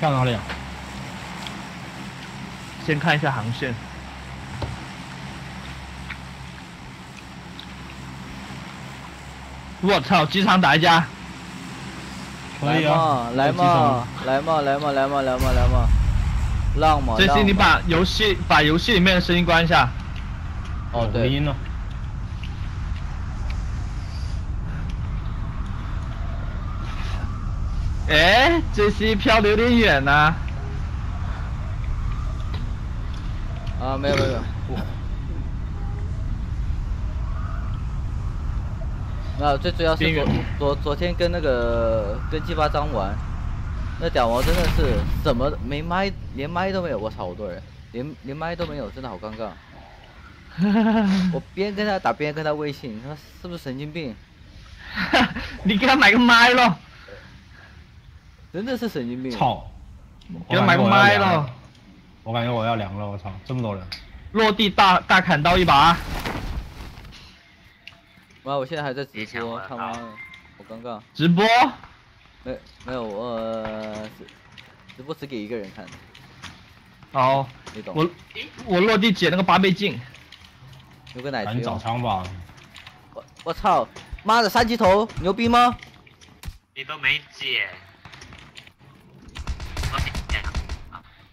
跳哪里啊？先看一下航线。我操，机场打一架，可以啊，来嘛，来嘛，来嘛，来嘛，来嘛，来嘛，浪嘛。这些你把游戏把游戏里面的声音关一下。哦，对。音了。哎，这些飘的有点远呐。啊，没有没有。啊，最主要是昨昨昨天跟那个跟鸡巴张玩，那屌毛真的是怎么没麦，连麦都没有，我操，好多人，连连麦都没有，真的好尴尬。我边跟他打边跟他微信，你说是不是神经病？你给他买个麦咯。真的是神经病。操！给他买个麦了。我感觉我要凉了，我操，这么多人。落地大大砍刀一把。妈，我现在还在直播，他妈的，好尴尬。直播？没没有，我直直播只给一个人看。哦，你懂。我我落地捡那个八倍镜。有个奶你找枪吧。我我操，妈的三级头，牛逼吗？你都没捡。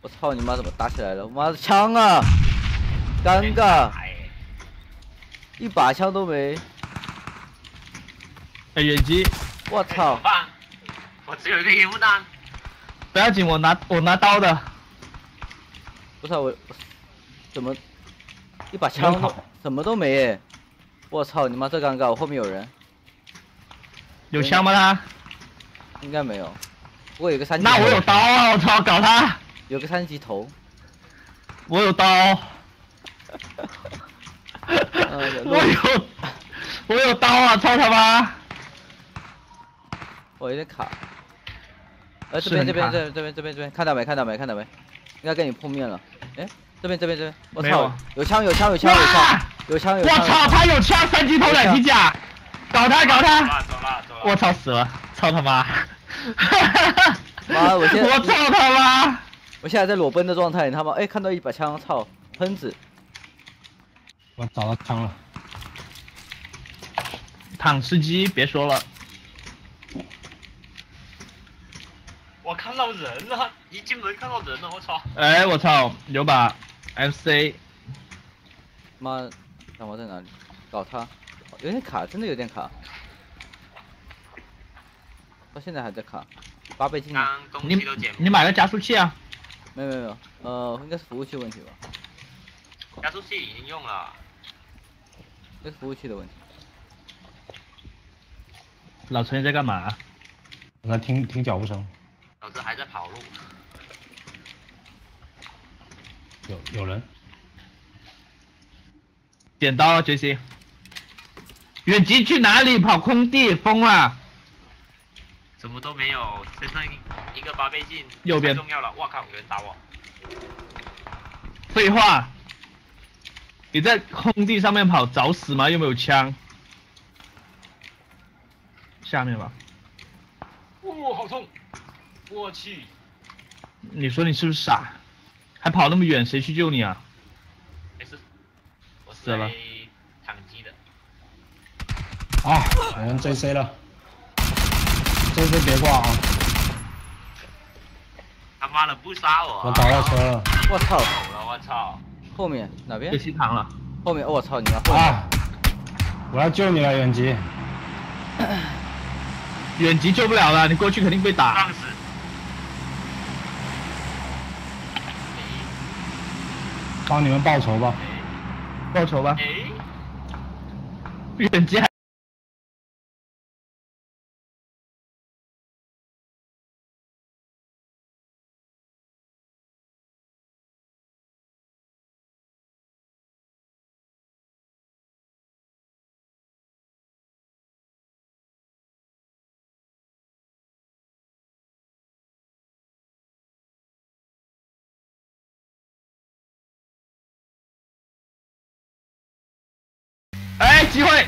我操你妈，怎么打起来了？妈的枪啊！尴尬。一把枪都没。哎远击！我操！我只有一个烟雾弹。不要紧，我拿我拿刀的。不是我，怎么一把枪都什么都没？我操！你妈这尴尬，我后面有人。有枪吗他？应该没有。我有个三级。那我有刀啊！我操，搞他！有个三级头。我有刀。我有，我有刀啊！操他妈！我有点卡，哎，这边这边这这边这边这边看到没看到没看到没？应该跟你碰面了。哎，这边这边这边，我操，有枪有枪有枪有枪有枪有枪。我操，他有枪，三级头两级甲，搞他搞他。我操死了，操他妈！妈，我现在我操他妈！我现在在裸奔的状态，你他妈哎看到一把枪，操，喷子。我找到枪了。躺吃鸡，别说了。我看到人了，一进门看到人了，我操！哎，我操，有把 FC。妈，小毛在哪里？搞他，有点卡，真的有点卡。到现在还在卡，八倍镜。你你买个加速器啊？没有没有没有，呃，应该是服务器问题吧。加速器已经用了。这是服务器的问题。老陈在干嘛？我在听听脚步声。老子还在跑路。有有人。点刀了，杰西。远吉去哪里？跑空地，疯了。什么都没有，身上一个八倍镜。右边。重要了，我靠，有人打我。废话。你在空地上面跑，找死吗？又没有枪。下面吧。哦，好痛。我去！你说你是不是傻？还跑那么远，谁去救你啊？没事，我死了躺机的。啊，有人 JC 了，JC 别挂啊！他妈的不杀我！我找到车了。我操！我操！后面哪边？被吸糖了。后面，我操你妈！啊！我要救你了，远吉。远吉救不了了，你过去肯定被打。帮你们报仇吧，报仇吧。远击还。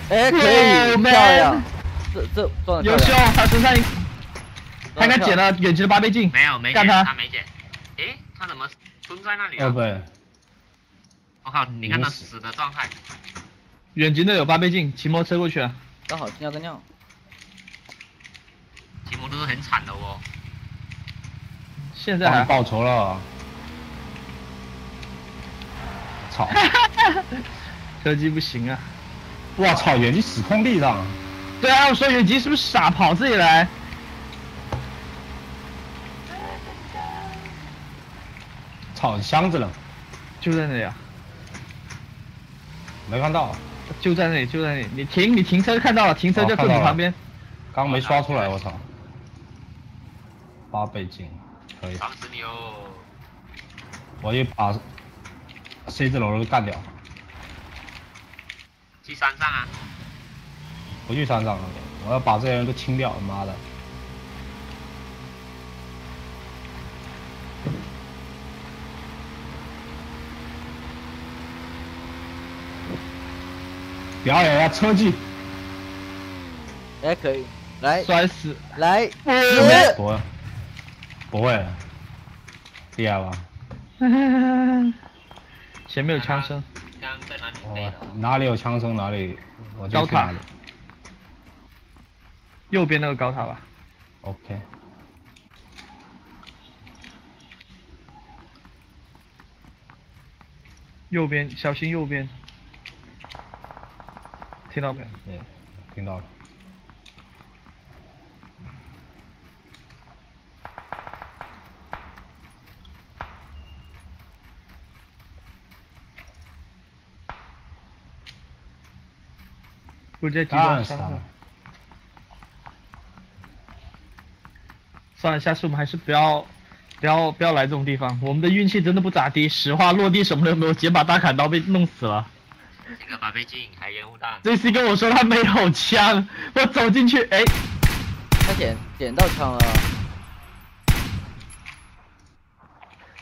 哎，可以，漂亮，这这优秀，他身上他应该捡了远击的八倍镜，没有没捡，干他他没捡。诶，他怎么蹲在那里了？要不我靠，你看他死死的状态。远击的有八倍镜，骑摩托车过去啊。刚好尿个尿。骑摩托车很惨的哦。现在还报仇了。操！车技不行啊。我操！远击死空地上，对啊，我说远击是不是傻跑这里来？操箱子了，就在那里啊，没看到，就在那里，就在那里。你停，你停车看到了，停车就坐哦看到了你旁边。刚没刷出来，我操！八倍镜，可以，绑死你哦！我一把 C 字楼都干掉，去山上啊！不去山上了，我要把这些人都清掉，妈的！表演一下车技，哎，可以，来。摔死！来，不会，不会，厉害吧？前面有枪声，枪在哪里飞哦的？，哪里有枪声哪里我就去哪里。右边那个高塔吧。OK，右边，小心右边。听到没有？嗯，听到了。估计在集当然是装箱上了。算了，下次我们还是不要，不要不要来这种地方。我们的运气真的不咋地，实话落地什么都没有，捡把大砍刀被弄死了。这个马背镜还烟雾弹。J C 跟我说他没有枪，我走进去，哎，他捡捡到枪了，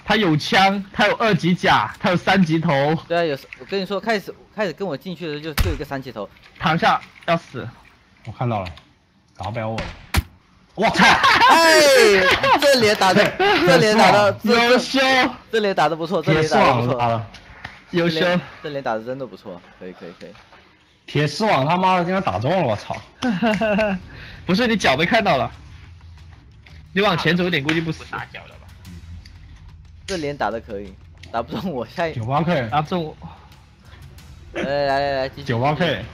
他有枪，他有二级甲，他有三级头，对啊，有时我跟你说，开始开始跟我进去的时候就就一个三级头，躺下要死。我看到了，打不了我了。我操！哎，这脸打 的，这脸打的，优秀，这脸打的不错，这铁丝脸打的不错，打了，优秀这脸，打的真的不错，可以可以可以。铁丝网他妈的竟然打中了，我操！不是你脚被看到了，你往前走一点，估计不死不。打脚的吧？这连打的可以，打不中我下一，九八 K，打中我，来来来来九八 K，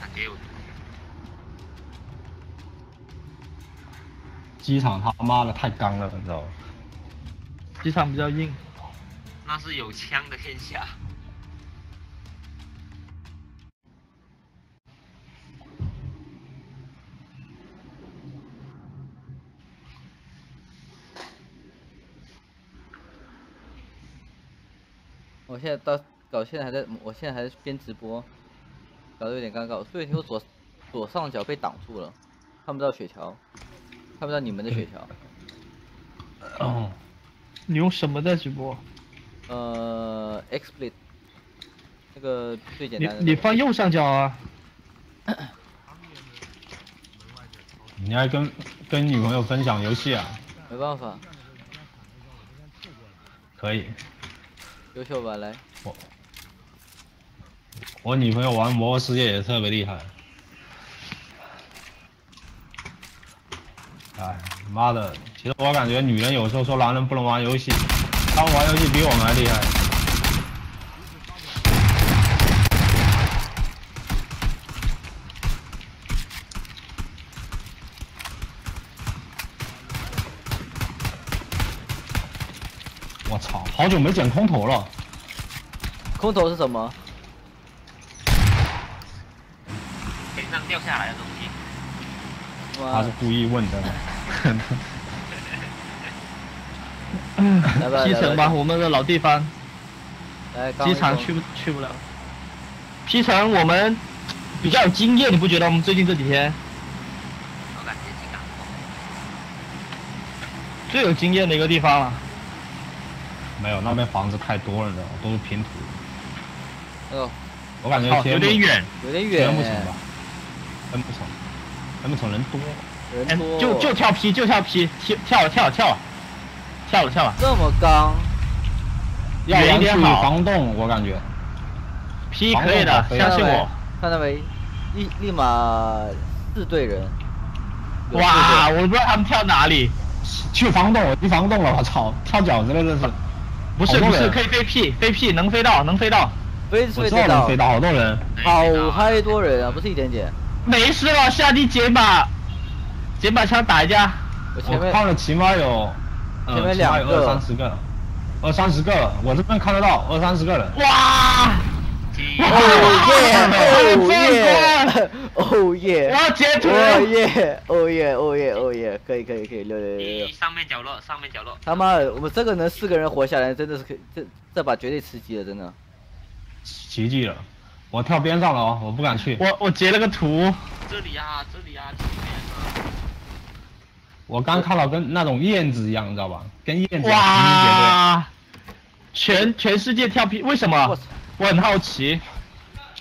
感觉有机场他妈的太刚了，你知道吗？机场比较硬。那是有枪的天下。我现在到搞现在还在，我现在还在边直播，搞得有点尴尬。所以我左左上角被挡住了，看不到血条，看不到你们的血条。哦，你用什么在直播？呃，XSplit，那个最简单的那个。你放右上角啊。你还跟跟女朋友分享游戏啊？没办法，可以，优秀吧，来。我我女朋友玩《魔兽世界》也特别厉害。哎，妈的！其实我感觉女人有时候说男人不能玩游戏，他们玩游戏比我们还厉害。我操，好久没捡空投了。空投是什么？天上掉下来的东西。他是，故意问的。来吧，来西城吧，我们的老地方，机场去不去不了。？P 城我们比较有经验，你不觉得？我们最近这几天。最有经验的一个地方了。没有，那边房子太多了，你知道吗？都是平土。哦，我感觉哦，有点远。有点远天不成吧？真不成。他们瞅人多，嗯人多，就就跳 P 就跳 P 跳跳了跳了跳了跳了跳了这么刚，要不然去远一点好防洞，我感觉。P 可以的，相信我。看到没？立立马四队人。哇，队我不知道他们跳哪里。去防洞，我去防洞了，我操，跳脚子了这是。不是不是，可以飞 P 飞 P 能飞到能飞到。飞我飞到能飞，到好多人，好嗨多人啊，不是一点点。没事了，下地捡把捡把枪打一架。我前面我看了起码有，呃前面两个二三十个，二三十个，我这边看得到二三十个人。哇！哦耶！哦耶！哦耶！我要截图。哦耶！哦耶！哦耶！哦耶！可以可以可以，六六六六六。上面角落，上面角落。他妈的，我们这个能四个人活下来，真的是可以，这这把绝对吃鸡了，真的。奇迹了，我跳边上了哦，我不敢去。我我截了个图，这里啊，这里啊，这边啊。我刚看到跟那种燕子一样，你知道吧？跟燕子一样平哇！全全世界跳 P，为什我么操？我很好奇。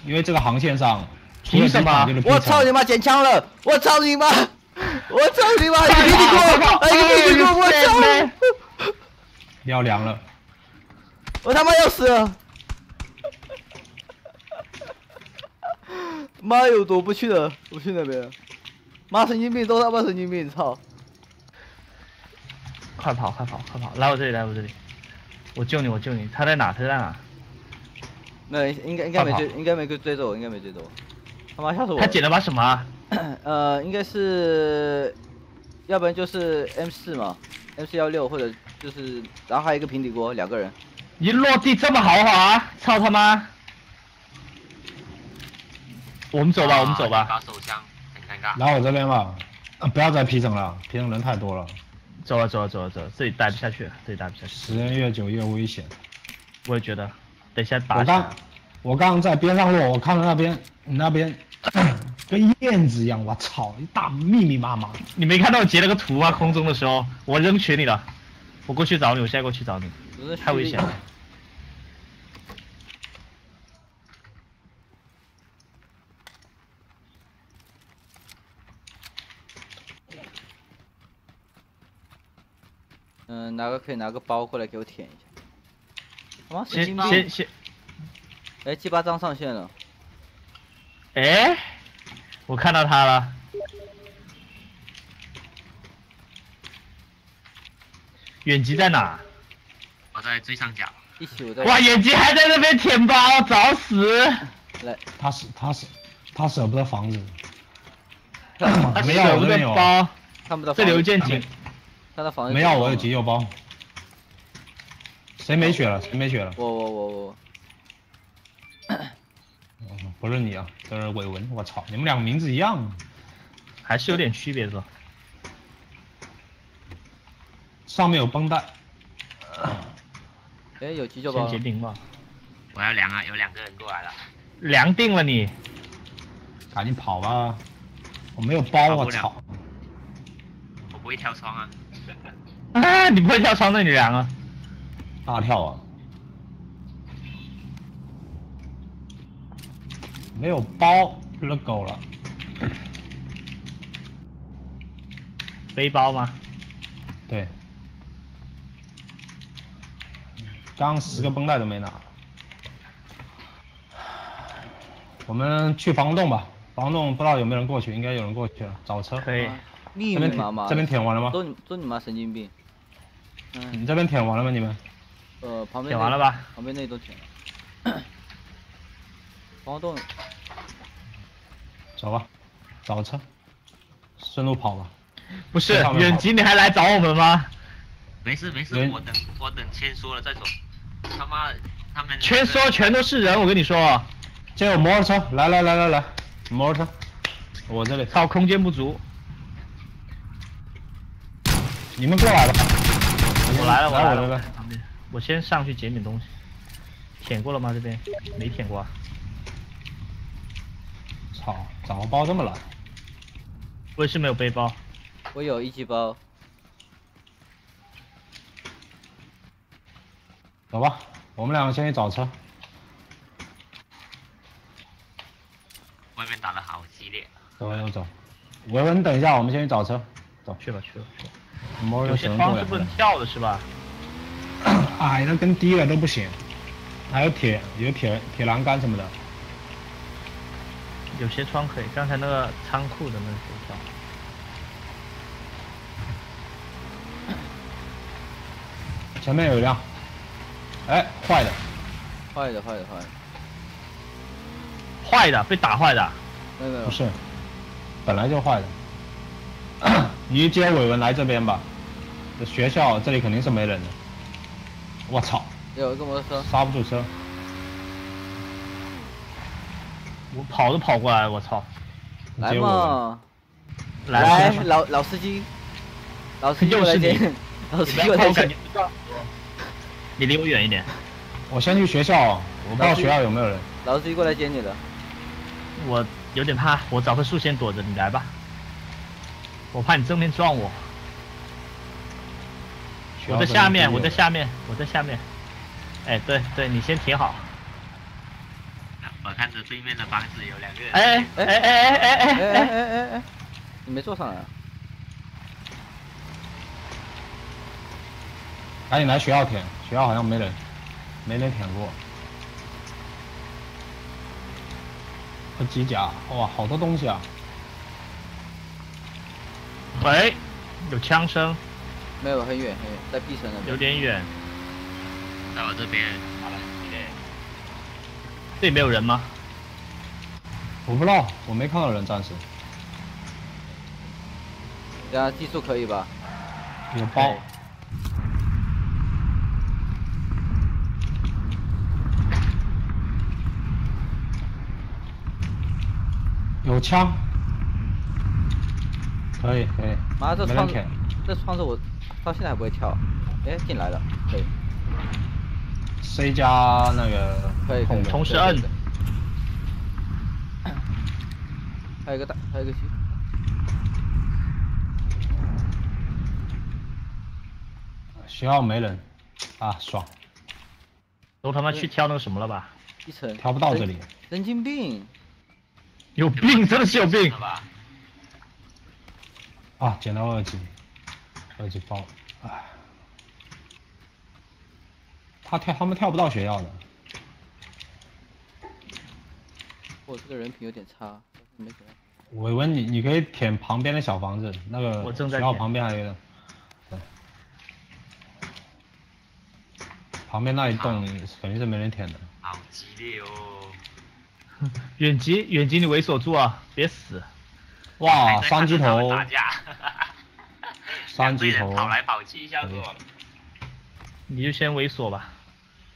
因为这个航线上，凭什么我操你妈，捡枪了！我操你妈！我操你妈！一个屁股，哎一个屁股，我操！撩凉 了。我他妈要死了！妈有躲不去了，我去那边。妈神经病，都他妈神经病，操！快跑快跑快跑！来我这里来我这里，我救你我救你！他在哪？他在哪？那应该应该没追，应该没追追着我，应该没追着我。他妈吓死我！他捡了把什么啊？呃，应该是，要不然就是 M 四嘛，M 四幺六或者就是，然后还有一个平底锅，两个人。一落地这么豪华，操他妈！我们走吧，我们走吧。把手枪，很尴尬。来我这边吧，啊不要再皮城了皮城人太多了，走了走了走了走了，这里待不下去了，这里待不下去。时间越久越危险。我也觉得，等一下打我刚我刚刚在边上落，我看到那边你那边 跟燕子一样，我操，一大密密麻麻。你没看到我截了个图吗？空中的时候，我扔群里了。我过去找你，我现在过去找你，太危险了。嗯，拿个可以拿个包过来给我舔一下。他妈神先！先先，哎，鸡巴张上线了。哎，我看到他了。远极在哪？我在最上角。一起我在。哇，远极还在那边舔包，找死！来，他是他是他舍不得房子，他没要舍不得我这边有，包，看不到。这里有一件他的房子。没有我有急救包。谁没血了？谁没血了？我我我我。嗯 不是你啊，这是伟文。我操，你们两个名字一样。还是有点区别是吧。上面有绷带。哎，有急救包先。截屏吧，我要量啊，有两个人过来了。量定了你。赶紧跑吧！我没有包，我操！我不会跳窗啊。啊，你不会跳窗那你量啊？大跳啊！没有包，热狗了。背包吗？对。刚十个绷带都没拿。我们去防洞吧，防洞不知道有没有人过去，应该有人过去了，找车。可以。这边密麻麻。舔这边舔完了吗？都你都你妈神经病。嗯，你这边舔完了吗？你们？呃，旁边完了吧？旁边那都舔了。防洞走吧，找个车，顺路跑吧。不是远极，你还来找我们吗？没事没事，我等我等签说了再走。他妈的，他们全说全都是人，我跟你说，这有摩托车，来来来来来，摩托车，我这里，靠空间不足。你们过来吧。我来了，我来了，来我这边。我先上去捡点东西。舔过了吗？这边没舔过啊。操，找个包这么难。我也是没有背包。我有一级包，走吧，我们两个先去找车。外面打的好激烈。走走走，维文，等一下，我们先去找车，走，去吧去吧去吧。摩有些方是不能跳的是吧？矮的跟低的都不行，还有铁有铁铁栏杆什么的。有些窗可以，刚才那个仓库的那个跳。前面有一辆，哎，坏的，坏的坏的坏的，坏的，被打坏的。没有没有不，是，本来就坏的。你接伟文来这边吧，这学校这里肯定是没人的。我操，有一个摩托车，刹不住车，我跑都跑过来，我操！来。嘛，来老老司机，老司机又是你过来接，老司机过来接。你离我远一点。我先去学校，我不知道学校有没有人。老司机过来接你的。我有点怕，我找棵树先躲着，你来吧。我怕你正面撞我。我在下面，我在下面，我在下面。哎，对对，你先停好。我看着对面的房子有两个人。哎哎哎哎哎哎哎哎哎！哎哎哎，你没坐上来啊？赶紧来学校舔，学校好像没人，没人舔过。和机甲，哇，好多东西啊！喂，有枪声，没有，很远很远，在 B 城那边。有点远。在我这边，好了，对，这里没有人吗？我不知道，我没看到人，暂时对啊，技术可以吧？有包。有枪，可以可以，妈，这窗这窗是我到现在还不会跳。哎，进来了，可以，C 加那个可以可以同时摁对对对还有一个大，还有一个区。学校没人，啊爽，都他妈去挑那个什么了吧？一层挑不到这里，神经病！有病，真的是有病。吧？啊，捡到二级，二级包，唉，他跳他们跳不到学校的，我这个人品有点差，没什么。伟文你你可以舔旁边的小房子，那个我正在学校旁边还有一个，对，旁边那一栋肯定是没人舔的，好激烈哦！远吉，远吉，你猥琐住啊，别死。哇，三级头三级头。你就先猥琐吧，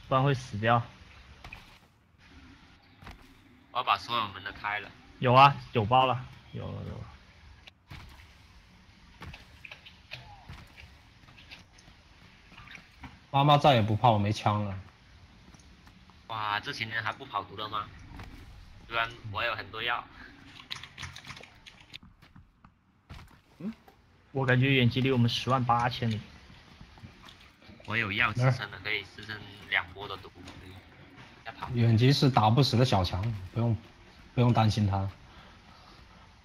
不然会死掉。我要把所有门都开了。有啊，有包了，有了有了。妈妈再也不怕我没枪了，哇，这群人还不跑毒了吗？虽然我有很多药，我感觉远距离我们十万八千里。我有药支撑的，可以支撑两波的毒。远吉是打不死的小强，不用不用担心他，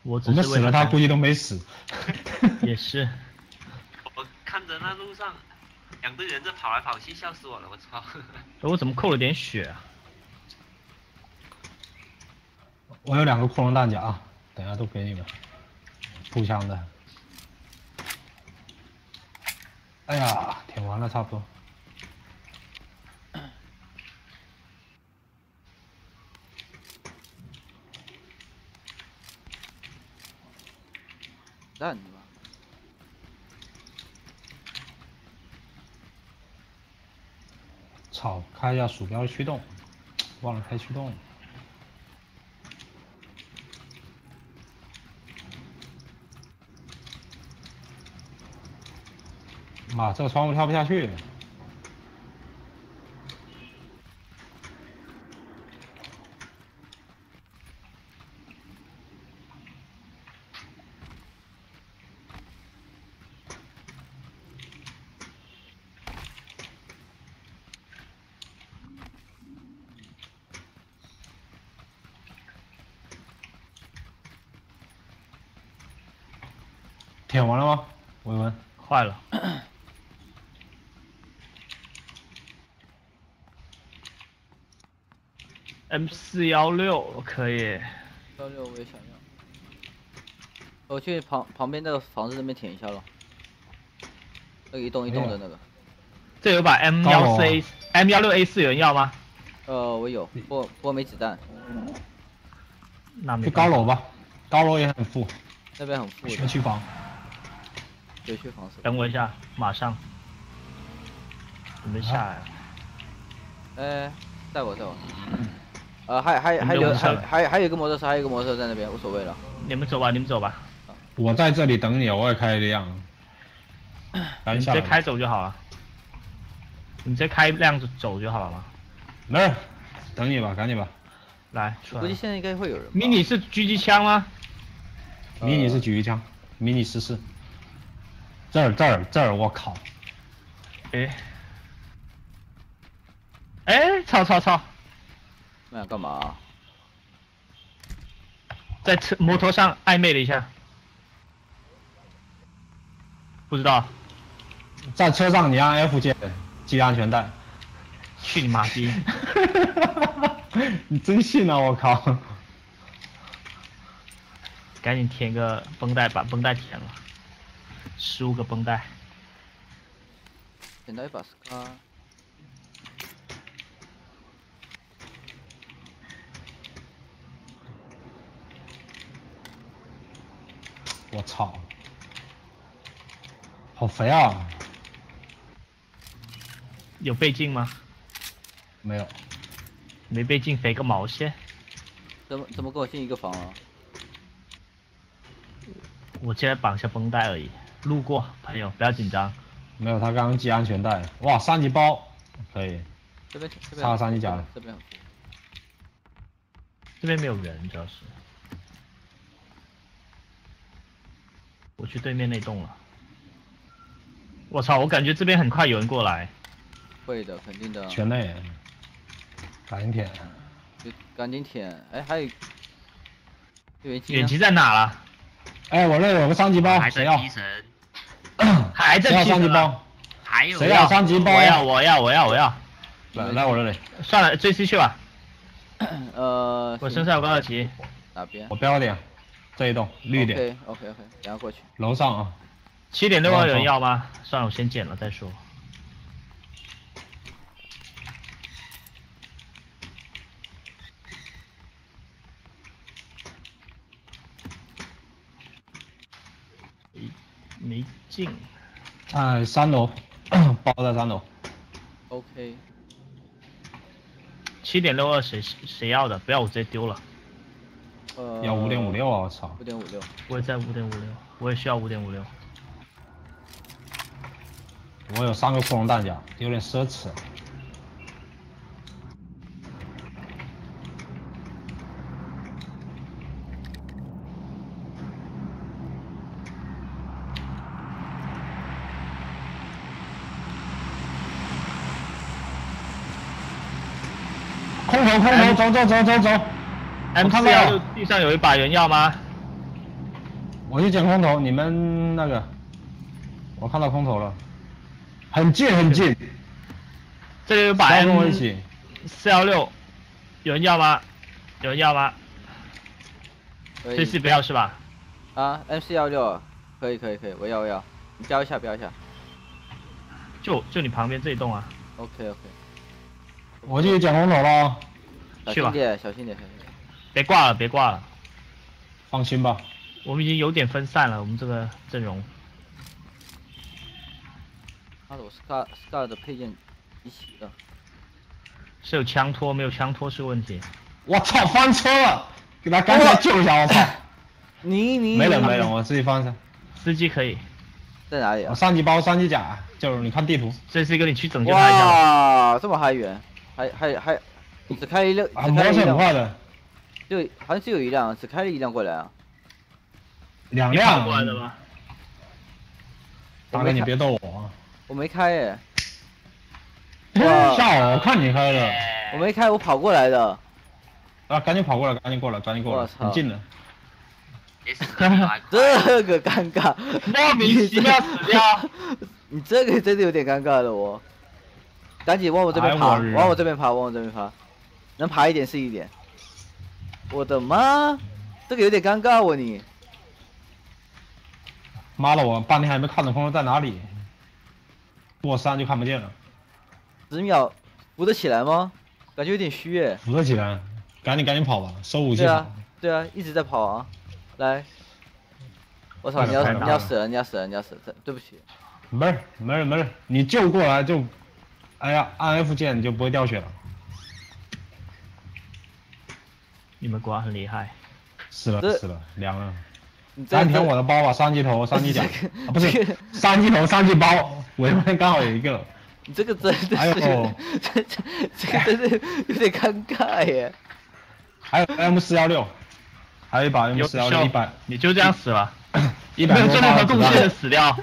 我只死了他估计都没死，也是，我看着那路上两个人在跑来跑去，笑死我了！我操！我怎么扣了点血啊？我有两个扩容弹夹啊，等下都给你们，步枪的。哎呀，舔完了差不多。蛋！操，开一下鼠标驱动，忘了开驱动。妈，这个窗户跳不下去。M 四幺六可以，幺六我也想要。我去旁旁边那个房子那边舔一下咯。那个一栋一栋的那个。这有把 M 幺四 A M 幺六 A 四有人要吗？呃，我有，不过不过没子弹。那没去高楼吧，高楼也很富。那边很富。学区房。学区房是。等我一下，马上。准备下来。哎，带我带我。呃，还还还有还还还有一个摩托车，还有一个摩托车在那边，无所谓了。你们走吧，你们走吧。我在这里等你，我也开一辆。你直接开走就好了。你直接开一辆子走就好了嘛。没事，等你吧，赶紧吧。来，估计现在应该会有人。迷你是狙击枪吗？迷你是狙击枪，迷你十四。这儿这儿这儿，我靠！哎，哎，操操操！那要干嘛？在车摩托上暧昧了一下，不知道。在车上你按 F 键系安全带。去你妈逼！你真信啊！我靠！赶紧填个绷带，把绷带填了。十五个绷带。捡到一把 scar。我操！好肥啊！有倍镜吗？没有。没倍镜，肥个毛线！怎么怎么跟我进一个房啊？我现在绑下绷带而已。路过，朋友不要紧张。没有，他刚刚系安全带。哇，三级包，可以。这边这边。差三级甲了。这边。这边没有人，主要是。我去对面那栋了。我操！我感觉这边很快有人过来。会的，肯定的。全内。赶紧舔。赶紧舔。哎，还有。远击在哪了？哎，我那有个三级包，谁要？还在三级包。还有。谁要三级包？我要，我要，我要，我要。来，来我这里。算了，追 C 去吧。呃。我身上有个二级。哪边？我标点。这一栋绿点。OK OK OK，等下过去。楼上啊。七点六二有人要吗？算了，我先捡了再说。没进。在三楼，包在三楼。OK。七点六二谁谁要的？不要我直接丢了。呃。要五点五六啊！我操。五点五六。我也在五点五六，我也需要五点五六。我有三个扩容弹夹，有点奢侈。空投，空投，走走走走走。M 四幺六地上有一把人要吗？我去捡空投，你们那个，我看到空投了，很近很近。这里有把 M 起。四幺六，有人要吗？有人要吗？这次不要是吧？啊，M 四幺六，可以可以可以，我要我要，你标一下标一下。就就你旁边这一栋啊。OK OK。我去捡空投了，去吧，小心点，小心点，别挂了，别挂了，放心吧，我们已经有点分散了，我们这个阵容。他的我 scar scar 的配件一起的，是有枪托，没有枪托是问题。我操，翻车了，给他赶紧救一下，我操！你你没人没人，我自己翻车。司机可以，在哪里啊？三级包三级甲，就是你看地图。这是一个你去拯救他一下。哇，这么嗨远。还还还，只开一辆，只开一辆，就好像是有一辆，只开了一辆过来啊。两辆过来的吗？大哥，你别逗我啊！我没开哎。吓我！我看你开的。我没开，我跑过来的。啊！赶紧跑过来，赶紧过来，赶紧过来，很近的。这个尴尬，莫名其妙死掉。你这个真的有点尴尬了我。赶紧往我这边爬，往我这边爬，往我这边爬，能爬一点是一点。我的妈，这个有点尴尬我你。妈了，我半天还没看懂朋友在哪里，过山就看不见了，十秒扶得起来吗？感觉有点虚耶。扶得起来，赶紧赶紧跑吧，收武器对啊。，对啊，一直在跑啊。来，我操，你要你要死了，你要死了，你要死了，对不起。没事没事没事，你救过来就，哎呀，按 F 键你就不会掉血了。你们果然很厉害。死了死了，凉了。你这单舔这我的包吧，三级头，三级甲，不是三级头，三级包，尾巴刚好有一个。你这个真的是，哎呦这这这个真的有点尴尬耶。还有 M 四幺六，还有一把 M 优四幺六一百，你就这样死了，一百多没有做任何贡献的发子弹。死掉，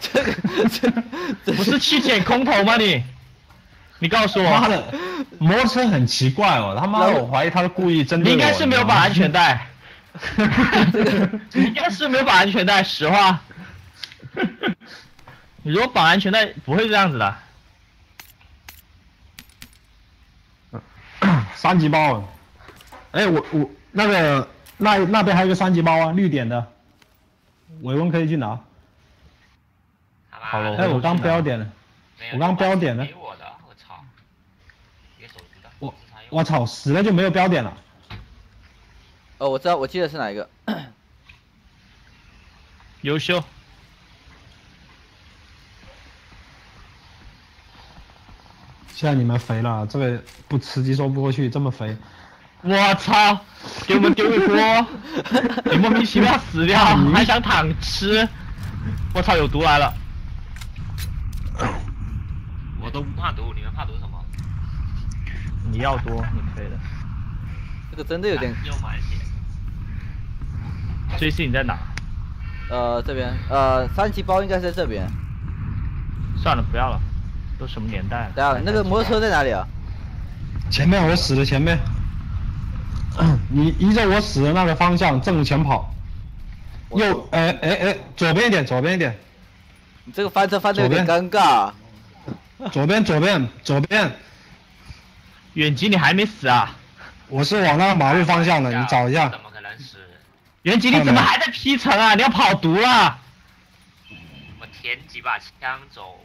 这个这这不是去捡空投吗你？你告诉我，妈的，摩托车很奇怪哦，他妈的，我怀疑他是故意针你对我。应该是没有绑安全带，你应该是没有绑 安全带，实话。你如果绑安全带，不会这样子的。三级包。哎，我我那个那那边还有个三级包啊，绿点的，伟文可以去拿。好了哎，我刚标点了，我刚标点了给我的，我操！一个手榴弹，我操，死了就没有标点了。哦，我知道，我记得是哪一个。优秀，现在你们肥了，这个不吃鸡说不过去，这么肥。我操！给我们丢一波，你莫名其妙死掉，还想躺吃？我操，有毒来了！我都不怕毒，你们怕毒什么？你要多，你可以的。这个真的有点，又满血。追星你在哪？呃，这边，呃，三级包应该是在这边。算了，不要了，都什么年代了？等下，那个摩托车在哪里啊？前面我死的前面，你依着我死的那个方向正前跑，右哎哎哎左边一点，左边一点，你这个翻车翻的有点尴尬。左边左边左边，远吉你还没死啊？我是往那个马路方向的，你找一下怎。么可能死？远吉你怎么还在 P 城啊？你要跑毒了？我舔几把枪走。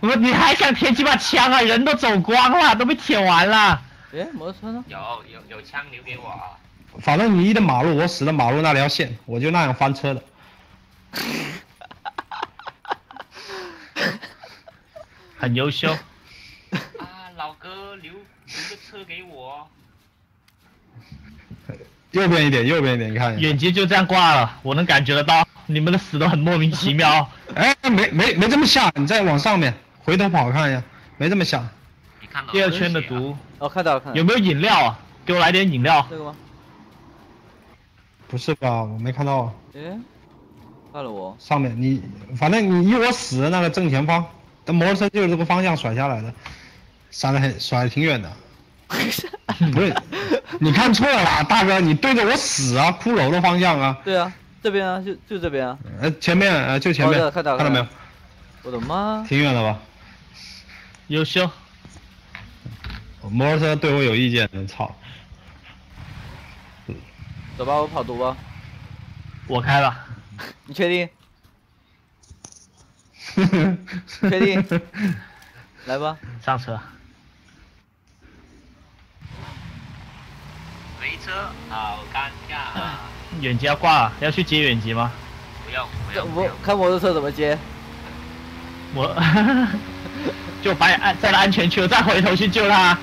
我你还想舔几把枪啊？人都走光了，都被舔完了。哎，摩托车呢？有有有枪留给我啊！反正你一的马路，我死的马路那条线，我就那样翻车的。很优秀，啊，老哥留留个车给我。右边一点，右边一点，你看一下。远吉就这样挂了，我能感觉得到，你们的死都很莫名其妙。哎，没没没这么下，你再往上面回头跑看一下，没这么下。你看到第二圈的毒哦，看到了，看到了。有没有饮料啊？给我来点饮料。这个吗？不是吧？我没看到啊哎，看了我。上面，你反正你一我死的那个正前方，那摩托车就是这个方向甩下来的，甩的很甩的挺远的。不是，你看错了啦，大哥，你对着我死啊，骷髅的方向啊，对啊，这边啊，就就这边啊。呃，前面呃就前面，哦看到看到没有？我的妈！挺远的吧？优秀，摩托车对我有意见，操！走吧，我跑毒吧。我开了。你确定？确定？来吧。上车。没车，好尴尬。远吉要挂了，要去接远吉吗？不用不要不用。看摩托车怎么接。我 就把你安在了安全区，我再回头去救他。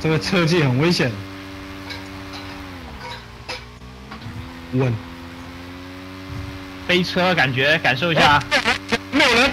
这个车技很危险。稳，飞车感觉感受一下。没有人。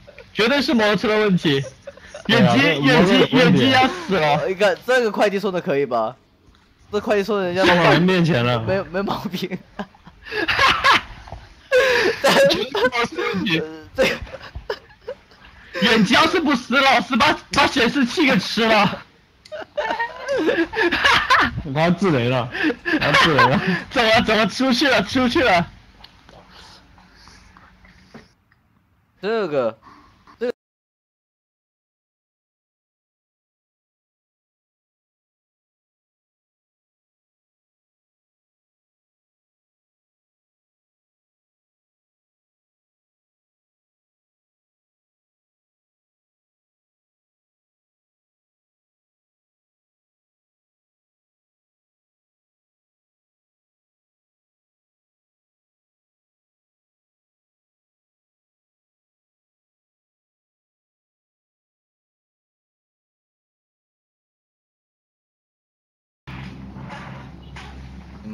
绝对是摩托车的问题。远 对啊基，远基，这摩托有问题远基要死了。你看这个快递送的可以吧？这快递送的人家送到人面前了。没没毛病。绝对是摩托车问题。这个远基要是不死，老师把把显示器给吃了。哈 哈他自雷了，他自雷了。怎么怎么出去了？出去了。这个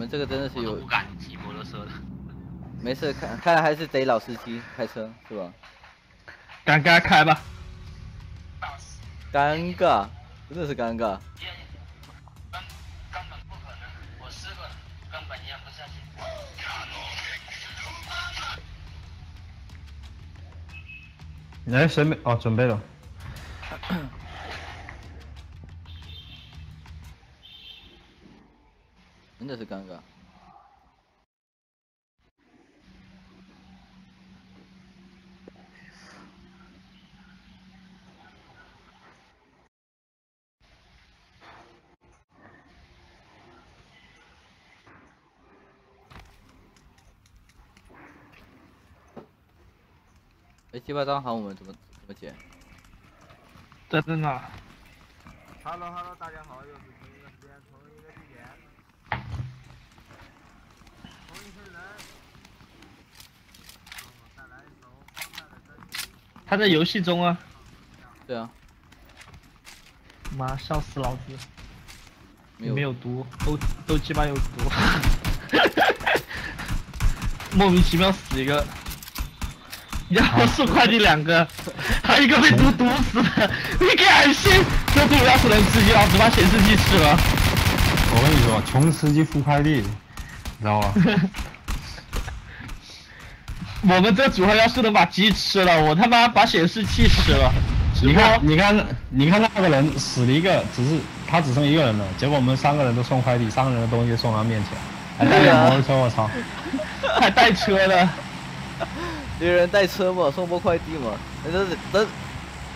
们这个真的是有不敢骑摩托车的。没事，看看来还是得老司机开车是吧？尴尬开吧。尴尬，真的是尴尬。根根本不可能，我试过，根本压不下去。哎，谁没？哦，准备了。真的是尴尬。哎，鸡巴张喊我们怎么怎么解？在在哪？Hello Hello，大家好，又是同一个时间，同一个地点，同一群人。让我带来一首荒诞的歌曲。他在游戏中啊。对啊，妈，笑死老子！没有没有毒，都都鸡巴有毒，莫名其妙死一个，然后送快递两个，还有一个被毒毒死的，你敢信？这毒要是能吃鸡，老子把显示器吃了。我跟你说，穷司机付快递，你知道吧？我们这组合要是能把鸡吃了，我他妈把显示器吃了。你看，你看，你看那个人死了一个，只是他只剩一个人了，结果我们三个人都送快递，三个人的东西送他面前，还带着摩托车，我操！还带车的，有人带车嘛，送波快递嘛，那真是真，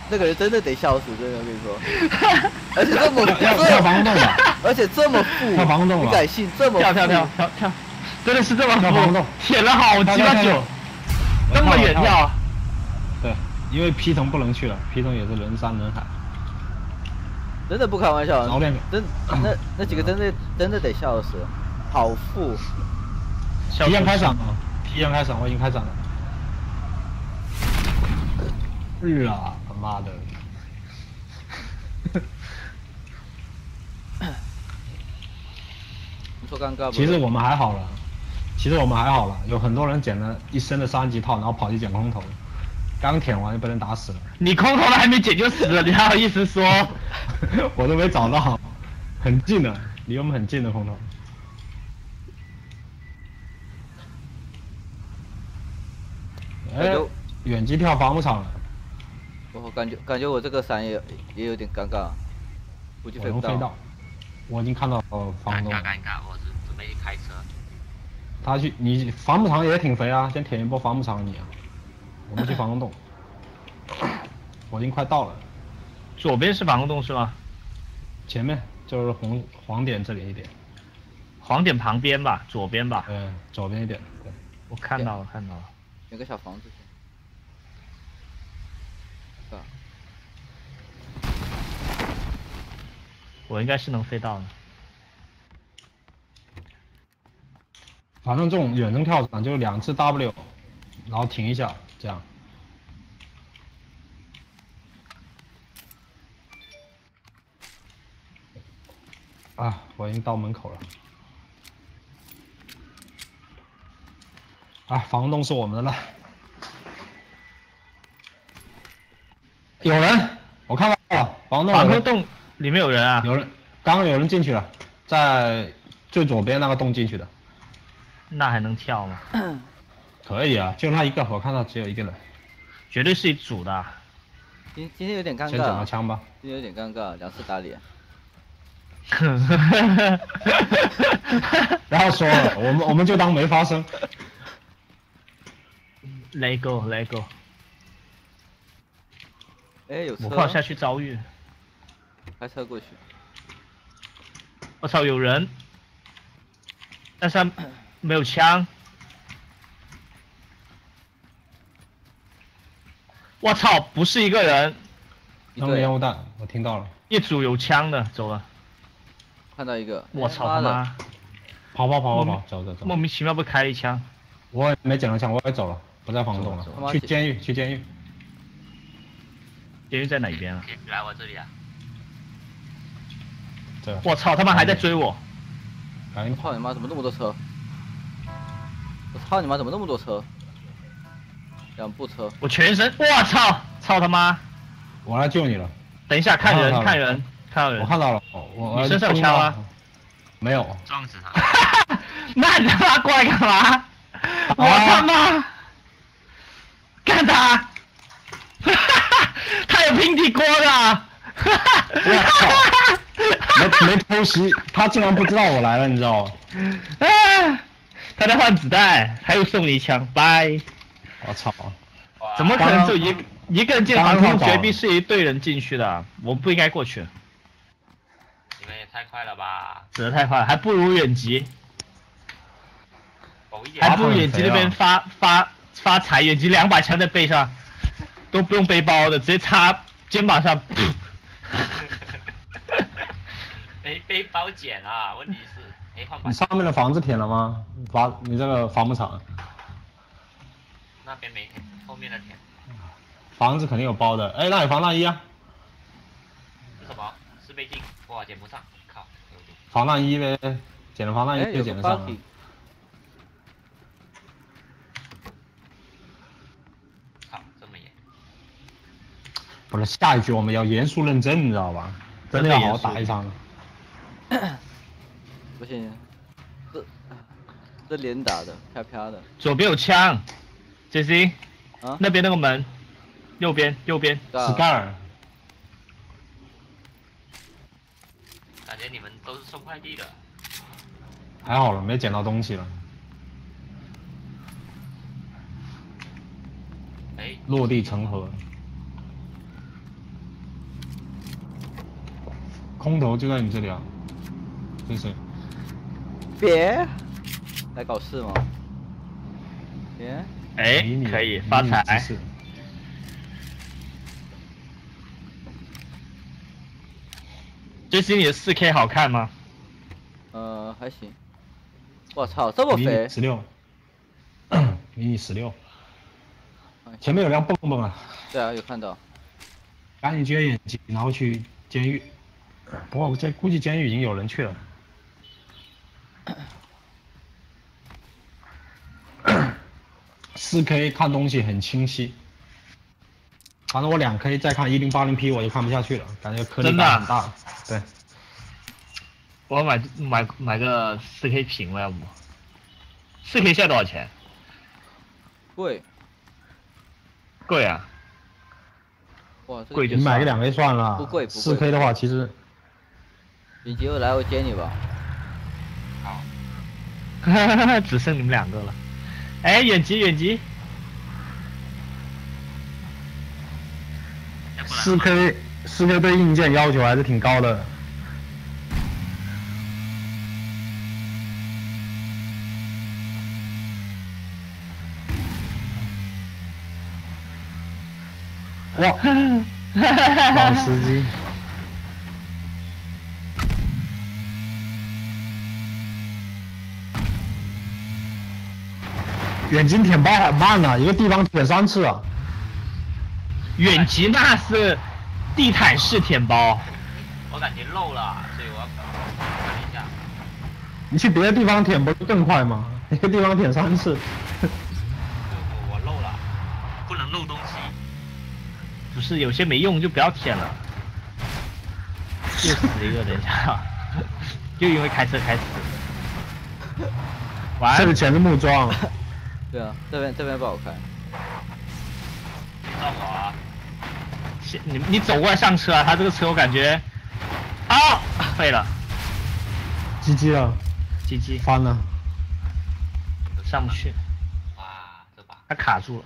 那个人真的得笑死，真的我跟你说，而且这么要跳这，防洞了，而且这么富，跳防洞了你敢信这么跳跳跳跳跳，真的是这么跳防洞舔了好鸡巴久，那么远跳。对，因为 P 城不能去了，P 城也是人山人海。真的不开玩笑真那那几个真的真的得笑死，好富，体验开场啊！体验开场，我已经开场了。日啊，他妈的！你说尴尬不？其实我们还好了，其实我们还好了，有很多人捡了一身的三级套，然后跑去捡空投，刚舔完就被人打死了，你空投了还没捡就死了，你还好意思说？我都没找到，很近的，离我们很近的空投。哎远机跳伐木场了，我感觉感觉我这个伞也也有点尴尬，估计飞不我能飞到，我已经看到呃防尴洞了。尬尴尬，我是准备开车。他去，你防不场也挺肥啊，先舔一波防不场你啊。我们去防空洞，我已经快到了，左边是防空洞是吗？前面就是红黄点这里一点，黄点旁边吧，左边吧。嗯，左边一点，对，我看到了，看到了。有个小房子。啊，我应该是能飞到的。反正这种远程跳伞就是两次 W，然后停一下，这样。啊，我已经到门口了。啊，房东是我们的了。有人，我看到了，房东防空洞里面有人啊！有人，刚刚有人进去了，在最左边那个洞进去的。那还能跳吗？可以啊，就那一个，我看到只有一个人。绝对是一组的啊。今今天有点尴尬先整个，枪吧。今天有点尴尬，两次打脸。然后说了，我们我们就当没发生。Let go, let go。哎，有车，我怕下去遭遇。开车过去。我操，有人，但是他没有枪。我操，不是一个人，一队扔烟雾弹，我听到了。一组有枪的走了。看到一个，我操他妈，跑跑跑跑跑，莫名走走走。莫名其妙被开了一枪。我也没捡到枪，我也走了，不在房东了去监狱，去监狱。监狱在哪一边啊？来我这里啊！这个，我操，他妈还在追我。赶紧跑。操你妈，怎么那么多车？我操你妈，怎么那么多车？两部车，我全身，我操，操他妈！我来救你了，等一下，看人，看人，看到人。我看到了，我身上有枪吗？没有，撞死他！那你他妈过来干嘛？我他妈！干他！他有平底锅的！我操，没没偷袭，他竟然不知道我来了，你知道吗？啊！他在换子弹，还有送你一枪，拜！我操，怎么可能就一一个人进防空？绝壁是一队人进去的，我不应该过去，你们也太快了吧！死的太快了，还不如远吉，苟一点还不如远吉那边发发发财，远吉两把枪在背上，都不用背包的，直接插肩膀上。没背包捡啊！问题是，你上面的房子填了吗？把你这个防不场，那边没填，后面的填房子肯定有包的。哎，那有防弹衣啊，是什么？是倍镜，哇，捡不上，靠，防弹衣呗，捡了防弹哎，衣就捡得上。靠，这么严。不是，下一局我们要严肃认真，你知道吧？真的要好好打一场。不行，这这连打的，啪啪的。左边有枪，J C，啊？那边那个门，右边右边，，Scar，感觉你们都是送快递的。还好了，没捡到东西了，哎，落地成盒。空投就在你这里啊，这是别来搞事吗？别，哎可以发财姿。势这是你的四 K 好看吗？呃，还行。我操，这么迷肥你！十六，迷你十六，前面有辆蹦蹦啊，对啊，有看到。赶紧接眼睛，然后去监狱。不过我这估计监狱已经有人去了。四 K 看东西很清晰，反正我两 K 再看一零八零 P 我就看不下去了，感觉颗粒真的啊感很大。对，我要买买买个四 K 屏了，要不？四 K 现在多少钱？贵，贵啊！哇，这贵就你买个两 K 算了。不贵不贵四 K 的话，其实你结果来我接你吧。好，只剩你们两个了。哎，远吉远吉，要不然四 K 四 K 对硬件要求还是挺高的。哇，老司机。远近舔包好慢啊，一个地方舔三次啊。远吉那是地毯式舔包，我感觉漏了，所以我要看一下你去别的地方舔不是更快吗？一个地方舔三次。我我漏了，不能漏东西。不是有些没用就不要舔了。又死一个，等一下，就因为开车开死。完这里全是木桩，对啊，这边这边不好开。造好啊！先你你走过来上车啊，他这个车我感觉，啊，废了，GG 了，GG 翻了，上不去，哇，这把。他卡住了。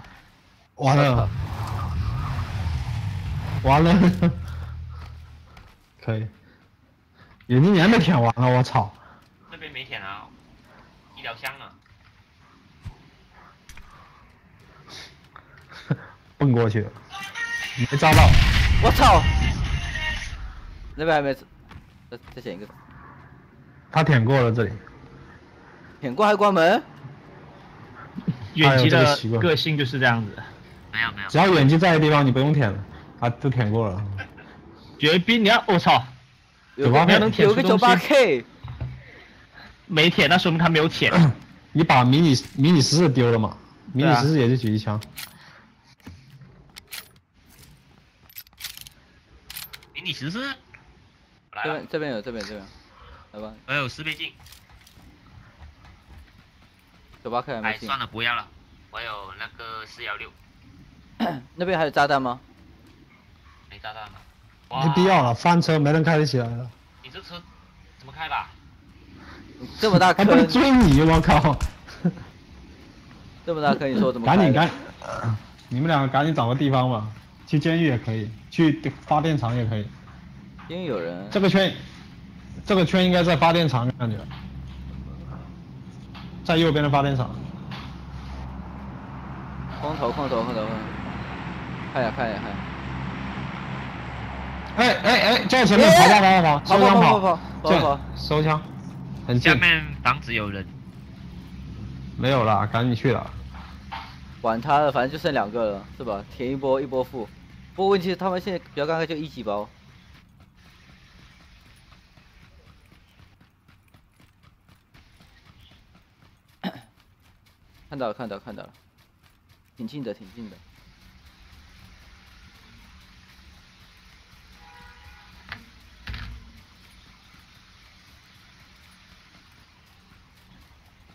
完了，完了，可以，眼睛年被舔完了，我操！这边没舔啊，医疗箱呢？蹦过去了，没抓到，我操！那边还没，再再捡一个，他舔过了这里，舔过还关门？远吉的这个习惯个性就是这样子，没有没有只，要远近在的地方你不用舔了，他都舔过了。绝逼你要我操，有98个能舔有个九八 K，没舔，那说明他没有舔。你把迷你迷你十四丢了嘛？迷你十四也是狙击枪，你十四，这边，这边有这边这边，来吧，我有四倍镜，九八 K 还没哎，算。了，不要了，我有那个四幺六，那边还有炸弹吗？没炸弹了。没必要了，翻车没人开得起来了，你这车怎么开的？这么大还不能，追你，我靠！这么大坑，你说怎么？赶紧赶，呃你们两个赶紧找个地方吧，去监狱也可以，去发电厂也可以。因为有人。这个圈，这个圈应该在发电厂感觉，在右边的发电厂。空投空投空投，空投看一下看一下看一下。哎哎哎，就在前面跑跑跑跑跑，收枪跑跑跑跑跑跑收枪，很近，下面房子有人，没有了，赶紧去了。管他了，反正就剩两个了，是吧？填一波一波付。不过问题是他们现在比较尴尬，就一级包。看到了看到了看到了，挺近的挺近的。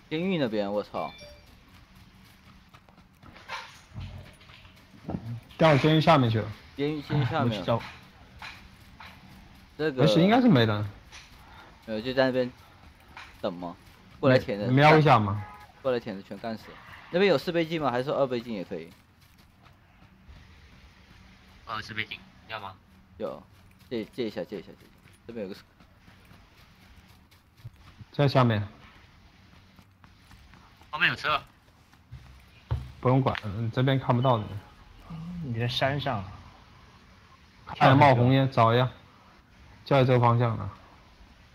监狱那边，我操！掉监狱下面去了，监狱监狱下面，这个没事，应该是没人。呃就在那边等嘛，过来舔的，瞄一下嘛。过来舔的全干死。那边有四倍镜吗？还是说二倍镜也可以？我有四倍镜，要吗？有，借借一下借一下借一下。这边有个在下面，后面有车，不用管，嗯这边看不到你。你在山上，看着冒红烟，找一下，就在这个方向呢，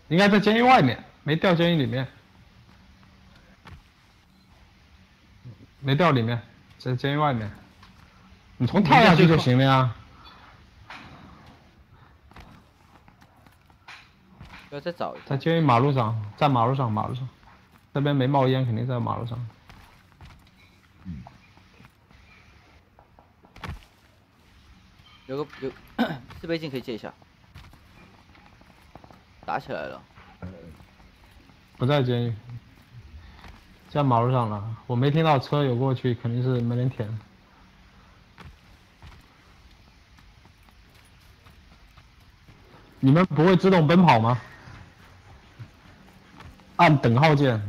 应该在监狱外面，没掉监狱里面，没掉里面，在监狱外面，你从跳下去就行了呀。要再找一下。在监狱马路上，在马路上，马路上，那边没冒烟，肯定在马路上。有个有四倍镜可以借一下。打起来了，不在监狱，在马路上了。我没听到车有过去，肯定是没人舔。你们不会自动奔跑吗？按等号键，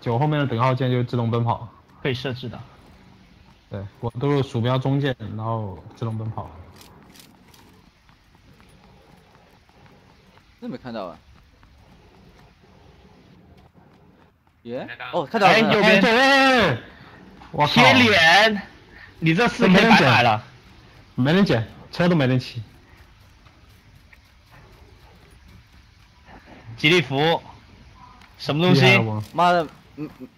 九后面的等号键就自动奔跑。可以设置的。对我都是鼠标中键，然后自动奔跑。那没看到啊。耶那个，哦，看到了。哎右边哎对，我靠贴脸，你这四这 K 没人捡白买了，没人捡，车都没人骑。吉利服，什么东西？妈的，嗯，嗯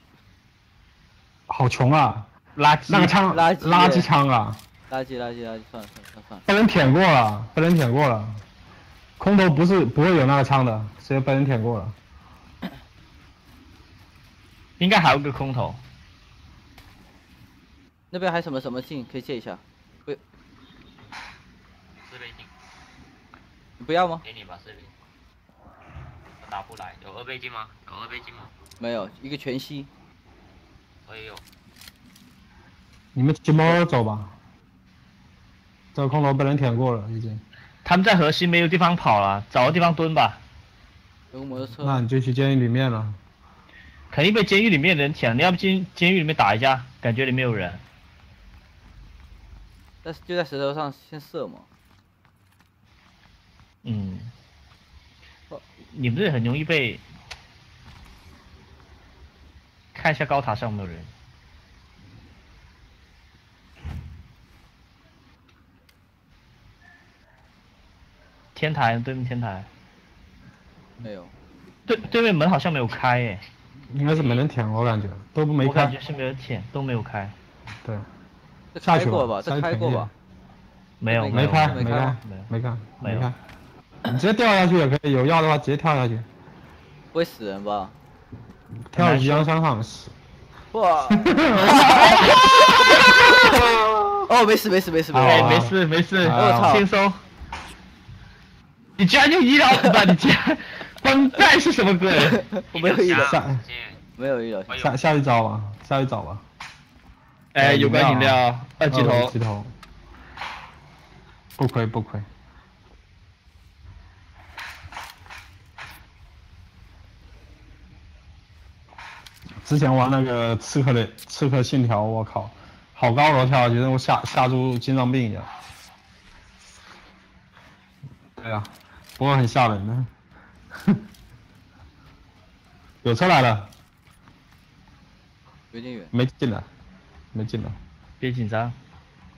好穷啊！垃圾。那个枪垃圾垃圾枪啊，垃圾垃圾垃圾，算了算了算了算了。被人舔过了，被人舔过了。空投不是不会有那个枪的，直接被人舔过了。应该还有个空投。那边还什么什么镜可以借一下？不，四倍镜，你不要吗？给你吧，四倍。我打不来，有二倍镜吗？有二倍镜吗？没有，一个全息。我也有。你们骑摩托走吧，这个空投被人舔过了已经。他们在河西没有地方跑了，找个地方蹲吧。有个摩托车。那你就去监狱里面了。肯定被监狱里面的人舔，你要不进监狱里面打一架，感觉里面有人。但是就在石头上先射嘛。嗯。你们这很容易被。看一下高塔上有没有人。天台对面天台。没有。对对面门好像没有开诶。应该是没人舔，我感觉都没开。我感觉是没人舔，都没有开。对。下去吧，再开过吧。没有，没开，没开，没开，没开。你直接掉下去也可以，有药的话直接跳下去。不会死人吧？跳鱼江山上死。哇！哦，没事没事没事没事没事没事，我操，轻松。你居然用医疗子弹，你居然绷带是什么鬼？我没有医疗，下没有医疗，下下一招吧，下一招吧。哎，有关饮料，二级头，二级头，不亏不亏。之前玩那个刺客的刺客信条，我靠，好高楼跳，觉得我吓吓出心脏病一样。对啊，不过很吓人呢。有车来了。有点远。没进来，没进来。别紧张，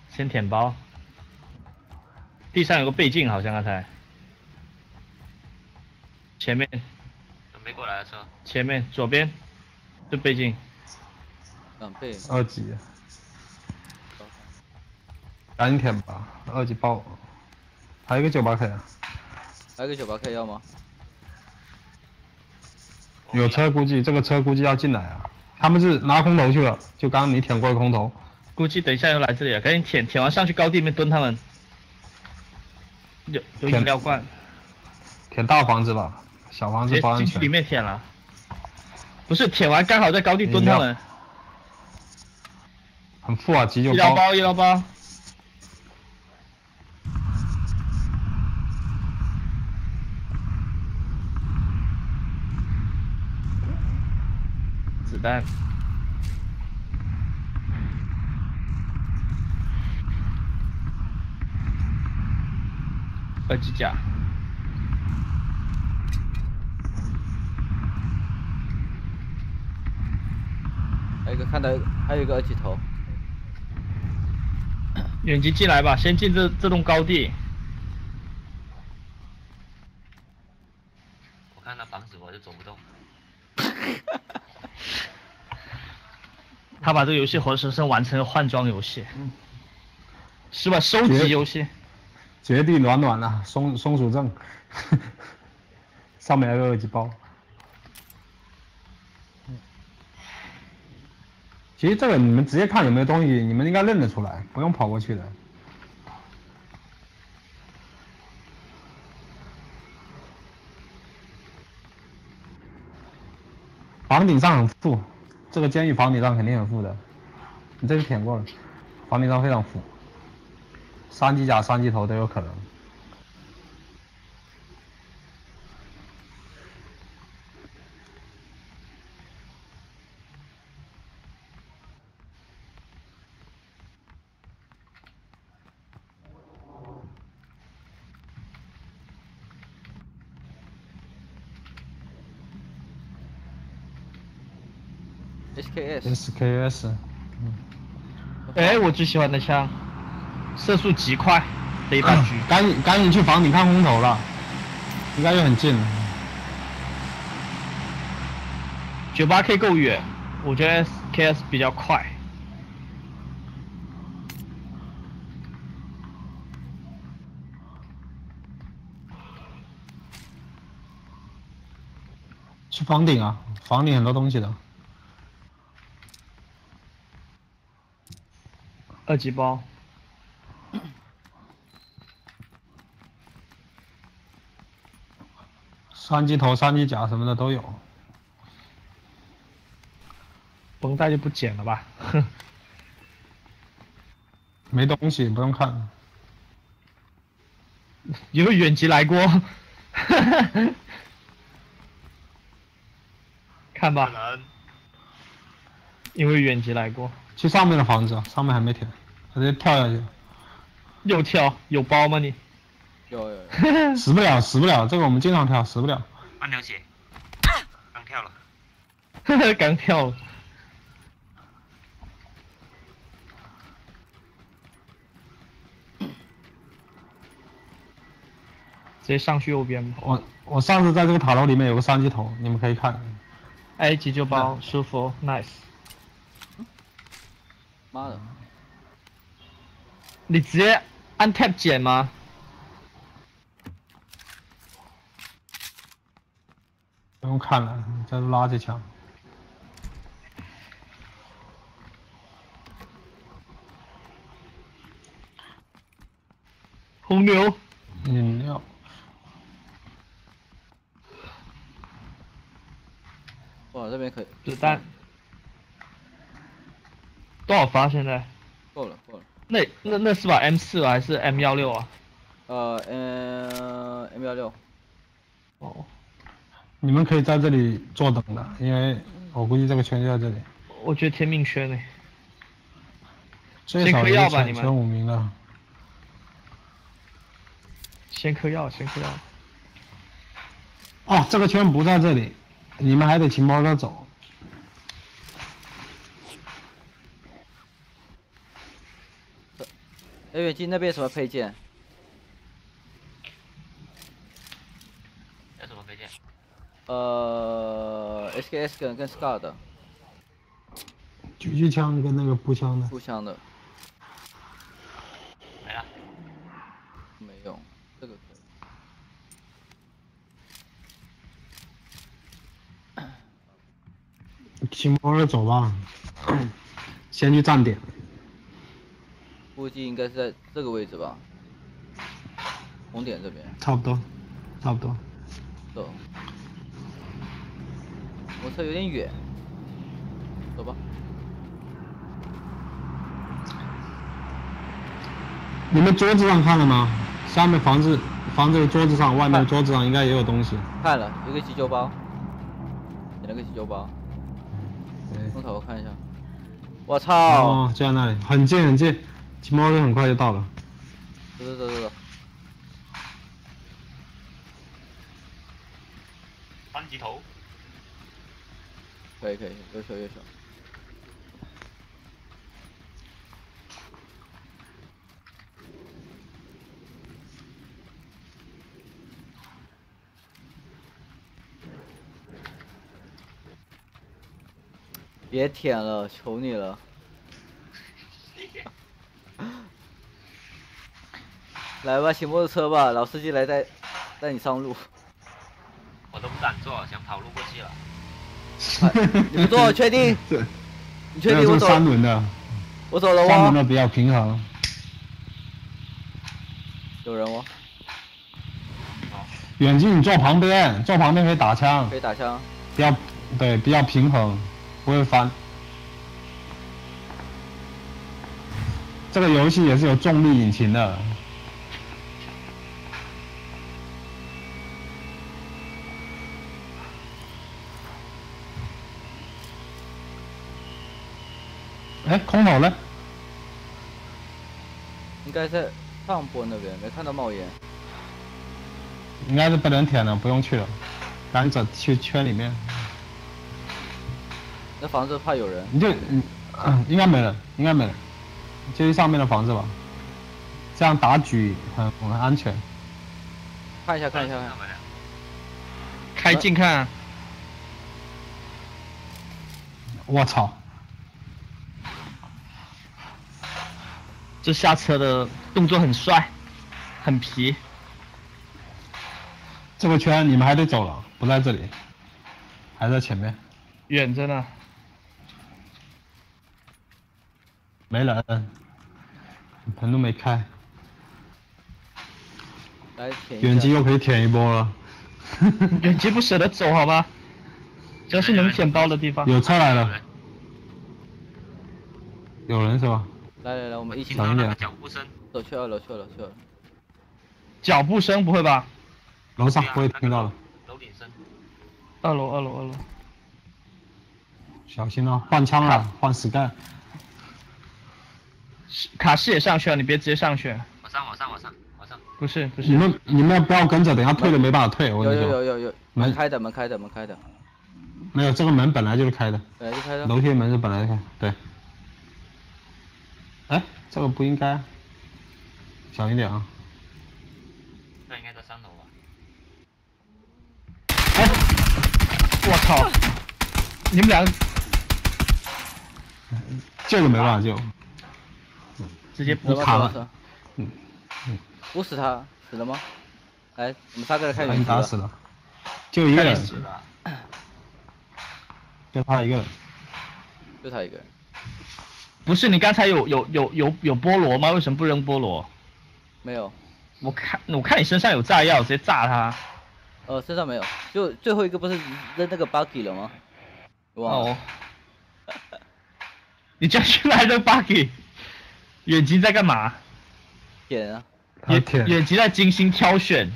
先舔包。地上有个倍镜，好像刚才。前面。准备过来的车。前面左边。这倍镜，两倍，二级，赶紧舔吧，二级爆，还有一个九八 K 啊，还有个九八 K 要吗？有车估计这个车估计要进来啊，他们是拿空投去了，就刚刚你舔过的空投，估计等一下又来这里了，赶紧舔，舔完上去高地面蹲他们，有有饮料罐，舔大房子吧，小房子不安全。进去里面舔了。不是舔完刚好在高地蹲他们，很富啊，急救包。医疗包，医疗包。弹。二级甲。还有一个看到，还有一个二级头。远击进来吧，先进这这栋高地。我看他房子，我就走不动。他把这个游戏活生生完成了换装游戏，是吧？收集游戏。绝地暖暖啊，松松鼠镇，上面还有二级包。其实这个你们直接看有没有东西，你们应该认得出来，不用跑过去的。房顶上很富，这个监狱房顶上肯定很富的。你这个舔过了，房顶上非常富，三级甲、三级头都有可能。SKS，嗯，哎，我最喜欢的枪，射速极快，雷弹狙，赶紧赶紧去房顶看空投了，应该就很近了。九八 K 够远，我觉得 SKS 比较快。去房顶啊，房顶很多东西的。二级包。三级头、三级甲什么的都有。绷带就不剪了吧，哼。没东西，不用看。有远级来过，看吧。因为远级来过。去上面的房子，上面还没填，直接跳下去。又跳？有包吗你？有有。死不了，死不了，这个我们经常跳，死不了。半条血。刚跳了。刚跳了。直接上去右边吧。我我上次在这个塔楼里面有个三级头，你们可以看。A 急救包，舒服，nice。妈的！你直接按 tab 剪吗？不用看了，这是垃圾枪。红牛。饮料。哇，这边可以。子弹。多少发现在？够了，够了。那那那是把 M 四还是 M 幺六啊？呃嗯 M 幺六。哦。你们可以在这里坐等的，因为我估计这个圈就在这里。我觉得天命圈呢。最少要吧，你们前五名了。先嗑药，先嗑药。哦，这个圈不在这里。你们还得骑摩托车走。哎，远近那边什么配件？有什么配件？呃，SKS 跟跟 Scar 的。狙击枪跟那个步枪的。步枪的。没了。没用，这个。骑摩托车走吧，先去站点。估计应该是在这个位置吧，红点这边。差不多，差不多。走。我车有点远，走吧。你们桌子上看了吗？下面房子房子的桌子上，外面的桌子上应该也有东西。看了，一个急救包，两个急救包。从头看一下，我操！哦，就在那里，很近很近，骑摩托车很快就到了。走走走走走。三级头。可以可以，越秀越秀。别舔了，求你了！来吧，骑摩托车吧，老司机来带带你上路。我都不敢坐，想跑路过去了。你不坐，确定？你确定 我走？三轮的。我走了。三轮的比较平衡。有人哦。远近，你坐旁边，坐旁边可以打枪。可以打枪。比较对，比较平衡。不会翻。这个游戏也是有重力引擎的。哎，空投呢？应该在上坡那边，没看到冒烟。应该是不能舔了，不用去了，赶紧去圈里面。那房子怕有人，你就嗯，应该没人，应该没人，就去上面的房子吧，这样打狙很很安全。看一下，看一下，开近看。我操！这下车的动作很帅，很皮。这个圈你们还得走了，不在这里，还在前面。远着呢。没人，盆都没开，来舔。远机又可以舔一波了。远机不舍得走好吗？这是能舔包的地方。有车来了，有人是吧？来来来，我们一起听到那小一点个脚步声，走去二楼，去二楼，去二楼。脚步声不会吧？楼上我也听到了，楼顶声，二楼，二楼，二楼。小心哦，换枪了，换 Sky。卡视野上去了，你别直接上去。往上往上往上往上，不是不是你，们你们不要跟着，等下退了没办法退。我有跟你说，有有有有，门门开的，门开的，门开的，没有这个门本来就是开的，本来就开的。楼梯门是本来就开，对。哎，这个不应该，小心点啊！这应该在三楼吧？哎我操！你们两个这个没办法救，直接不怎么卡了怎么嗯不死他，死了吗？来，我们三个人开把远击吧。你打死了，就一个人，死了？就他一个人。就他一个人。不是你刚才有有有有有菠萝吗？为什么不扔菠萝？没有，我看我看你身上有炸药，直接炸他。呃，身上没有。就最后一个不是扔那个 buggy 了吗？哇。哦。你居然去来扔 buggy？远吉在干嘛？舔啊，远他舔远吉在精心挑选。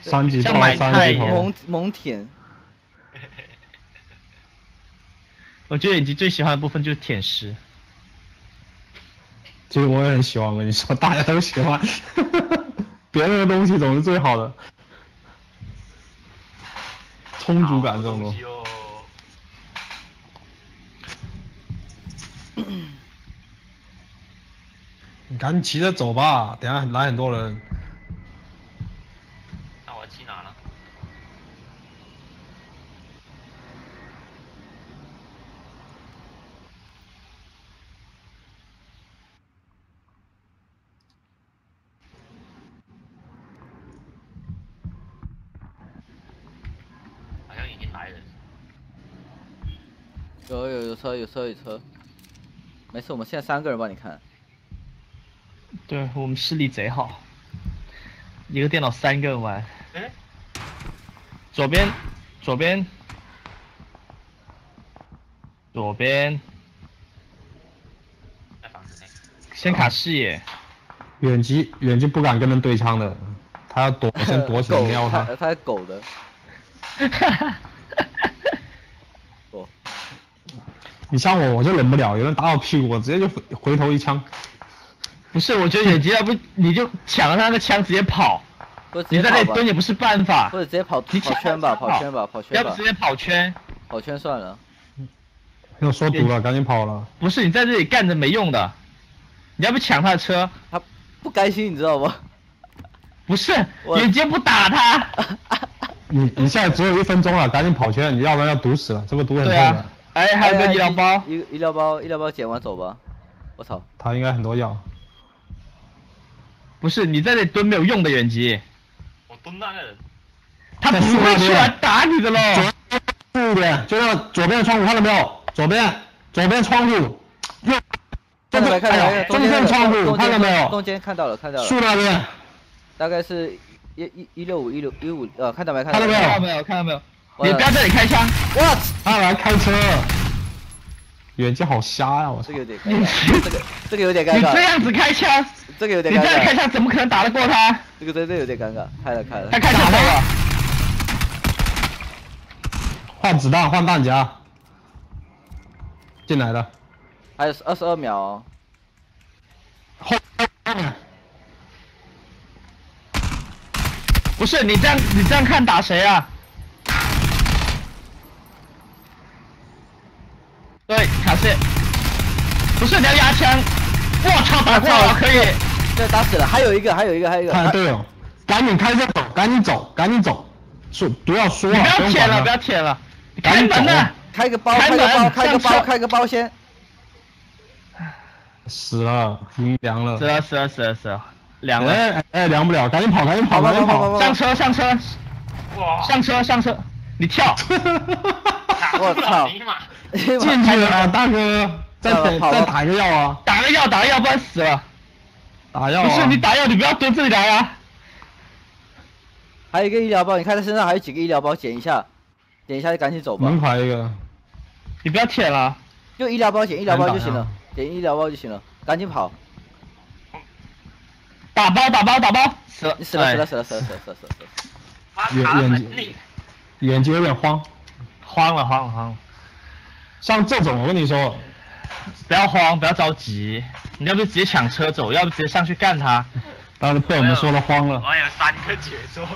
三级头像买，三级头菜猛猛舔。我觉得眼睛最喜欢的部分就是舔食。其实我也很喜欢，我跟你说，大家都喜欢，别人的东西总是最好的，充足感这种东西。哦。你赶紧骑着走吧，等下来很多人。那我去哪了？好像已经来了。有有有车有车有车。没事，我们现在三个人帮你看。对我们视力贼好，一个电脑三个人玩。哎，左边，左边，左边，在房子内。先卡视野。远击远击不敢跟人对枪的，他要躲先躲起来 狗，瞄他。他他狗的。哦，你像我，我就忍不了，有人打我屁股，我直接就回回头一枪。不是，我觉得远吉要不你就抢了他那个枪直接跑，你在那里接跑吧蹲也不是办法或。者直接跑你抢跑圈吧，跑跑圈吧，跑圈吧要不直，接跑圈？跑圈算了。没有说毒了，赶紧跑了。不是你在这里干着没用的，你要不抢他的车？他不甘心，你知道吗？不是，我远吉不打他。你你现在只有一分钟了，赶紧跑圈，你要不然要毒死了，这个毒很痛的。哎，还有个医疗包。医医疗包，医疗包捡完走吧。我操，他应该很多药。不是你在这里蹲没有用的远吉，我蹲那个人，他不会是来打你的喽。注意点，就那左边的窗户看到没有？左边，左边窗户，右，看到没？看到没？有中中间间窗户看到没有中？间看到了，看到了，树那边，大概是一一一六五一六一五呃，看到没？看看到没有看到没有？看到没有？你不要这里开枪。我操他来开车，远近好瞎呀！我操这个！有点尴尬，这个这个有点尴尬，你这样子开枪，这个有点尴尬你这样开，枪怎么可能打得过他？这个真的有点尴尬，开了开了他，开枪了。换子弹，换弹夹。进来了，还有二十二秒哦，后后面不是你这样，你这样看打谁啊？对，卡斯。不是你要压枪。我操，打过了，可以。对，打死了，还有一个，还有一个，还有一个，还看队友，赶紧开车走，赶紧走，赶紧走，说不要说了，不要舔了，不要舔了。赶紧走开个包，开开个包，开个包，开个包先，死了，阴凉了死。了死了死了死了，凉了。哎哎，凉不了，赶紧跑，赶紧跑，赶紧跑！上车上车哇！上车上车，你跳。我操！进去了，大哥，再再打个药啊！打个药，打个药，不然死了。打药、啊、不是你打药，你不要蹲这里来呀！还有一个医疗包，你看他身上还有几个医疗包，捡一下，捡一下就赶紧走吧。门牌一个，你不要舔了，就医疗包捡医疗包就行了，捡医疗包就行了，赶紧跑。打包打包打包，死了，你死了死了死了死了死了死了死了。眼眼睛眼睛有点慌，慌了慌了慌了。像这种，我跟你说，不要慌，不要着急，你要不直接抢车走，要不直接上去干他。当时被我们说了慌了。我有三个解说。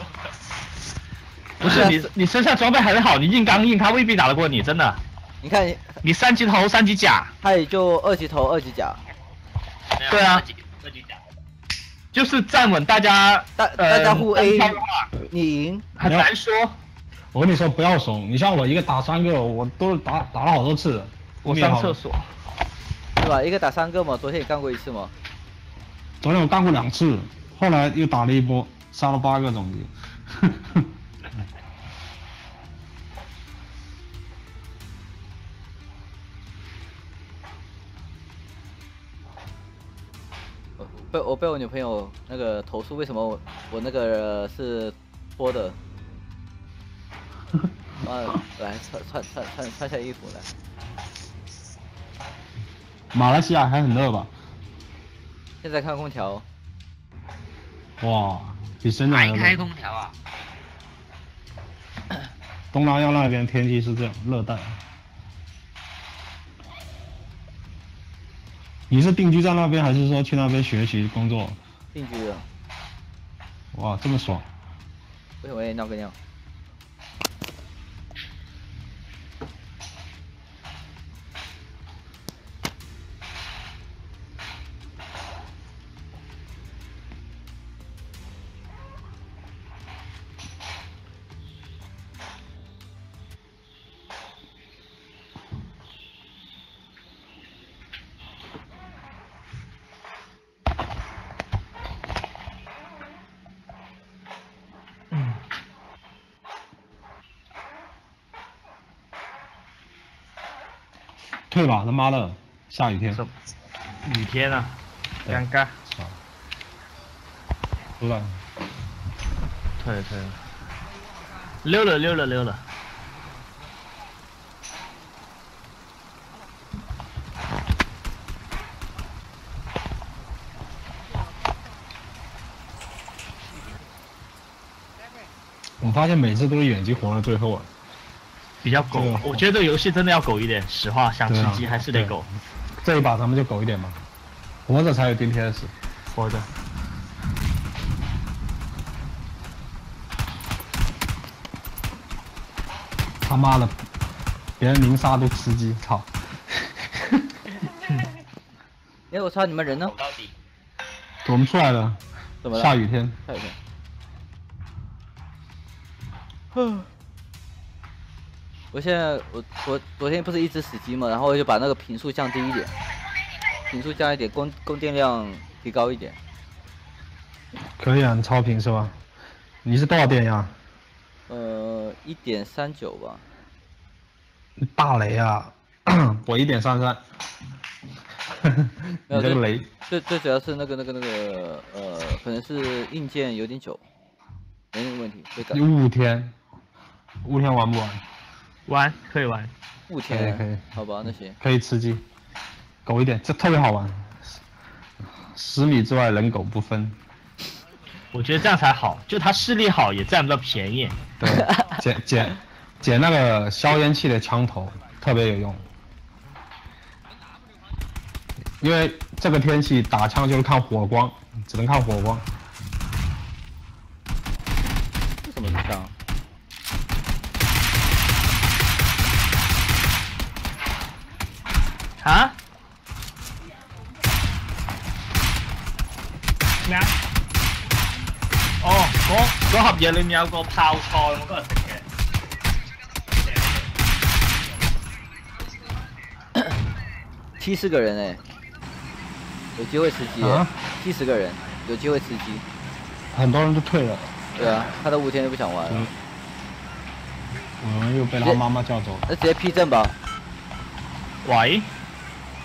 不是你你身上装备很好，你硬刚硬，他未必打得过你，真的。你看，你三级头三级甲，他也就二级头二级甲，对啊二级二级甲就是站稳大家大呃大家互 A 你赢，很难说。我跟你说，不要怂。你像我一个打三个，我都是打打了好多次的。我上厕所，对吧？一个打三个嘛，昨天也干过一次嘛。昨天我干过两次，后来又打了一波，杀了八个总计。我被我被我女朋友那个投诉，为什么我我那个是播的？啊，来穿穿穿穿穿下衣服来。马来西亚还很热吧？现在开空调，哇，比深圳还热开。空调啊？东南亚那边天气是这样，热带。你是定居在那边，还是说去那边学习工作？定居的。哇，这么爽！为什么要尿个尿？退吧，他妈的，下雨天。雨天啊，尴尬。操！出来。退了退了，溜了溜了溜了。我发现每次都是眼睛红到最后啊。比较狗我觉得这个游戏真的要狗一点，实话，想吃鸡还是得狗，这一把咱们就狗一点嘛，活着才有 DPS。活着。他妈的，别人零杀都吃鸡，操！哎，我操，你们人呢。我们出来了，怎么了？下雨天，下雨天。哼。我现在我昨昨天不是一直死机嘛，然后我就把那个频数降低一点，频数降一点，供供电量提高一点。可以啊，你超频是吧？你是多少电压？呃，一点三九吧。大雷啊！我一点三三。没有这 你这个雷，最最主要是那个那个那个呃，可能是硬件有点久，没什么问题，会改。五天，五天玩不玩？玩可以玩，雾可以可以天，好吧，那行。可以吃鸡，狗一点，这特别好玩。十米之外人狗不分，我觉得这样才好，就他视力好也占不到便宜。对，捡捡捡那个消烟器的枪头特别有用，因为这个天气打枪就是看火光，只能看火光。这什么枪？啊？咩啊？哦，嗰嗰盒嘢裏面有個泡菜，我嗰日食嘅。七十个人哎，有机会吃鸡、啊七十个人有机会吃鸡。很多人都退了，对啊，他都五天就不想玩了嗯，我们又被他妈妈叫走。那直接 P 正吧。喂，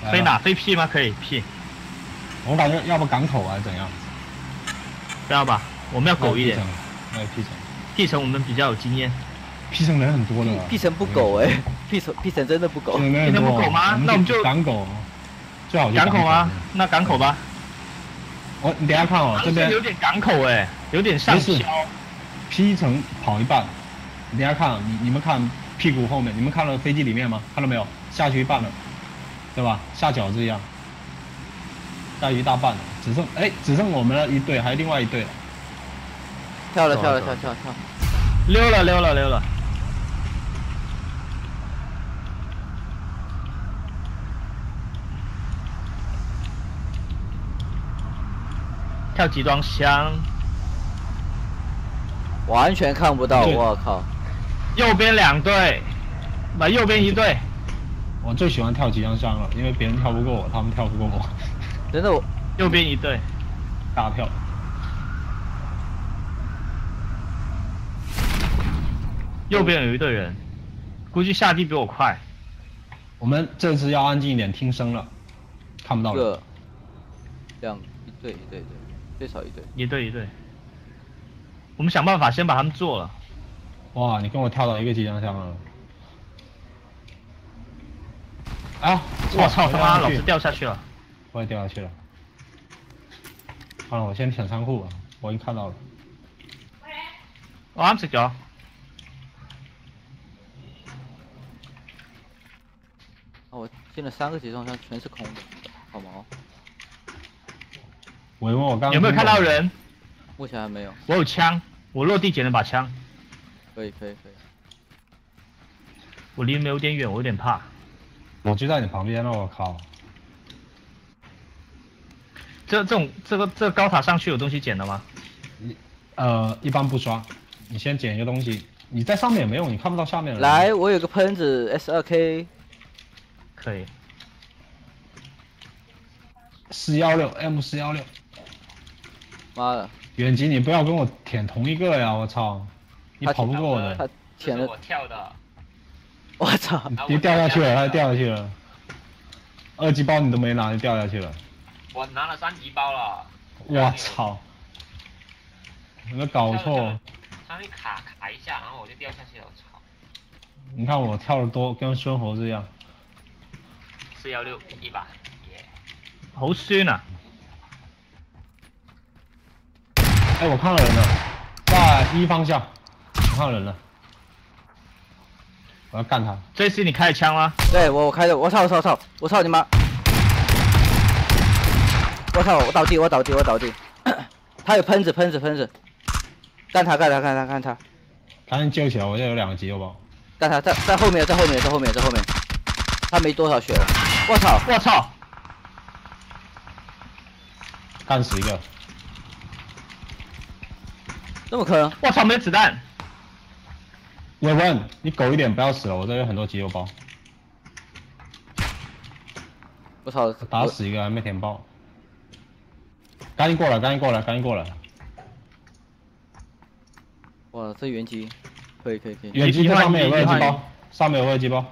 来了飛哪？飞 P 吗？可以 P。我感觉要不港口还是怎样？不要吧，我们要狗一点。那 P 城，P 城我们比较有经验。，P 城人很多的。P 城不狗哎，P 城 P 城真的不狗。人很那多不狗吗那我们就港口，最好港口吗？那港口吧。我你等一下看哦，这边有点港口哎，有点上没事飘。P 城跑一半，你等一下看，你你们看屁股后面，你们看到飞机里面吗？看到没有？下去一半了，对吧？下饺子一样，下去一大半了，只剩哎，只剩我们了一队，还有另外一队了。跳了跳了跳跳跳。溜了溜了溜了。跳集装箱，完全看不到，我靠！右边两队，把右边一队，我最喜欢跳集装箱了，因为别人跳不过我，他们跳不过我，真的我右边一队，大跳。右边有一队人，估计下地比我快。我们这次要安静一点，听声了，看不到了。一个两一对一对对，最少一对。一队一队，我们想办法先把他们做了。哇，你跟我跳到一个集装箱了。啊！我操他妈，老子掉下去了。我也掉下去了。好了，我先舔仓库吧，我已经看到了。我啱食啊，我进了三个集装箱，全是空的，好毛。我问我刚刚有没有看到？人？目前还没有，我有枪，我落地捡了把枪。可以可以可以。我离你们有点远，我有点怕。我就在你旁边了，我靠！这这种这个这个高塔上去有东西捡的吗？呃，一般不刷，你先捡一个东西，你在上面也没用，你看不到下面的。来，我有个喷子 S 二 K，可以。四幺六 M 四幺六，妈的，远吉你不要跟我舔同一个呀！我操，你跑不过我他的，舔了，我跳的，我操！你你掉下去了，他掉下去了。二级包你都没拿就掉下去了，我拿了三级包了。我操！有没有搞错？他会卡卡一下，然后我就掉下去了，我操！你看我跳的多，跟孙猴子一样。四幺六一把，耶！好酸啊！哎，我看到人了，在一方向，我看到人了，我要干他。这次你开的枪吗？对我我开的，我操我操我操我操你妈！我操我倒地我倒地我倒地，他有喷子喷子喷子，干他干他干他干他赶紧救起来，我这有两个急救包。干他在在后面在后面在后面在后面，他没多少血了，我操！我操！干死一个，这么坑？我操，没子弹！伟文，你狗一点不要死了，我这有很多急救包，我操！打死一个还没填包。赶紧过来，赶紧过来，赶紧过来！哇，这原机，可以可以可以。原机这上面有个二级包，上面有个二级包，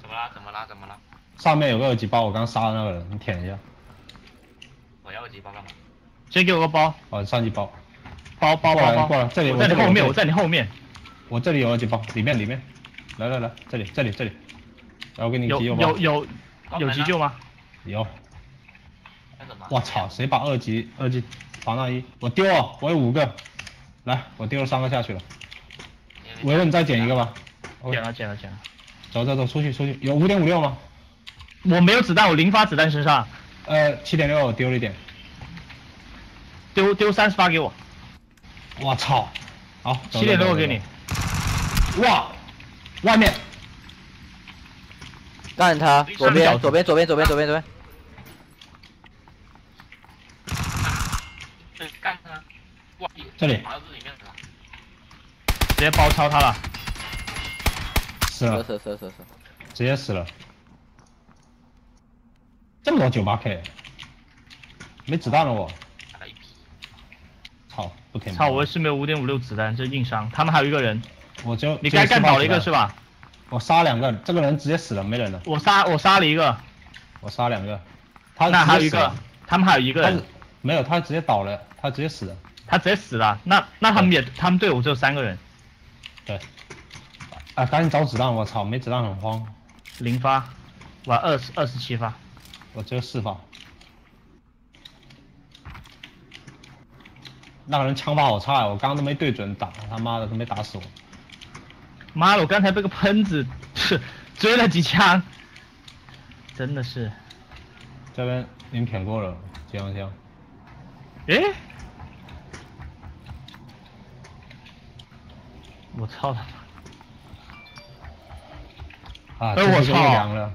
怎么啦？怎么啦？怎么啦？上面有个二级包，我刚杀的那个人，你舔一下。我要二级包干嘛？先给我个包，哦，上级包，包包过来包包。过来这里我在你后面，我在你后面。我这里有二级包，里面里面，来来来，这里这里这里，来我给你急救包。有有有急救吗？有。我操，谁把二级二级防弹衣？我丢了，我有五个，来，我丢了三个下去了。维文，你再捡一个吧。捡了捡了捡了。走走走，出去出去，有五点五六吗？我没有子弹，我零发子弹身上，呃，七点六我丢了一点。丢丢三十发给我，我操！好，走七点六给你。哇，外面干他，左边左边左边左边左边左边，干他！哇，这里这里。直接包抄他了。死了，死了死了死了死了死了。直接死了。这么多九八 K，没子弹了我。操，不填。操，我是没有五点五六子弹，这硬伤。他们还有一个人，我就你该干倒了一个是吧？我杀两个，这个人直接死了，没人了。我杀我杀了一个，我杀两个，他那还有一个他们还有一个人，没有，他直接倒了，他直接死了。他直接死了。那那他们也，他们队伍只有三个人，对。啊，赶紧找子弹！我操，没子弹很慌。零发，我二十二十七发。我只有四发。那个人枪法好差呀！我刚刚都没对准打，他妈的都没打死我。妈的，我刚才被个喷子追了几枪，真的是。这边已经舔过了，吉阳枪。诶？我操他妈！啊，哎我操。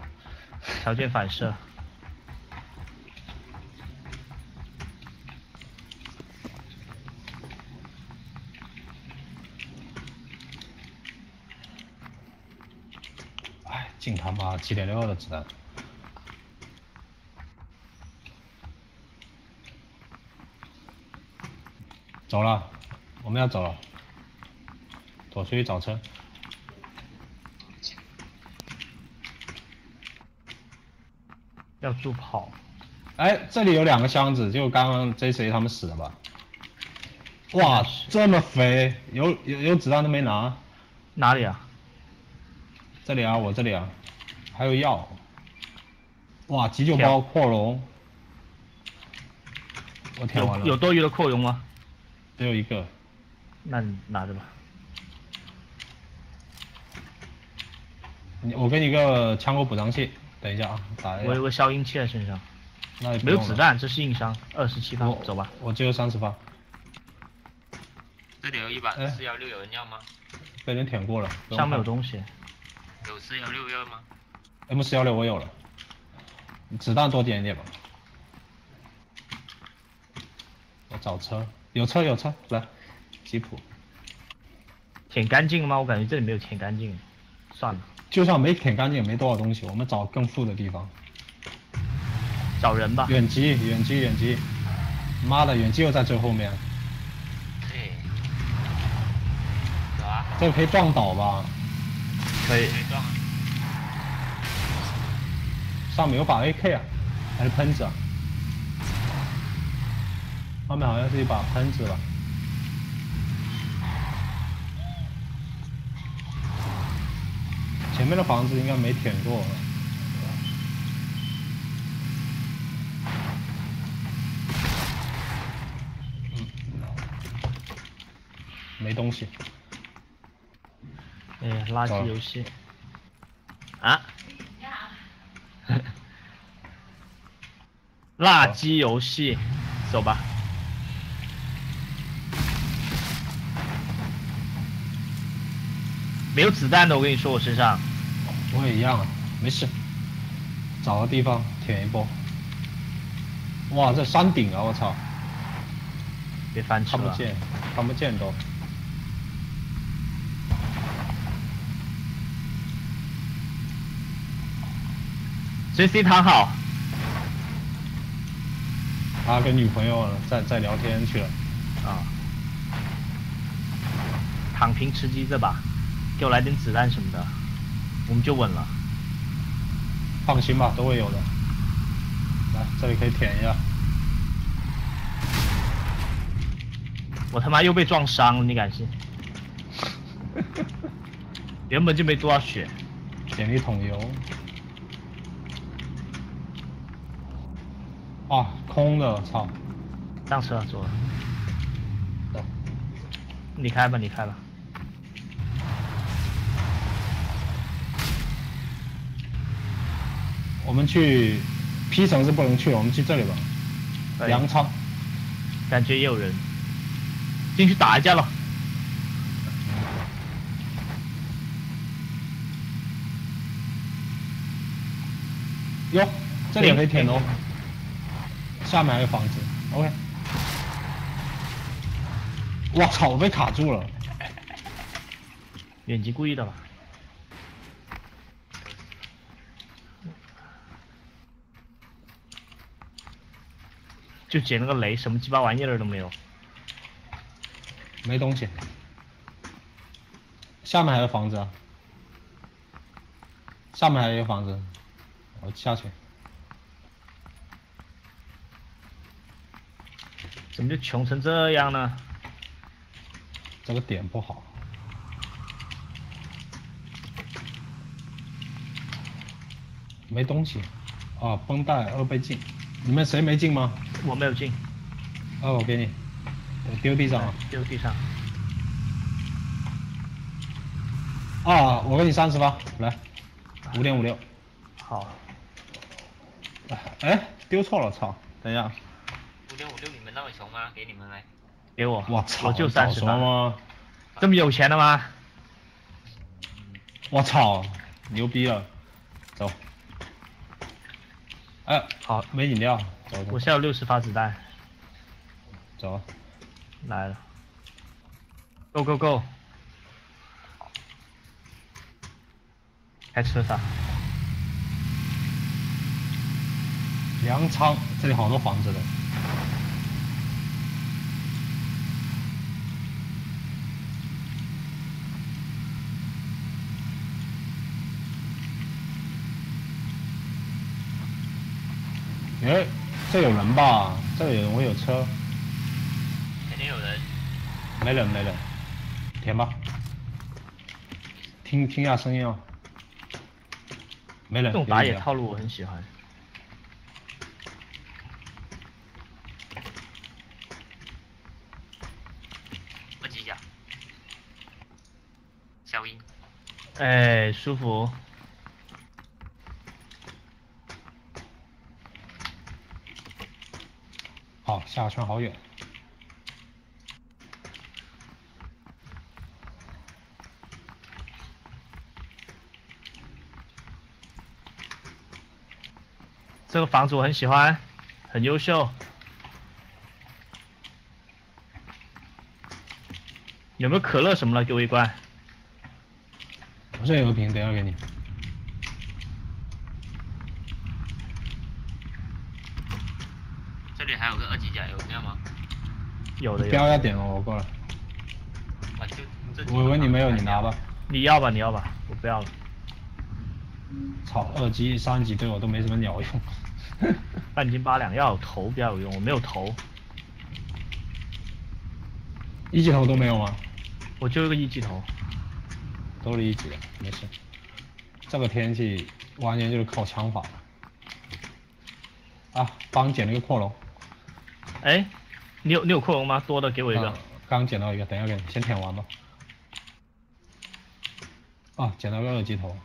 条件反射。哎，净他妈七点六的子弹。走了，我们要走了。我出去找车。要助跑。哎，这里有两个箱子，就刚刚 J C 他们死了吧？哇，这么肥，有有有子弹都没拿。哪里啊？这里啊，我这里啊，还有药。哇，急救包扩容，我舔完了。有有多余的扩容吗？只有一个。那你拿着吧。你我给你个枪口补偿器，等一下啊，打一下。我有个消音器在身上，没有子。弹，这是硬伤，二十七发，走吧。我只有三十发，这里有一把哎四幺六，有人要吗？被人舔过了。上面有东西，有四幺六幺吗？M 四幺六我有了，子弹多点一点吧。我找车，有车有车，来，吉普。舔干净了吗？我感觉这里没有舔干净，算了，就算没舔干净，也没多少东西，我们找更富的地方。找人吧。远击，远击，远击！妈的，远击又在最后面，对。走啊，这个可以撞倒吧？可以，上面有把 AK 啊，还是喷子啊？上面好像是一把喷子吧？前面的房子应该没舔过。嗯，没东西。哎，垃圾游戏。啊？垃圾游戏，走吧。没有子弹的，我跟你说，我身上。我也一样啊，没事，找个地方舔一波。哇，这山顶啊，我操，别翻车了。看不见，看不见都。JC 躺好，他跟女朋友在在聊天去了。啊，躺平吃鸡这把，给我来点子弹什么的，我们就稳了。放心吧，都会有的。来，这里可以舔一下。我他妈又被撞伤了，你敢信？原本就没多少血，点一桶油。啊，空的，操！上车走了，走，你开吧，你开吧。我们去 P 城是不能去了，我们去这里吧。粮仓。感觉也有人，进去打一架了。哟，这里也可以舔哦。下面还有房子，OK。我操，我被卡住了。远击故意的吧？就捡了个雷，什么鸡巴玩意儿都没有。没东西。下面还有房子啊。下面还有房子，我下去。怎么就穷成这样呢？这个点不好。没东西，啊，绷带二倍镜，你们谁没镜吗？我没有进，啊，我给你，我丢地上了。丢地上。啊，我给你三十发，来，五点五六。好，哎，丢错了，操！等一下，五那么穷吗？给你们来。给我，我操，我就三十吗？这么有钱的吗？我操，牛逼啊，走。哎，好，没饮料，走走我现在有六十发子弹，走。来了，Go Go Go，开车上，粮仓，这里好多房子的。哎，这有人吧？这有人，我有车。肯定有人。没人，没人。填吧。听听下声音哦。没人。这种打野套路我很喜欢。二级甲。消音。哎，舒服。好，下个圈好远。这个房子我很喜欢，很优秀。有没有可乐什么的？给我一罐。我这有个瓶，等一下给你。这里还有个二级甲，有要吗？有的。标要点了，我过来。我以为你没有，你拿吧。你要吧，你要吧，我不要了。操，二级、三级对我都没什么鸟用。半斤八两要有头比较有用，我没有头，一级头都没有吗？我就一个一级头。都是一级的，没事。这个天气完全就是靠枪法。啊，帮捡了一个扩容。哎，你有你有扩容吗？多的给我一个。啊刚捡到一个，等一下给你，先舔完吧。啊，捡到个二级头。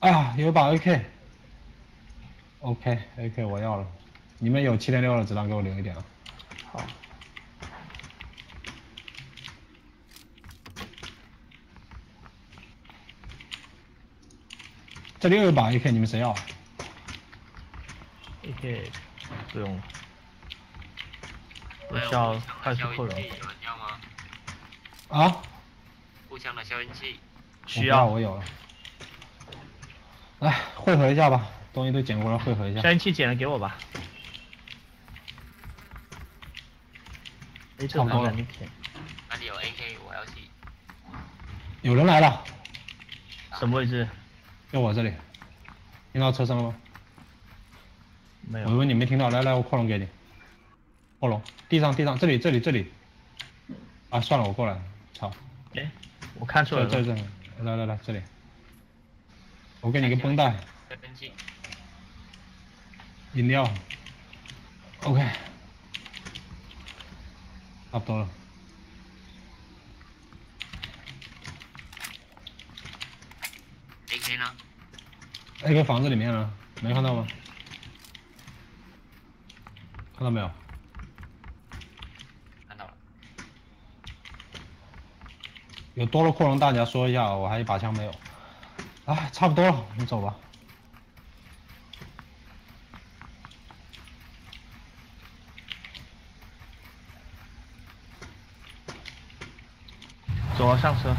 啊，有一把 AK。OK，AK 我要了。你们有七点六的子弹给我留一点啊。好。这里又有一把 AK，你们谁要？AK 不用了，我需要快速扩容要吗？啊？互相的消音器。需要我有了。来汇合一下吧，东西都捡过来汇合一下消。音器捡了给我吧。哎，这个差不多了赶紧舔。哪里有 AK？我要去。有人来了，什么位置？就我这里，听到车声了吗？没有。我以为你没听到，来来，我扩容给你。扩容，地上地上，这里这里这里。啊，算了，我过来。操，哎，我看错了。这这这，来来来，这里。我给你个绷带，消音器。饮料。OK，差不多了。AK 呢？那个房子里面呢？没看到吗？看到没有？看到了。有多了扩容大家说一下，我还一把枪没有。哎，差不多了，你走吧。走啊，上车。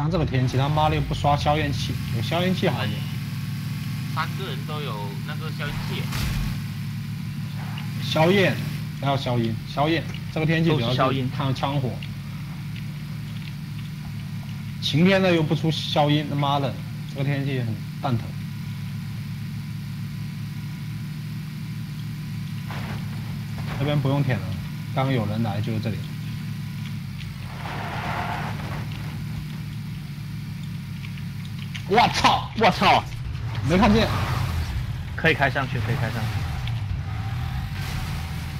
像这个天气，他妈的又不刷消烟器，有消烟器好一点。三个人都有那个消音器。消焰，不要消音，消焰。这个天气主要是消音看枪火。晴天的又不出消音，他妈的，这个天气很蛋疼。这边不用舔了，刚刚有人来就是这里。我操！我操，没看见。可以开上去，可以开上去，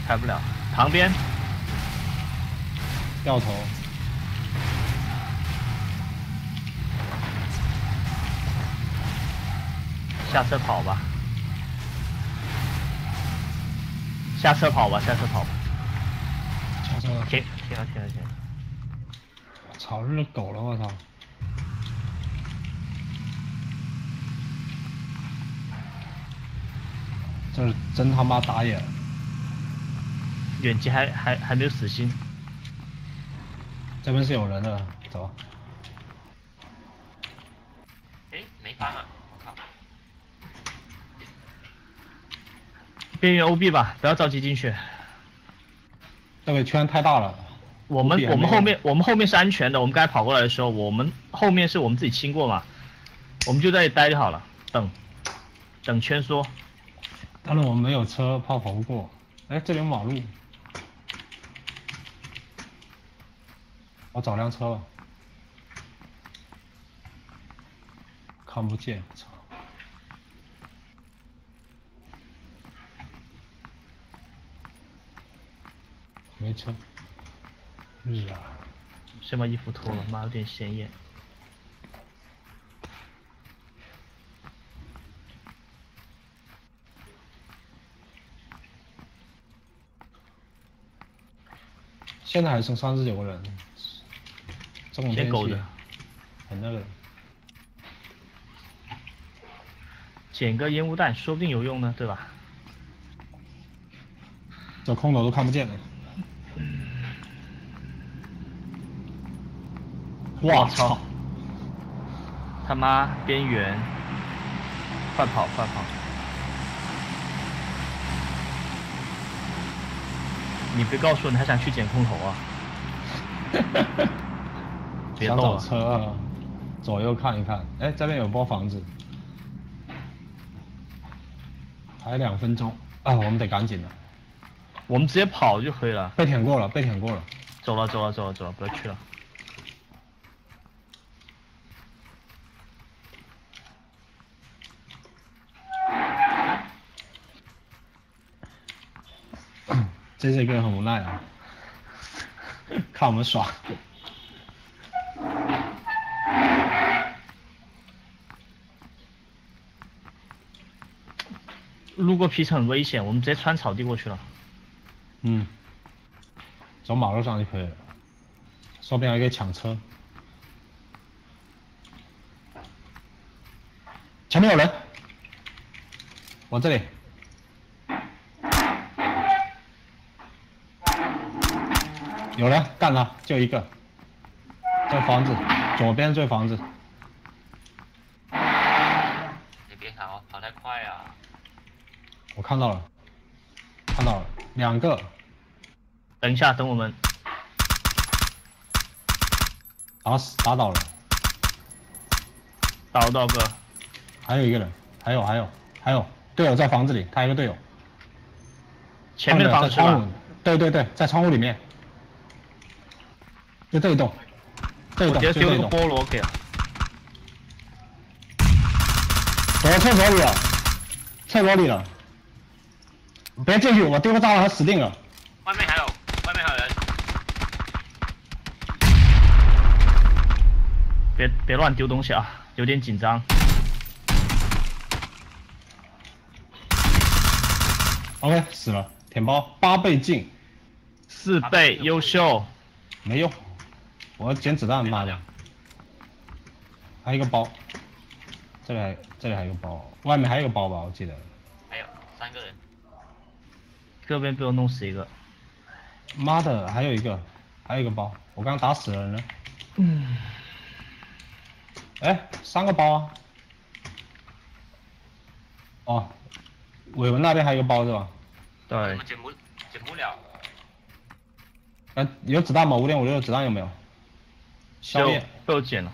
开不了，旁边掉头。下车跑吧，下车跑吧，下车跑吧，下车了。停停了停了停了，我操，日狗了，我操！这是真他妈打野，远击还还还没有死心，这边是有人的，走。诶，没翻了，我靠！边缘 OB 吧，不要着急进去，这个圈太大了。我们我们后面我们后面是安全的，我们刚才跑过来的时候，我们后面是我们自己清过嘛，我们就在这里待就好了，等等圈缩。但是我们没有车，怕跑不过。哎，这里有马路，我找辆车吧。看不见，我操！没车。日啊！先把衣服脱了，妈有点显眼。现在还剩三十九个人，这种天气先苟着，很那个。捡个烟雾弹，说不定有用呢，对吧？这空投都看不见了。我操！他妈边缘，快跑快跑！你别告诉我你还想去捡空投啊！别动了，车啊，左右看一看。哎，这边有包房子，还有两分钟啊，我们得赶紧了。我们直接跑就可以了。被舔过了，被舔过了。走了走了走了走了，不要去了。这是一个人很无奈啊，看我们爽。路过皮城很危险，我们直接穿草地过去了。嗯，走马路上就可以了，说不定还可以抢车。前面有人，往这里。有人干了，就一个。这房子，左边这房子，你别跑，跑太快啊！我看到了，看到了，两个，等一下，等我们。打死打倒了，打了多少个？还有一个人，还有还有还有队友在房子里，他一个队友。前面的房子是吧在窗户？对对对，在窗户里面。就这一栋，这一栋，我直接就这一个菠萝给了。躲到厕所里了，厕所里了。别进去，我丢个炸弹，他死定了。外面还有，外面还有人。别别乱丢东西啊，有点紧张。OK，死了，舔包八倍镜，四倍优秀，没用，我要捡子弹，妈的。还有一个包，这里还这里还有一个包，外面还有一个包吧，我记得。还有三个人，这边被我弄死一个。妈的，还有一个，还有一个包，我刚打死了人了。嗯，哎，三个包啊！哦，伟文那边还有一个包是吧？我对们，捡不捡不了，呃，有子弹吗？五点五六的子弹有没有？宵就夜，被我捡了，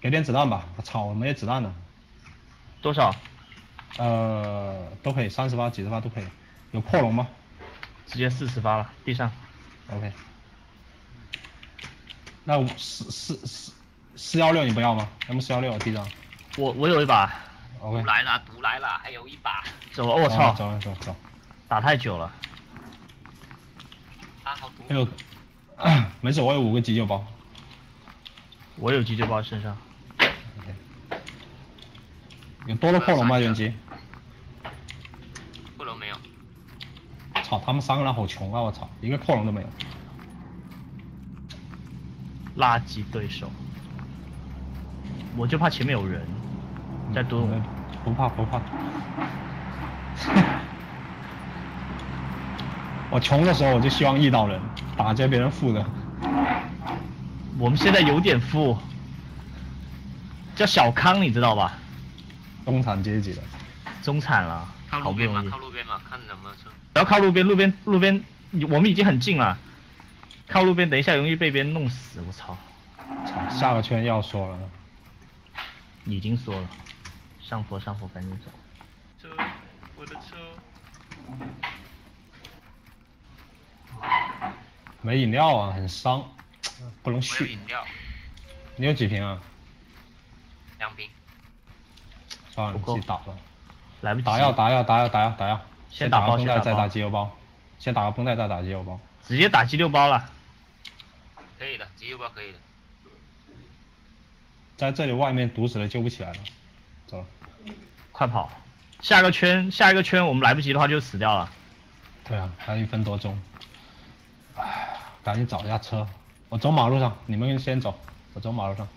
给点子弹吧。我操，我没子弹了。多少？呃，都可以，三十发、几十发都可以。有扩容吗直接四十发了，地上。？OK。那我四四四四幺六你不要吗？M 四幺六地上。我我有一把，毒 OK。来了，毒来了，还有一把，走了，我操，走了走了走。打太久了。啊，好毒还，有，没事，我有五个急救包。我有急救包身上，有多了扩容吗？远机？扩容没有，操，他们三个人好穷啊！我操，一个扩容都没有。垃圾对手。我就怕前面有人在蹲我。嗯不怕不怕。我穷的时候我就希望遇到人，打劫别人富的。我们现在有点富，叫小康，你知道吧？中产阶级的。中产了，靠路边嘛好不容易，。靠路边嘛，看有没有车。不要靠路边，路边路边，我们已经很近了。靠路边，等一下容易被别人弄死，我操！操，下个圈要说了。已经说了，上坡上坡，赶紧走。车，我的车。没饮料啊，很伤，不能续饮。料，你有几瓶啊？两瓶。算了，你不够自己打吧。来不及。打药打药打药打药打药。先打个绷带，再打急救包。先打个绷带，再打急救包。直接打急救包了。可以的，急救包可以的。在这里外面堵死了，救不起来了。走了。快跑！下个圈，下一个圈，我们来不及的话就死掉了。对啊，还有一分多钟。唉，赶紧找一下车。我走马路上，你们先走，我走马路上。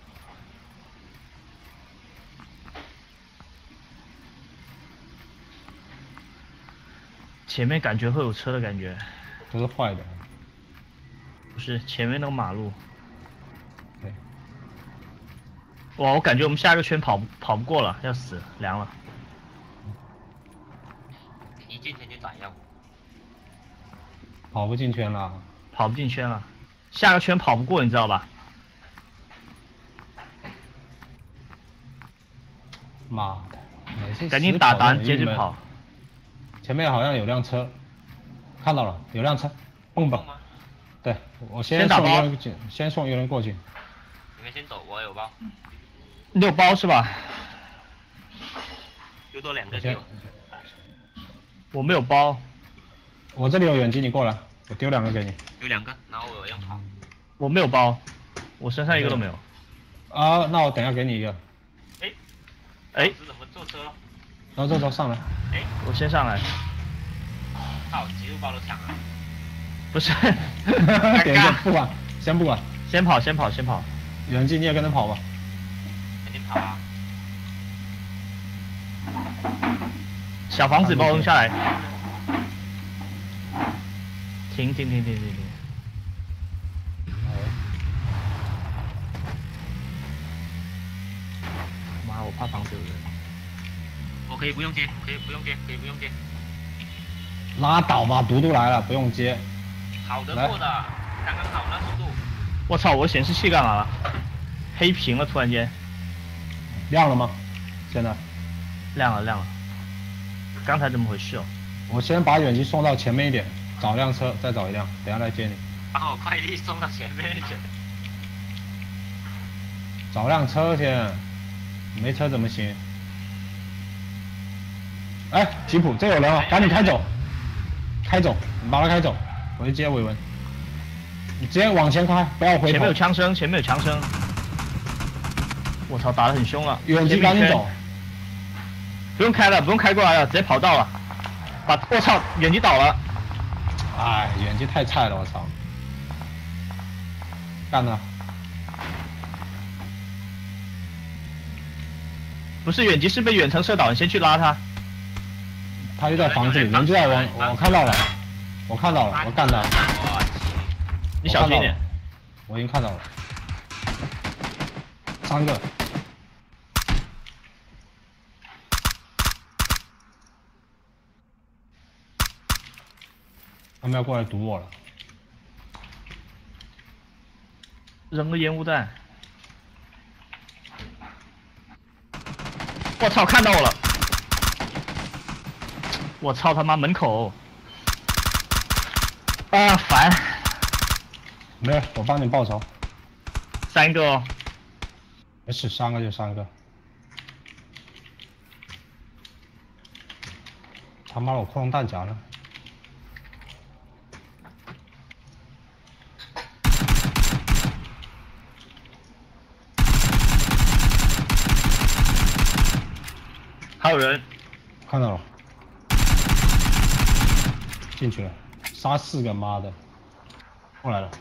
前面感觉会有车的感觉，都是坏的。不是前面那个马路。对，哇，我感觉我们下一个圈跑跑不过了，要死，凉了。一进圈就打药。跑不进圈了。跑不进圈了，下个圈跑不过，你知道吧？妈的，赶紧打打，跑得很郁闷接着跑。。前面好像有辆车，看到了，有辆车，蹦蹦。对，我先先打包先送一个人过去。你们先走，我有包，六包是吧？又多两个。我没有包，我这里有远机，你过来，我丢两个给你。有两个，然后我要跑。我没有包，我身上一个都没有。啊，那我等一下给你一个。哎，哎怎么坐车？走走走，上来。哎，我先上来，靠，急救包都抢了。不是，点一下，不管，先不管。先跑，先跑，先跑。远近你也跟着跑吧。肯定跑啊！小房子帮我扔下来。停停停停停停。妈，我怕房子有人。我可以不用接，可以不用接，可以不用接。拉倒吧，毒都来了，不用接。好的过的，刚刚好那速度。我操，我显示器干嘛了？黑屏了，突然间亮了吗？现在，亮了亮了。刚才怎么回事哦？我先把远机送到前面一点，找辆车，再找一辆，等下来接你。把我快递送到前面去。找辆车先，没车怎么行？哎，吉普，这有人啊，赶紧开走，开走，你把他开走，我去接伟文。你直接往前开，不要回头前面有。枪声，前面有枪声。我操，打得很凶了。远机前面一圈赶紧走。不用开了，不用开过来了，直接跑到了。把我操，远机倒了。哎，远机太菜了，我操！干他！不是远击是被远程射倒，你先去拉他。他就在房子里，人就在我，我看到了，我看到了，我干他！我去，你小心一点。我已经看到了，三个，他们要过来堵我了。扔个烟雾弹。我操，看到我了！我操他妈门口！啊，烦！没事，我帮你报仇。三个哦。没事，三个就三个。他妈，我扩容弹夹呢？还有人，看到了，进去了，杀四个，妈的，过来了，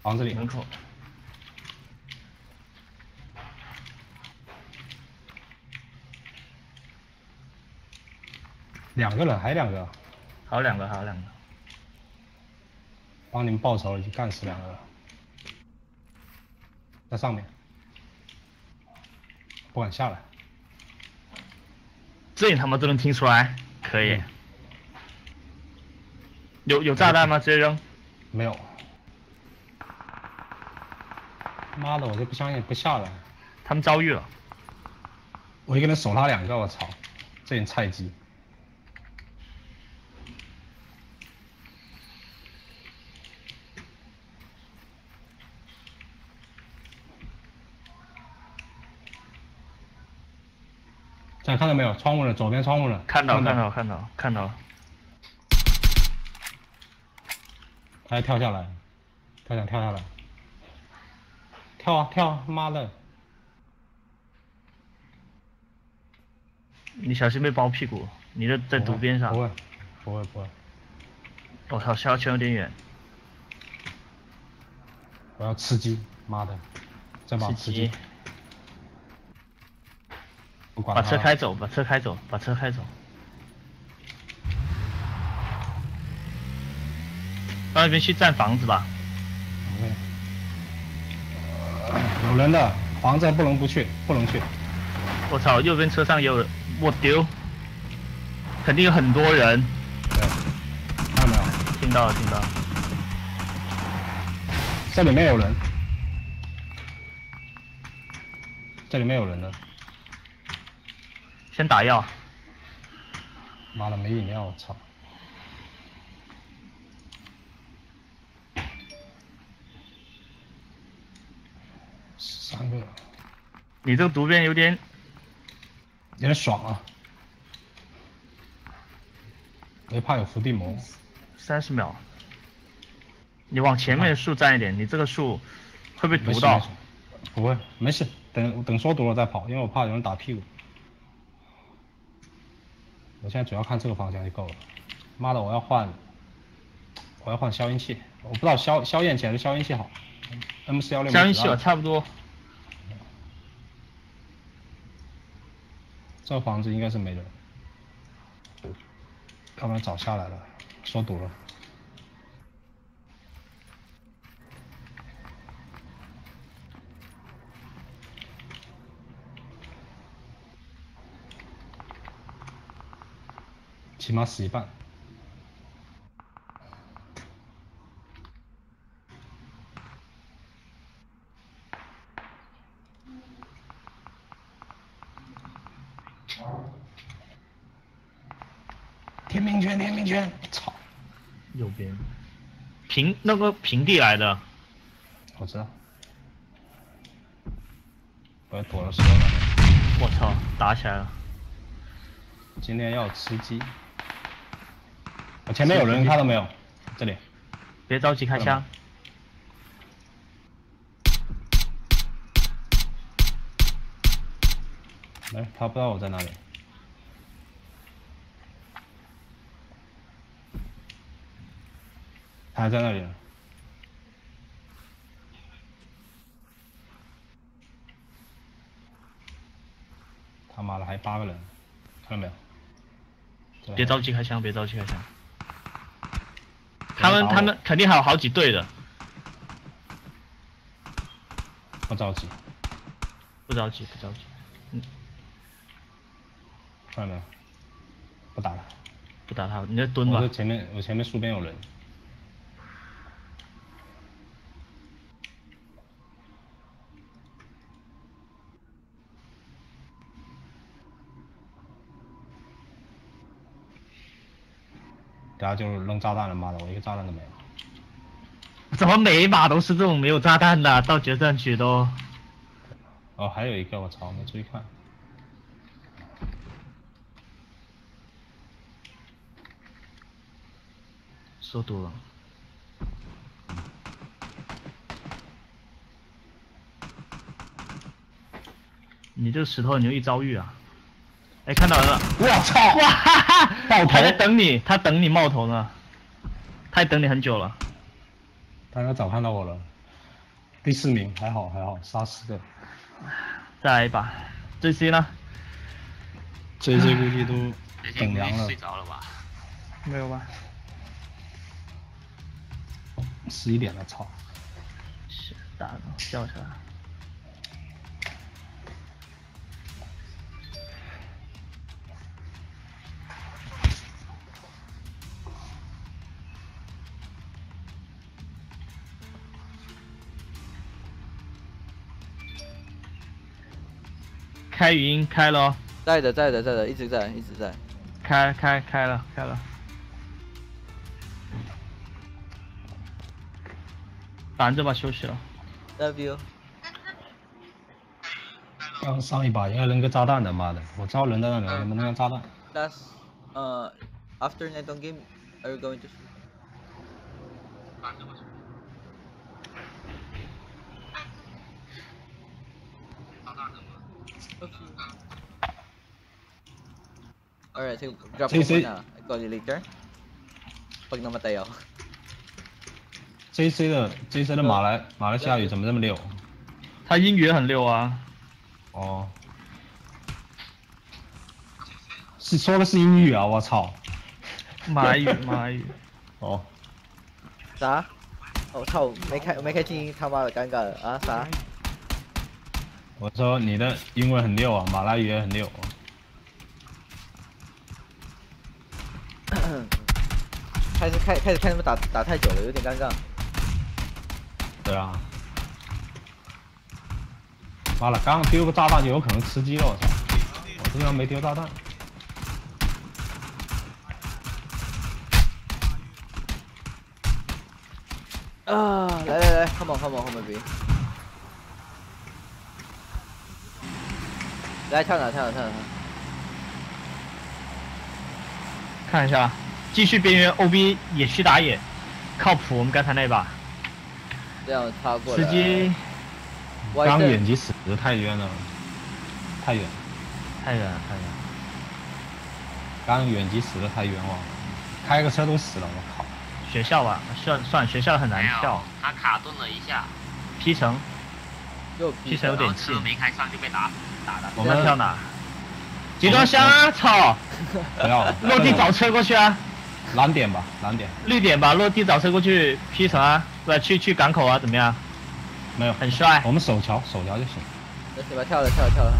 房子里。门口，两个人，还两个，还有两个，还有两个，帮你们报仇，已经干死两个了，在上面，不敢下来。这你他妈都能听出来，可以。有有炸弹吗？直接扔。没有。妈的，我就不相信不下来。他们遭遇了。我一个人守他两个，我操，这人菜鸡。看到没有？窗户了，左边窗户了。看到，看到，看到，看到。他要跳下来，他想跳下来。跳啊跳！啊！妈的！你小心被包屁股！你这在毒边上。不会，不会，不会。我操，下圈有点远。我要吃鸡！妈的！再把吃鸡。把车开走，把车开走，把车开走。到那边去占房子吧。有人的房子不能不去，不能去。我操，右边车上有，我丢，肯定有很多人。对，看到没有？听到了，听到。这里面有人，这里面有人的。先打药。妈的，没饮料，我操！三个。你这个毒边有点，有点爽啊！我怕有伏地魔。三十秒。你往前面的树站一点，你这个树会被毒到。不会，没事，等等说毒了再跑，因为我怕有人打屁股。我现在主要看这个方向就够了。妈的，我要换，我要换消音器。我不知道消消焰器还是消音器好。M 四幺六。消音器吧，差不多。这房子应该是没人，他们早下来了，说堵了。起码死一半。天命圈，天命圈，操！右边，平那个平地来的。我知道。我要躲了我操，打起来了。今天要吃鸡。我前面有人，看到没有？这里，别着急开枪。来，他不知道我在哪里。他还在那里。他妈的，还八个人，看到没有？别着急开枪，别着急开枪。他们他们肯定还有好几队的，不着急，不着急，不着急，嗯，看到没有？不打了，不打他，你在蹲吧。我这。前面我前面树边有人，等下就扔炸弹了，妈的，我一个炸弹都没有。怎么每一把都是这种没有炸弹的？到决战区都。哦，还有一个，我操，没注意看。说多了。你这个石头很容易遭遇啊！哎，看到人了！我操！哇哈哈！爆头他在等你，他等你冒头呢，他也等你很久了。大家早看到我了，第四名，还好还好，杀四个。再来一把，这 C 呢？这这估计都等凉了估计睡，着了吧？没有吧？十一点了，操！是打的，叫起开语音开了哦，在的，在的，在的，一直在，一直在。开开开了开了。打完这把休息了。Love you。刚上一把应该扔个炸弹的，妈的！我知道人在那里，能不能扔炸弹？Last, uh, after Neton game, are you going to? Okay. Alright, so drop. I call you later. Pag na matay ako. JC 的 JC 的马来马来西亚语怎么这么溜？他英语很溜啊。哦。是说的是英语啊！我操。马来语，马来语。哦。啥？我操！没开，没开静音，他妈的尴尬啊！啥？我说你的英文很溜啊，马来语也很溜。开始开开始看他们打打太久了，有点尴尬。对啊。妈了，刚刚丢个炸弹就有可能吃鸡了，我操！我这边没丢炸弹。啊，来来来，come on come on come on B。来跳哪跳哪跳哪？看一下，继续边缘 OB 野区打野，靠谱。我们刚才那把，这样插过来。吃鸡刚远击死的太冤了，太远，太远了，太远了。刚远击死的太冤枉了，开个车都死了，我靠！学校吧，算算学校很难跳，，他卡顿了一下，P 城。又其实有点然后车没开上就被打打的。我们跳哪？集装箱啊！操！不要了落地找车过去啊！蓝点吧，蓝点绿点吧，落地找车过去 P 城啊，对，去去港口啊，怎么样？没有，很帅我。们守桥，守桥就行。那行吧，跳了跳了跳了。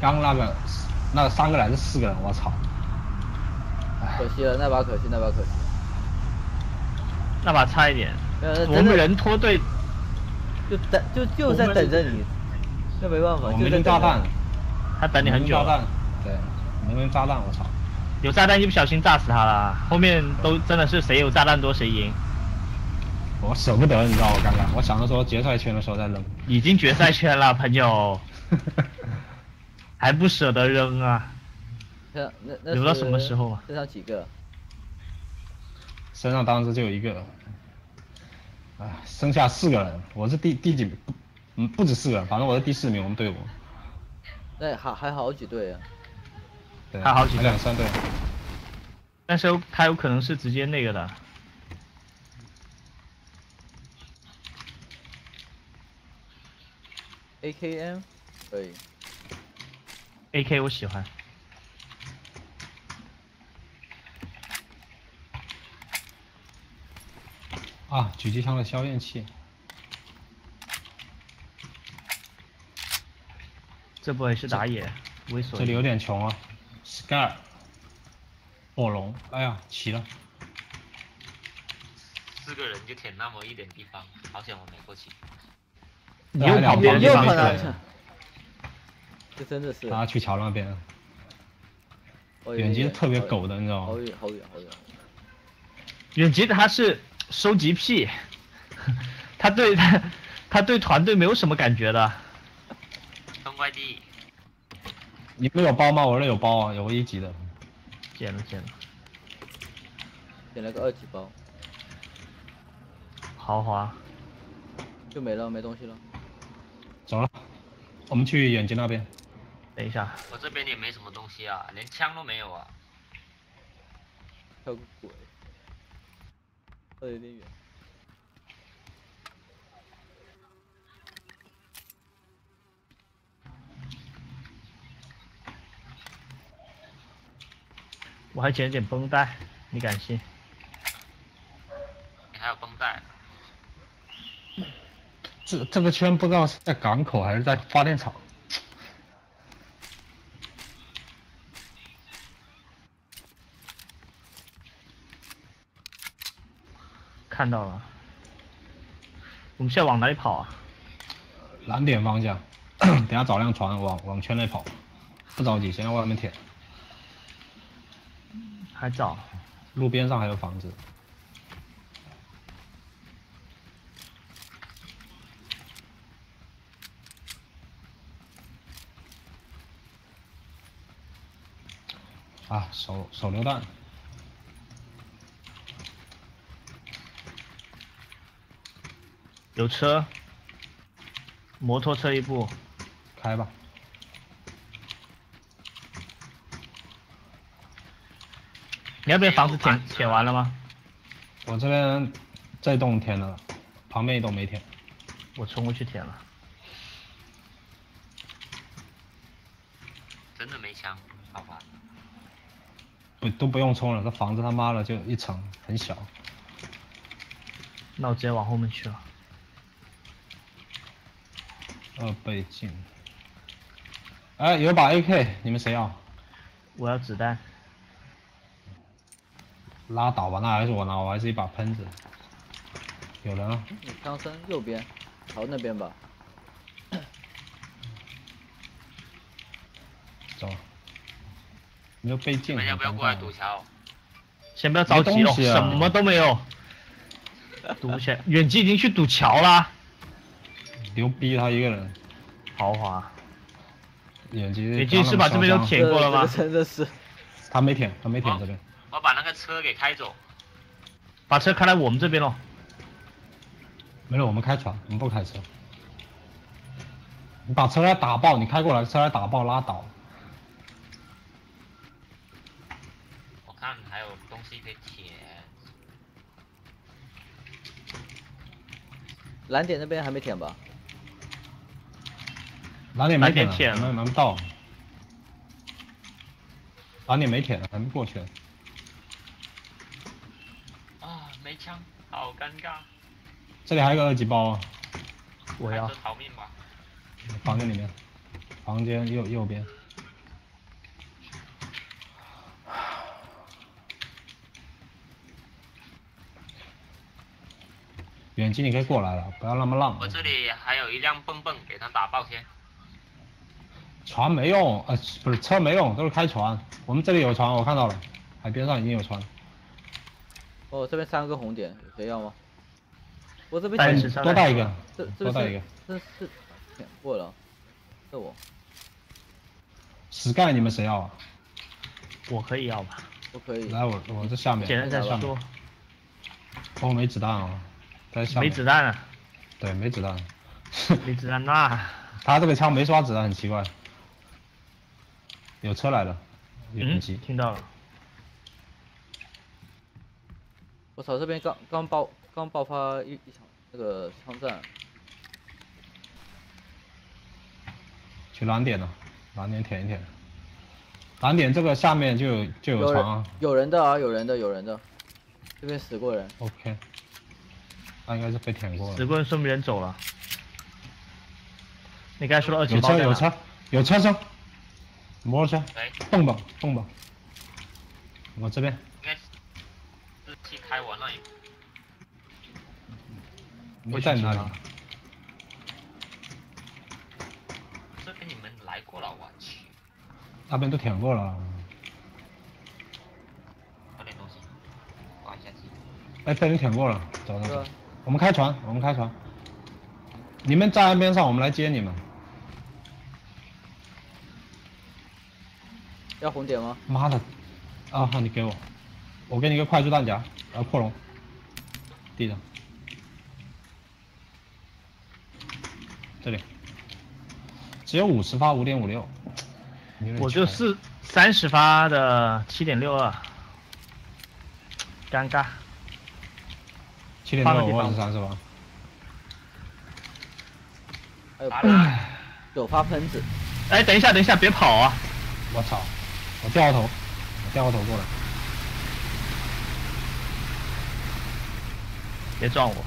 刚那个那个三个人还是四个人，我操！可惜了，那把可惜，那把可惜。那把差一点，我们人拖队，就等就就在等着你，那没办法，我们扔炸弹，他等你很久炸。弹，对，我们扔炸弹，我操！有炸弹一不小心炸死他了，后面都真的是谁有炸弹多谁赢，我舍不得，你知道我刚刚，我想着说决赛圈的时候再扔。已经决赛圈了，朋友 还不舍得扔啊！那那那留到什么时候啊身上几个？身上当时就有一个，啊，剩下四个人，我是第第几名？不，嗯，不止四个人，反正我是第四名，我们队伍。那还还好几队啊。对，还好几队两三队。但是他有可能是直接那个的，AKM 可以，AK 我喜欢。啊，狙击枪的消焰器。这波也是打野，猥琐。这里有点穷啊，Sky，火龙，哎呀，齐了，四个人就舔那么一点地方，好险我没过去。你又跑边又没跑哪水去？这真的是，他去桥那边了，哦远近特别狗的，你知道吗？好远好远好远。远吉他是收集癖，他对他他对团队没有什么感觉的。送快递，你们有包吗？我这有包啊，有个一级的。捡了捡了，捡了个二级包，豪华。就没了，没东西了。走了，我们去眼睛那边。等一下，我这边也没什么东西啊，连枪都没有啊。跳个鬼，跳的有点远。我还捡了点绷带，你敢信？你还有绷带，这这个圈不知道是在港口还是在发电厂。看到了。我们现在往哪里跑啊？蓝点方向，等下找辆船往往圈内跑，不着急，先在外面舔。还早。路边上还有房子。啊，手手榴弹，有车，摩托车一部，开吧。你那边房子填填完了吗？我这边这栋填了，旁边一栋没填。我冲过去填了。真的没枪，好吧。不都不用冲了，这房子他妈的就一层，很小。那我直接往后面去了。二倍镜。哎，有一把 AK，你们谁要？我要子弹。拉倒吧，那还是我拿，我还是一把喷子。有人啊，你枪声右边，朝那边吧。走。没有倍镜。你们要不要过来堵桥？先不要着急什么都没有。堵起来，远基已经去堵桥啦。牛逼，他一个人。豪华。眼睛。眼睛是把这边都舔过了吗真的是，他没舔，他没舔哦这边。我把那个车给开走。把车开来我们这边喽。没有，我们开船，我们不开车。你把车来打爆，你开过来，车来打爆拉倒。我看还有东西可以舔。蓝点那边还没舔吧？蓝点没舔了，蓝点舔了还没还没到。蓝点没铁了，还没过去。啊，没枪，好尴尬。这里还有个二级包啊，我要逃命吧。房间里面，房间右右边。远近你可以过来了，不要那么浪。我这里还有一辆蹦蹦，给他打爆先。船没用，呃，不是车没用，都是开船。我们这里有船，我看到了，海边上已经有船。哦，这边三个红点，谁要吗？我这边带舔是上来多带一个，这这多带一个是。这是舔过了，这我 Sky 你们谁要啊？我可以要吧？我可以。来，我我这下面，简单再说。哦，没子弹啊，在下面。没子弹啊，对，没子弹。没子弹那 他这个枪没刷子弹，很奇怪。有车来了，远嗯，机。听到了。我操，这边刚刚爆刚爆发一一场那个枪战，去蓝点了，蓝点舔一舔。蓝点这个下面就有就有有人船啊。有人的啊，有人的有人的，这边死过人。OK，那应该是被舔过了。死过人说明人走了。你刚才说的二级有包有车有车，有车声，摩托车，来，动吧动吧。我这边，应该是是去开我那里。你在哪里？这边你们来过了，我去，那边都舔过了。喝点东西，挂一下机。哎，被人舔过了，走走走。我们开船，我们开船。你们站岸边上，我们来接你们。要红点吗？妈的！啊，好，你给我，我给你个快速弹夹，然后扩容，地上，这里，只有五十发五点五六，我就是三十发的七点六二，尴尬。七点六，换个地方我是三十发。还有喷有发喷子，哎，等一下，等一下，别跑啊！我操！我掉个头，我掉个头过来。别撞我。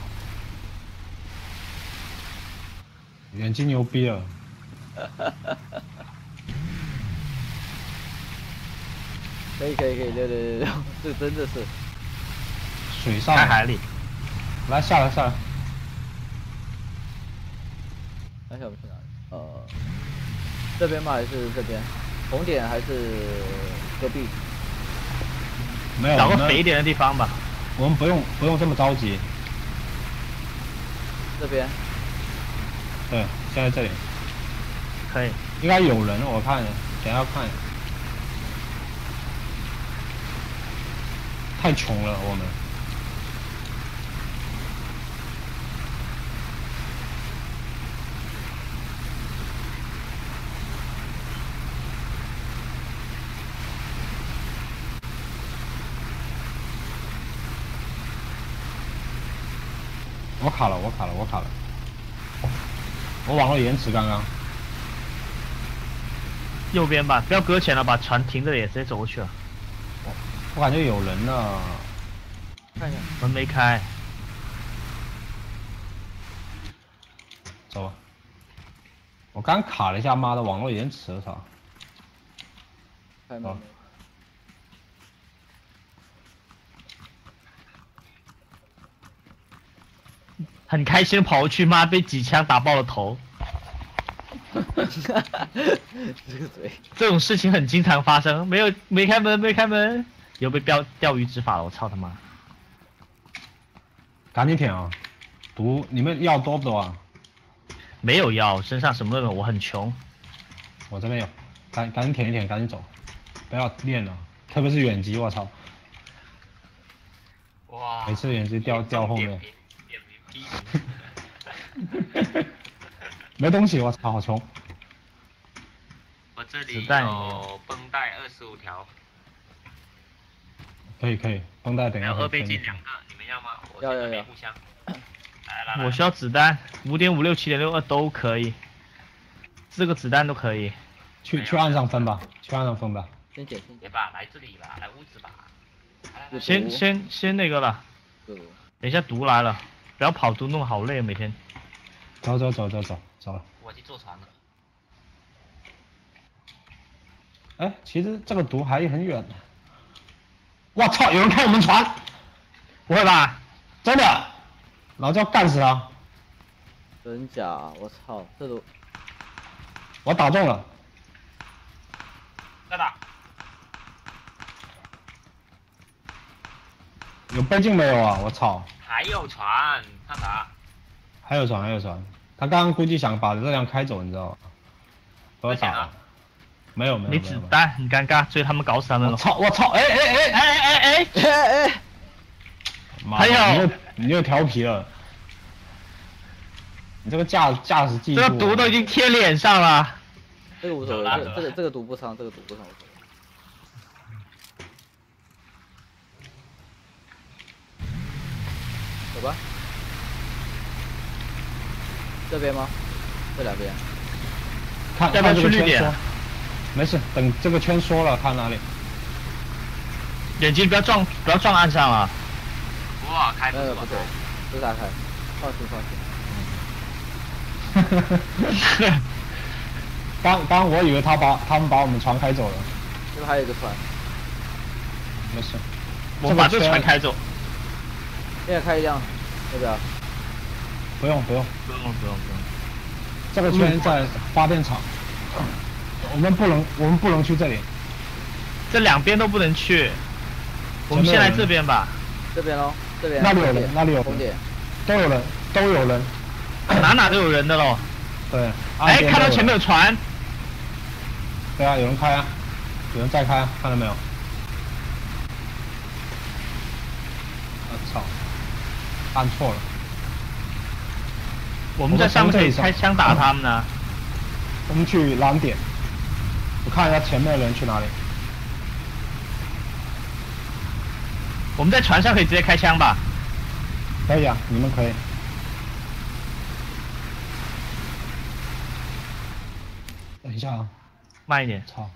眼睛牛逼 了，可以可以可以，六六六六，这真的是水上海里，来下来下来，那下我们去哪里？呃，这边吗？还是这边？红点还是隔壁？没有，找个肥一点的地方吧。我们不用不用这么着急，这边对，现在这里可以。应该有人，我看，等一下看。太穷了，我们。卡了，我卡了，我卡了。我网络延迟刚刚。右边吧，不要搁浅了，把船停这里，直接走过去了。我感觉有人呢。看一下，门没开，走吧。我刚卡了一下，妈的，网络延迟，操！好开门很开心跑过去，妈被几枪打爆了头。这个嘴，这种事情很经常发生。没有，没开门，没开门，又被钓钓鱼执法了，我操他妈！赶紧舔啊！毒，你们药多不多啊？没有药，身上什么都没有，我很穷。我这边有，赶赶紧舔一舔，赶紧走，不要练了，特别是远击，我操！哇，每次远击掉掉后面 没东西，我操，好穷。我这里有绷带二十五条，可以可以，绷带等一下还有二倍镜两个，你们要吗？我要要要。互相。我需要子弹，五点五六、七点六二都可以，四个子弹都可以。去去岸上分吧，去岸上分吧。先解先解，吧，来这里吧，来屋子吧。先先先那个了，等一下毒来了，不要跑毒，弄好累啊，每天。走走走走走走了。我去坐船了。哎，其实这个毒还很远的。我操！有人开我们船，不会吧？真的，老子要干死他！真假？我操，这都我打中了，在哪？有倍镜没有啊？我操！还有船，看啥？还有船，还有船。他刚刚估计想把热量开走，你知道吗？把我打了危险啊。没有没有没没有没有。子弹，很尴尬，所以他们搞死他们了。我操！我操！哎哎哎！哎哎哎！哎哎，妈的还有你又你又调皮了。你这个驾驾驶技术，这个毒都已经贴脸上了。这个无所谓，这个这个这个毒不伤，这个毒不伤无所谓。走吧，这边吗？这两边。看看这个绿点缩。没事，等这个圈缩了，看哪里。眼睛不要撞，不要撞岸上啊！哇，开不呃，不对是我开，，不是他开，放心放心。刚刚我以为他把他们把我们船开走了，这边还有一个船，没事。我们把这船开走。现在开一辆，要不要？不用不用，不用不用不用。这个圈在发电厂，我们不能我们不能去这里。这两边都不能去。我们先来这边吧。这边喽，这边。那里有人那里有人红点。都有人，都有人。哪哪都有人的喽。对。哎，看到前面有船。对啊，有人开啊，有人在开啊，看到没有？我操！按错了。我们在上面可以开枪打他们呢。我们去蓝点，我看一下前面的人去哪里。我们在船上可以直接开枪吧？可以啊，你们可以。等一下啊，慢一点。操！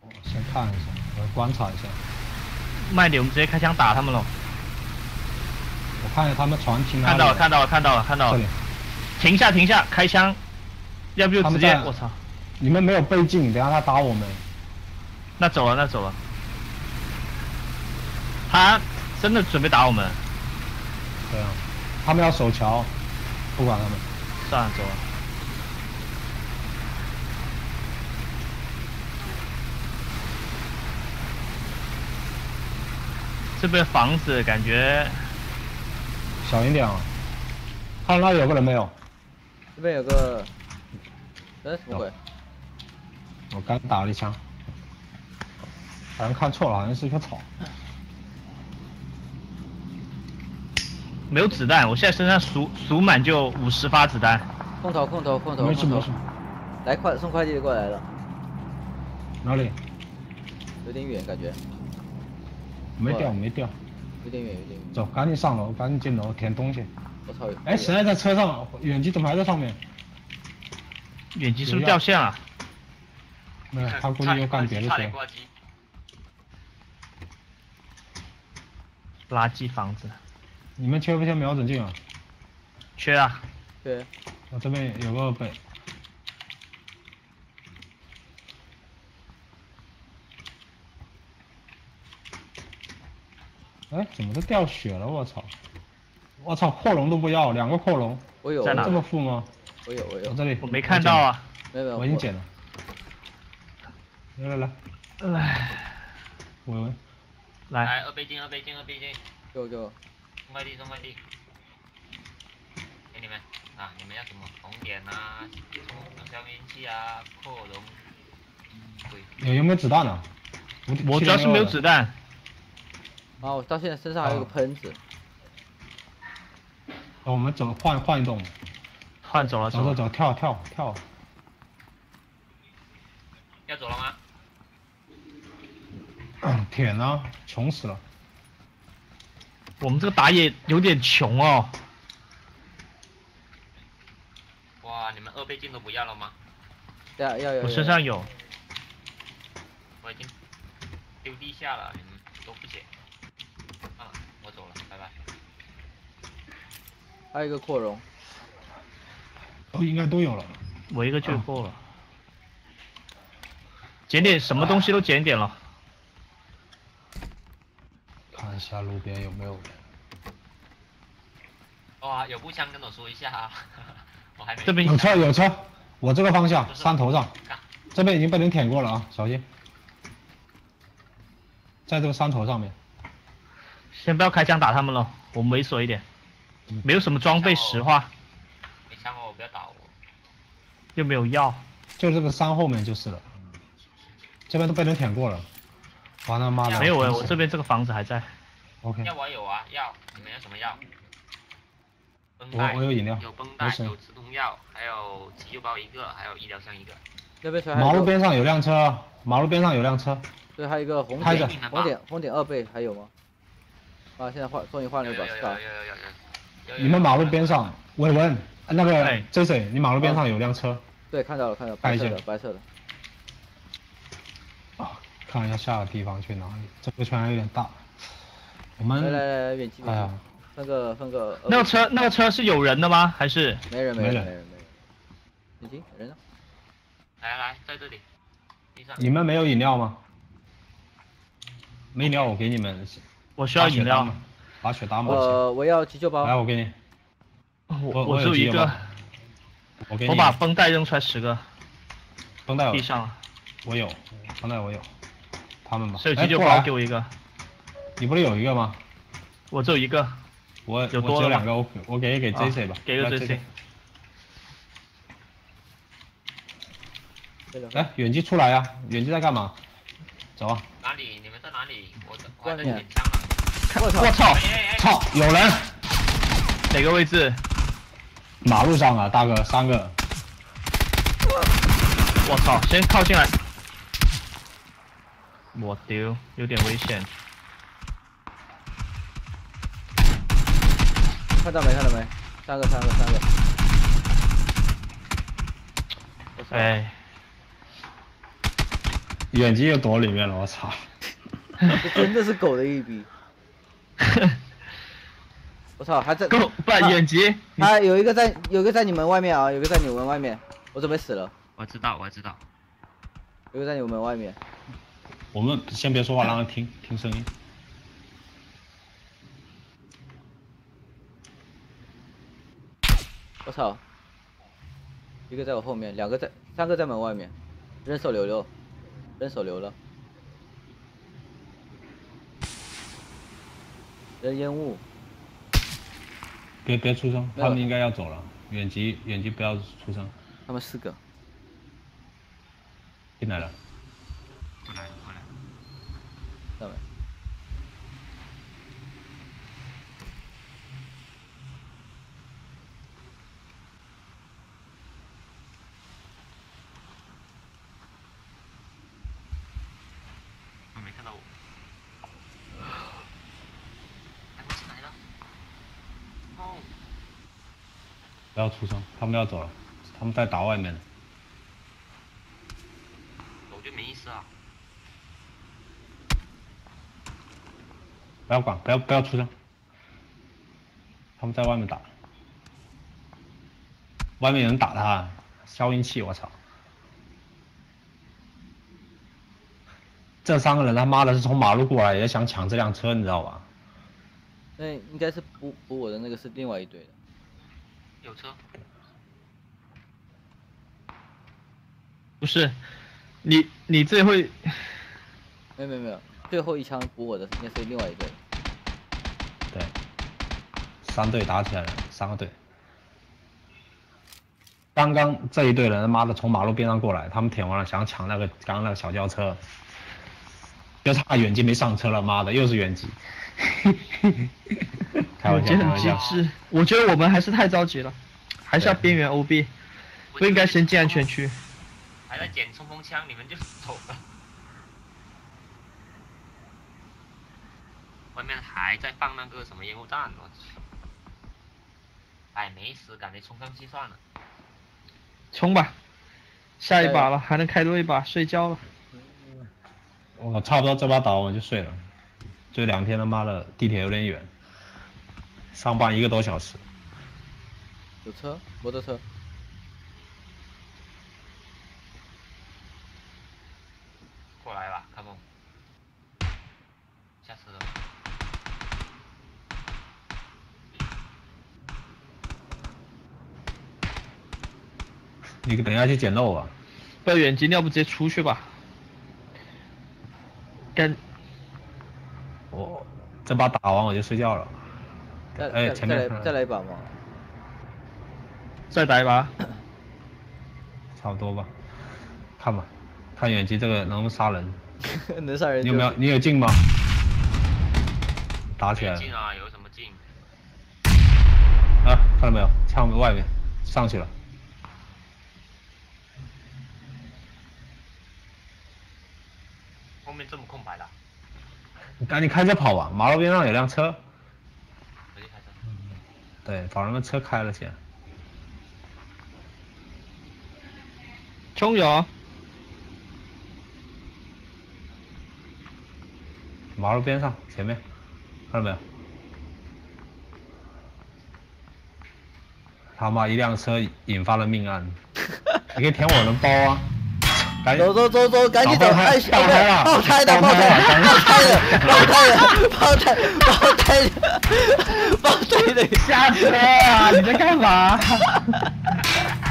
我先看一下，我观察一下。慢一点，我们直接开枪打他们喽。我看他们船停哪看到了，看到了，看到了，看到了。停下，停下，开枪。要不就直接，我操！你们没有倍镜，等下他打我们。那走了，那走了。他真的准备打我们。对啊，他们要守桥，不管他们。算了，走了。这边房子感觉小一点啊。看那里有个人没有？这边有个，哎，什么鬼？我刚打了一枪，好像看错了，好像是一棵草。没有子弹，我现在身上数数满就五十发子弹。空投，空投，空投，没事没事。来快送快递的过来了。哪里？有点远感觉。没掉没掉。有点远有点远。走，赶紧上楼，赶紧进楼填东西。我操！哎，谁还在车上？远机怎么还在上面？远机是不是掉线了？没有，他估计又干别的事。垃圾房子。你们缺不缺瞄准镜啊？缺啊。对。我这边有个二哎，怎么都掉血了？我操！我操，扩容都不要，两个扩容。我有。在哪？这么富吗？我有，我有。我这里。我没看到啊。没有。我已经捡了。来来来。来。我我。来。来二倍镜，二倍镜，二倍镜。给我给我。送快递，送快递。给你们啊，你们要什么红点啊，能消音器啊，扩容。对。有有没有子弹呢？我主要是没有子弹。啊，我到现在身上还有个喷子。我们走换换一栋。换走了，走走走，跳跳跳。要走了吗？舔呢，穷死了。我们这个打野有点穷哦。哇，你们二倍镜都不要了吗？要要要。我身上有。我已经丢地下了，你们都不捡。啊，我走了，拜拜。还有一个扩容。都应该都有了。我一个就够了。捡点什么东西都捡点了。看一下路边有没有人。哇，有步枪跟我说一下啊，我还没。这边有车有车，我这个方向山头上，这边已经被人舔过了啊，小心。在这个山头上面。先不要开枪打他们了，我们猥琐一点。没有什么装备，实话。没枪我不要打我。又没有药。就这个山后面就是了。这边都被人舔过了。完了妈的！没有哎，我这边这个房子还在。OK。药我有啊，药，你们要什么药？我我有饮料。有绷带，有止痛药，还有急救包一个，还有医疗箱一个。那边马路边上有辆车，马路边上有辆车。对，还有一个红点，红点，红点二倍还有吗？啊，现在换，终于换了一把，是吧？有有有有有。你们马路边上，伟文，那个 J J，你马路边上有辆车。对，看到了，看到了，白色的，白色的。啊，看一下下个地方去哪里？这个圈有点大。我们来来来，远近哎呀，分个分个。那个车那个车是有人的吗？还是？没人没人没人没人。远近人呢？来来，在这里，地上。你们没有饮料吗？没饮料，我给你们。我需要饮料。把血打满。呃，我要急救包。来，我给你。我我只有一个。我给你。我把绷带扔出来十个。绷带地上。我有，绷带我有。他们吧。有急救包，给我一个。你不是有一个吗？我只有一个。我有多两个，我我给给 J C 吧。给个 J C。来，远机出来呀！远机在干嘛？走啊！哪里？你们在哪里？我我在点枪了。我操！我操！操！有人！哪个位置？马路上啊，大哥，三个。我操！先靠进来。我丢，有点危险。看到没？看到没？三个，三个，三个。哎。远机又躲里面了，我操！这 真的是狗的一逼。我操，还在狗不远机？啊，有一个在，有一个在你们外面啊，有一个在你们外面，我准备死了。我知道，我知道。有一个在你们外面。我们先别说话，让他听听声音。我操！一个在我后面，两个在，三个在门外面，扔手榴榴，扔手榴了，人烟雾，别别出声，他们应该要走了。远极远极不要出声。他们四个进来了。过来过来。上来。不要出声，他们要走了，他们在打外面的。我就没意思啊！不要管，不要不要出声，他们在外面打，外面有人打他，消音器，我操！这三个人他妈的是从马路过来，也想抢这辆车，你知道吧？那应该是补补我的那个是另外一队的。有车，不是，你你最后，没有没有没有，最后一枪补我的应该是另外一队。对，三队打起来了，三个队。刚刚这一队人他妈的从马路边上过来，他们舔完了想抢那个刚刚那个小轿车，就差远机没上车了，妈的又是远机。开玩笑，开玩笑。我觉得我们还是太着急了，还是要边缘 OB，不应该先进安全区。还在捡冲锋枪，你们就走了。外面还在放那个什么烟雾弹，我去。哎，没死，赶紧冲上去算了。冲吧，下一把了，还能开多一把，睡觉了。我差不多这把打完就睡了。这两天他妈的地铁有点远，上班一个多小时。有车，摩托车。过来吧，开梦。下车了。你等下去捡漏啊！不要远近，要不直接出去吧。跟。我这把打完我就睡觉了。哎，前面再来一把吗？再打一把。差不多吧，看吧，看远机这个能不能杀人。能杀人。你有没有？你有劲吗？打起来。劲啊！有什么劲？啊，看到没有？枪外面上去了。后面这么空白的。你赶紧开车跑吧，马路边上有辆车。对，把那个车开了先。冲油！马路边上，前面，看到没有？他妈一辆车引发了命案，你可以舔我的包啊！走走走走，赶紧走！打爆胎哎，爆胎了爆胎的，爆爆胎了胎的，爆胎的，爆胎的，爆胎的，爆胎的，下车啊！你在干嘛？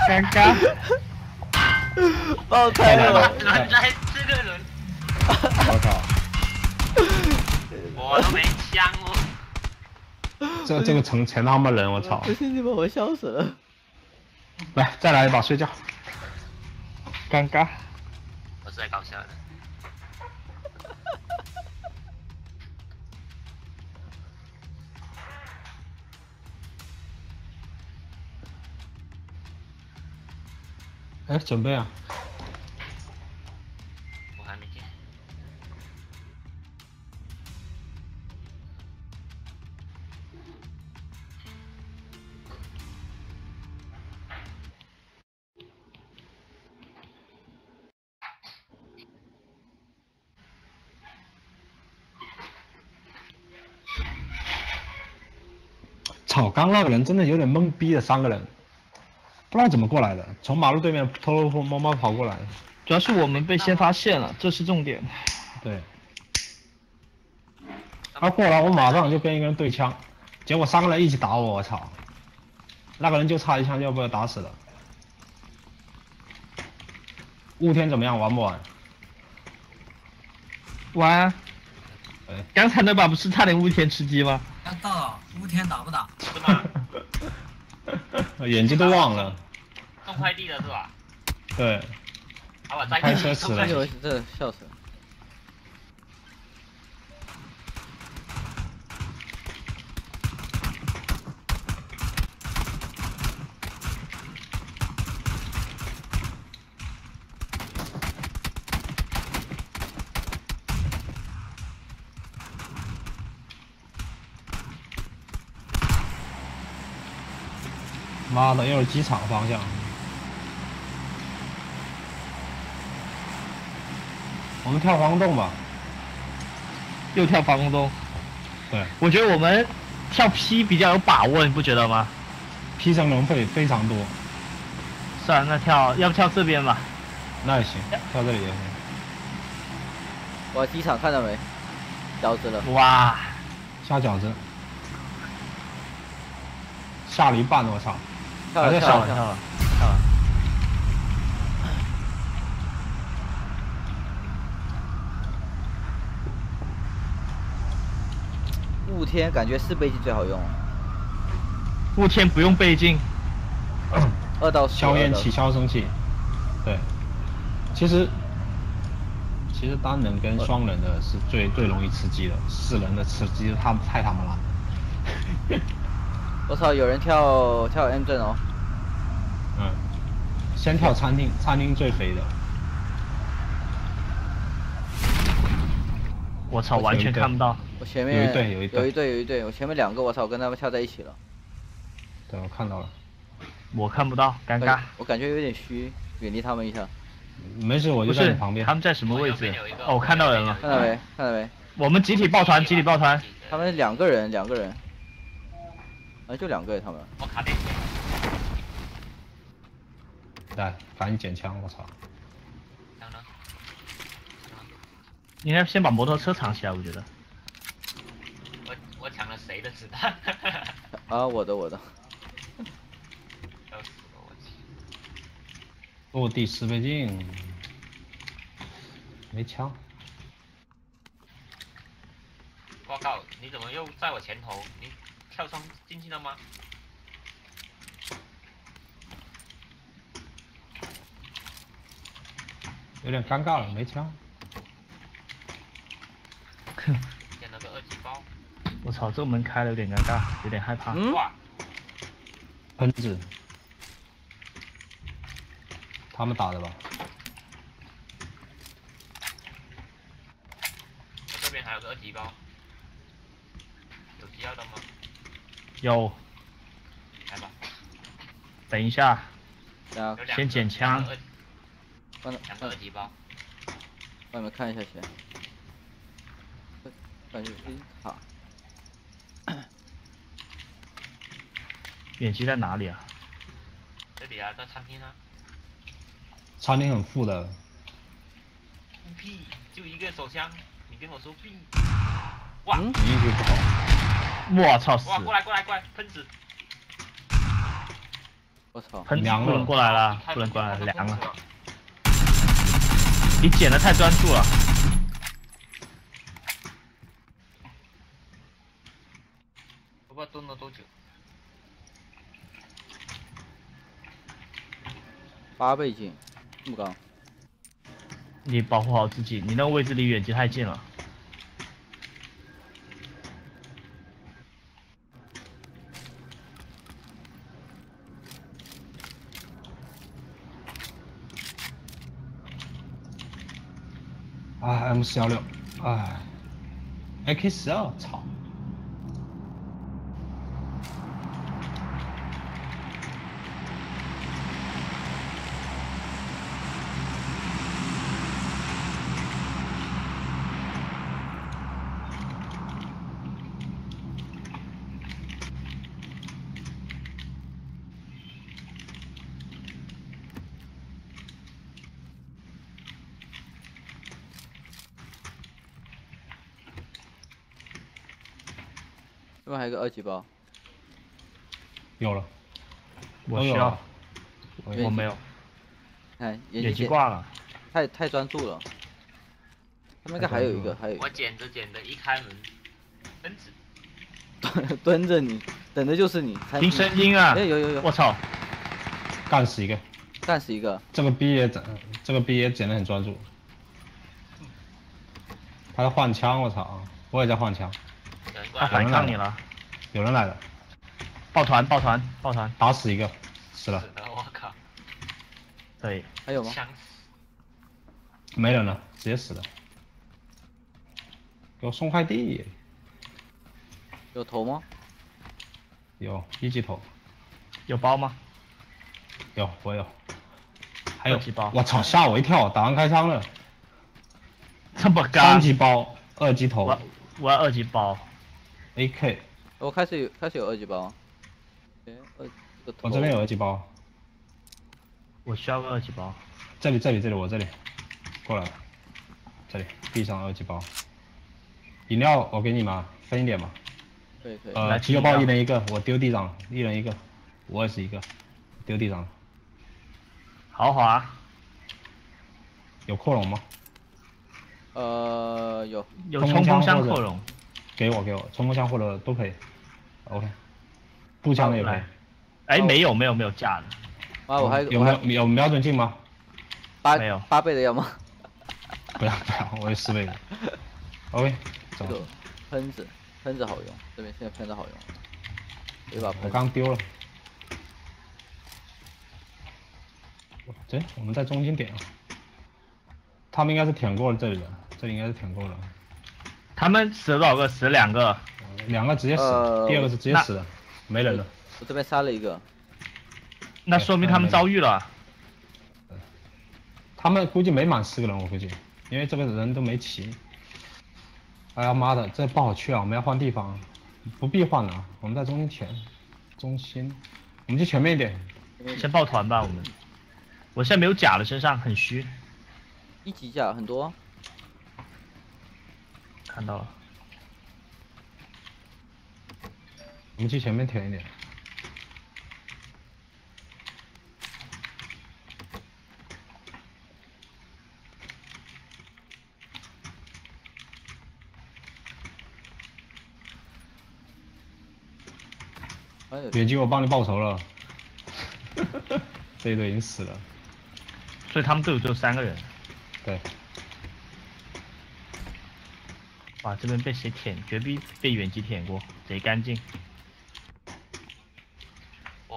尴尬。爆胎爆了胎！轮胎这个轮，我操，我都没枪哦。这这个城全他妈人，我操！不是你把我笑死了。来，再来一把睡觉。尴尬。来搞笑的。哎，准备啊！操，刚那个人真的有点懵逼的，三个人，不知道怎么过来的，从马路对面偷偷摸摸跑过来。主要是我们被先发现了，这是重点。对。他过来，我马上就跟一个人对枪，结果三个人一起打我，我操！那个人就差一枪就要被我打死了。雾天怎么样？玩不玩？玩。刚才那把不是差点雾天吃鸡吗？要到了，雾天打不打？是吗？眼睛都忘了。送快递的是吧？对，把，我再太奢侈了这笑死了。妈的，又是机场方向。我们跳黄洞吧。又跳防空洞。对我觉得我们跳 P 比较有把握，你不觉得吗？，P 升龙会非常多，算了，那跳要不跳这边吧？那也行，跳这里也行。我，机场看到没？饺子了。哇，下饺子，下了一半，我操！跳了跳了跳了。跳了。雾天感觉四倍镜最好用，雾天不用倍镜，二到十。消烟器、消声器，对。其实，其实单人跟双人的是最最容易吃鸡的，四人的吃鸡他们太他妈烂。我操，有人跳跳 M 阵哦。嗯，先跳餐厅，餐厅最肥的。我操，完全看不到。我前面有一队有一队有一队有一队，我前面两个我操，我跟他们跳在一起了。对，我看到了。我看不到，尴尬。我感觉有点虚，远离他们一下。没事，我就是在你旁边他。们在什么位置？哦，我看到人了。看到没？看到没？我们集体抱团，集体抱团。他们两个人，两个人。啊，就两个人他们。我卡电。来，赶紧捡枪，我操！枪呢？应该先把摩托车藏起来，我觉得。我我抢了谁的子弹？啊，我的我的。要死了我去！落地四倍镜，没枪。我靠，你怎么又在我前头？你跳窗进去了吗？有点尴尬了，没枪。捡了个二级包。我操，这个门开了有点尴尬，有点害怕。嗯。哇！喷子，他们打的吧？我这边还有个二级包。有需要的吗？有，来吧。等一下，先捡枪两个二帮两个二级包。帮你们看一下先。感觉有点卡。远机在哪里啊？这里啊，在餐厅啊。餐厅很富的，屁，就一个手枪，你跟我说屁，哇嗯，你运气不好。我操死哇，！过来过来过来，喷子，我操！喷子不能过来了，不能过来，了凉了。了，你捡的太专注了。不知道蹲了多久，八倍镜，这么高？你保护好自己，你那个位置离远机太近了。啊，M 四幺六，哎，AK 十二，操！这个二级包，有了，我需要我我没有，看眼远睛挂了。太太专注了。他们应该还有一个，还有一我捡着捡着一开门，蹲着，蹲着你，等的就是你。听声音啊哎，！有有有，我操！干死一个。干死一个。这个 B 也整，这个 B 也捡的很专注。他在换枪，我操！我也在换枪，他反抗你了，有人来了，抱团抱团抱团，打死一个，死了死，了，我靠，可以。还有吗？呛死，没人了，直接死了。给我送快递，有头吗？有一级头，有包吗？有我有，还有二级包我操，吓我一跳，打完开枪了，这么三？级包，二级头我我要二级包。，AK，我开始有开始有二级包。哎，二这个头。我这边有二级包，我需要个二级包。这里这里这里我这里，过来了，这里地上二级包，饮料我给你嘛，分一点嘛。可以可以。呃，来急救包一人一个，我丢地上了，一人一个，我也是一个，丢地上了。豪华，有扩容吗？呃，有。有冲锋枪扩容，给我给我，冲锋枪或者都可以。OK，步枪的也可以。哎，没有没有没有架的，啊，我还有有有瞄准镜吗？八没有八倍的要吗？不要不要，我有四倍的。OK，走这。个喷子，喷子好用，这边现在喷子好用。有一把我。刚丢了。对，我们在中间点啊。他们应该是舔过了这里的，这里应该是舔过了。他们死了多少个？死了两个。两个直接死，呃第二个是直接死的，没人了。我这边杀了一个，那说明他们遭遇了。他们估计没满四个人，我估计，因为这个人都没齐。哎呀妈的，这不好去啊！我们要换地方，不必换了，我们在中间前，中心，我们去前面一点。先抱团吧，我们。我现在没有甲了，身上很虚。一级甲很多，看到了，我们去前面填一点。还有别急，我帮你报仇了。这一队已经死了。所以他们队伍只有三个人。对，哇，这边被谁舔？绝壁被远击舔过，贼干净。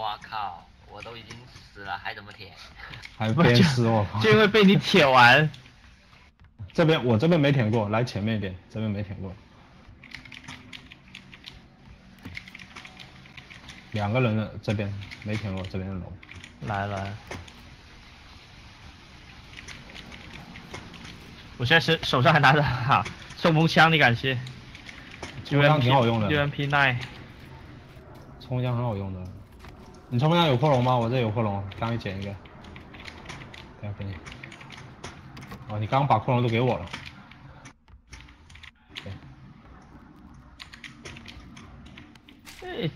我靠，我都已经死了，还怎么舔？还有鞭尸我靠。就因为被你舔完，这边我这边没舔过，来前面一点，这边没舔过。两个人的这边没舔过，这边的龙。来来。我现在是手上还拿着哈冲锋枪，你敢信？冲锋枪挺好用的 UMP nine，冲锋枪很好用的。你冲锋枪有扩容吗？我这有扩容，刚才捡一个，等下给你。哦，你刚刚把扩容都给我了。哎，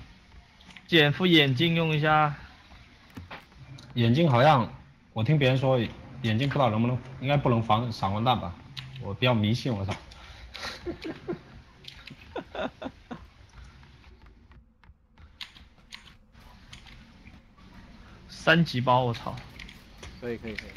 减副眼镜用一下。眼镜好像我听别人说眼镜不知道能不能，应该不能防闪光弹吧？我比较迷信，我操。三级包，我操！可以可以可以。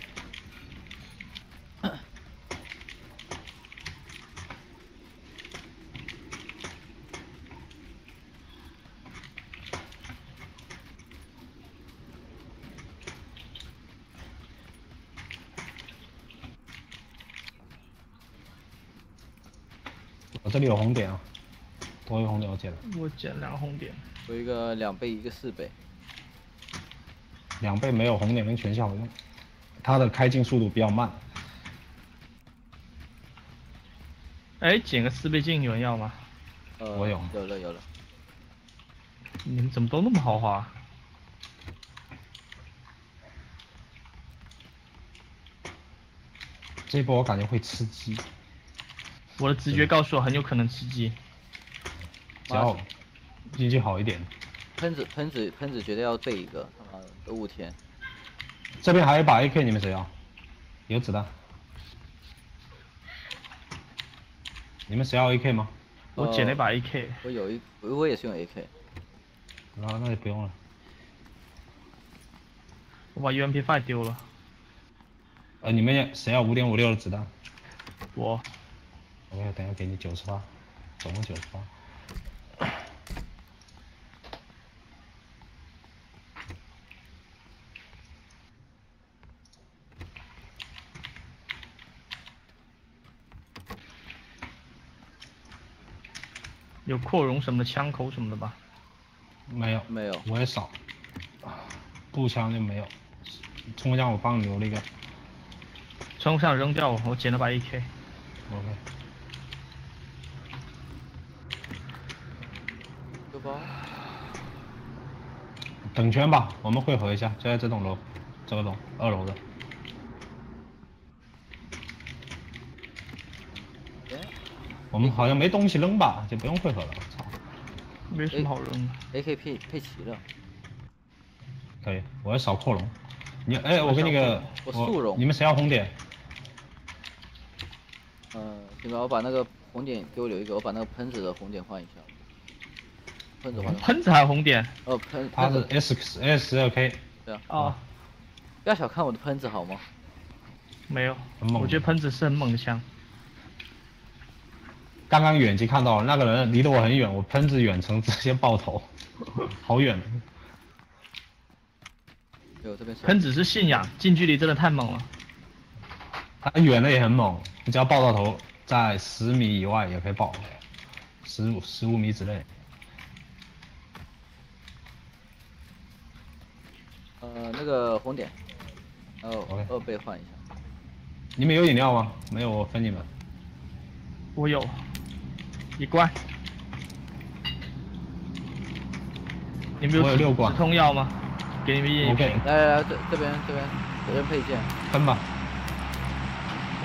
我这里有红点啊，多一个红点我捡了。我捡两个红点。有一个两倍，一个四倍。两倍没有红点跟全效用，它的开镜速度比较慢。哎，捡个四倍镜有人要吗？呃，我有。有了有了。你们怎么都那么豪华？这一波我感觉会吃鸡。我的直觉告诉我很有可能吃鸡。只要运气好一点。喷子喷子喷子绝对要备一个，他妈的都五天。这边还有一把 AK，你们谁要？有子弹。你们谁要 AK 吗？我捡了一把 AK。我有一，我也是用 AK。那那就不用了。我把 UMP5 丢了。呃，你们谁要五点五六的子弹？我。我要等下给你九十发，总共九十发。有扩容什么的枪口什么的吧？没有，没有，我也少。步枪就没有，冲锋枪我帮你留了一个。冲锋枪扔掉，我我捡了把 AK。OK。个包。等圈吧，我们汇合一下，就在这栋楼，这个楼，二楼的。我们好像没东西扔吧，就不用汇合了。操，没什么好扔的。AK 配配齐了。可以，我要扫扩容。你哎，我给你个，我速容。你们谁要红点？嗯，行吧，我把那个红点给我留一个，我把那个喷子的红点换一下。喷子换。喷子还有红点？哦，喷。他是 S S 二 K。对啊。哦。不要小看我的喷子好吗？没有，我觉得喷子是很猛的枪。刚刚远机看到了那个人离得我很远，我喷子远程直接爆头，好远。有这边。喷子是信仰，近距离真的太猛了。他远的也很猛，你只要爆到头，在十米以外也可以爆，十五十五米之内。呃，那个红点，哦，二倍换一下。你们有饮料吗？没有，我分你们。我有。一罐，你们有止痛药吗？给你们一瓶。来来来，这这边这边，这边配件。分吧。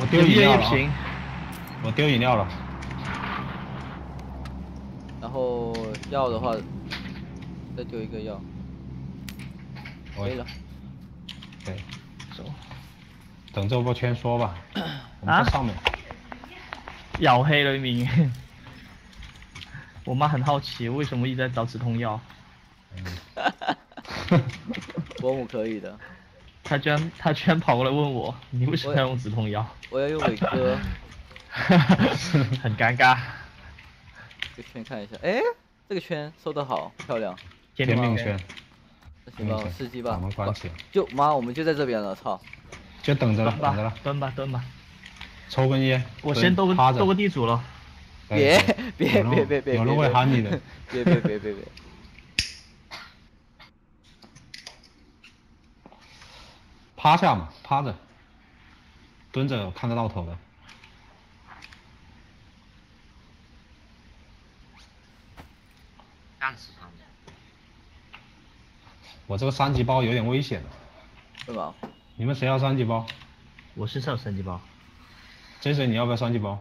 我丢饮料了。我丢饮料了。然后药的话，再丢一个药。可以了。对。走。等这波圈说吧。我们在上面。咬黑了一名。我妈很好奇，为什么一直在找止痛药。哈哈哈伯母可以的。他居然他居然跑过来问我，你为什么要用止痛药？我要用伟哥。很尴尬。这个圈看一下，哎，这个圈收的好漂亮。天命圈。那行吧，吃鸡吧。我们关起。就妈，我们就在这边了，操。就等着了，等着了。蹲吧，蹲吧。抽根烟。我先斗个斗个地主了。别别别别别！有人会喊你的。别别别别别！趴下嘛，趴着，蹲着看得到头的。干死他们！我这个三级包有点危险。是吧？你们谁要三级包？我身上有三级包。Jason，你要不要三级包？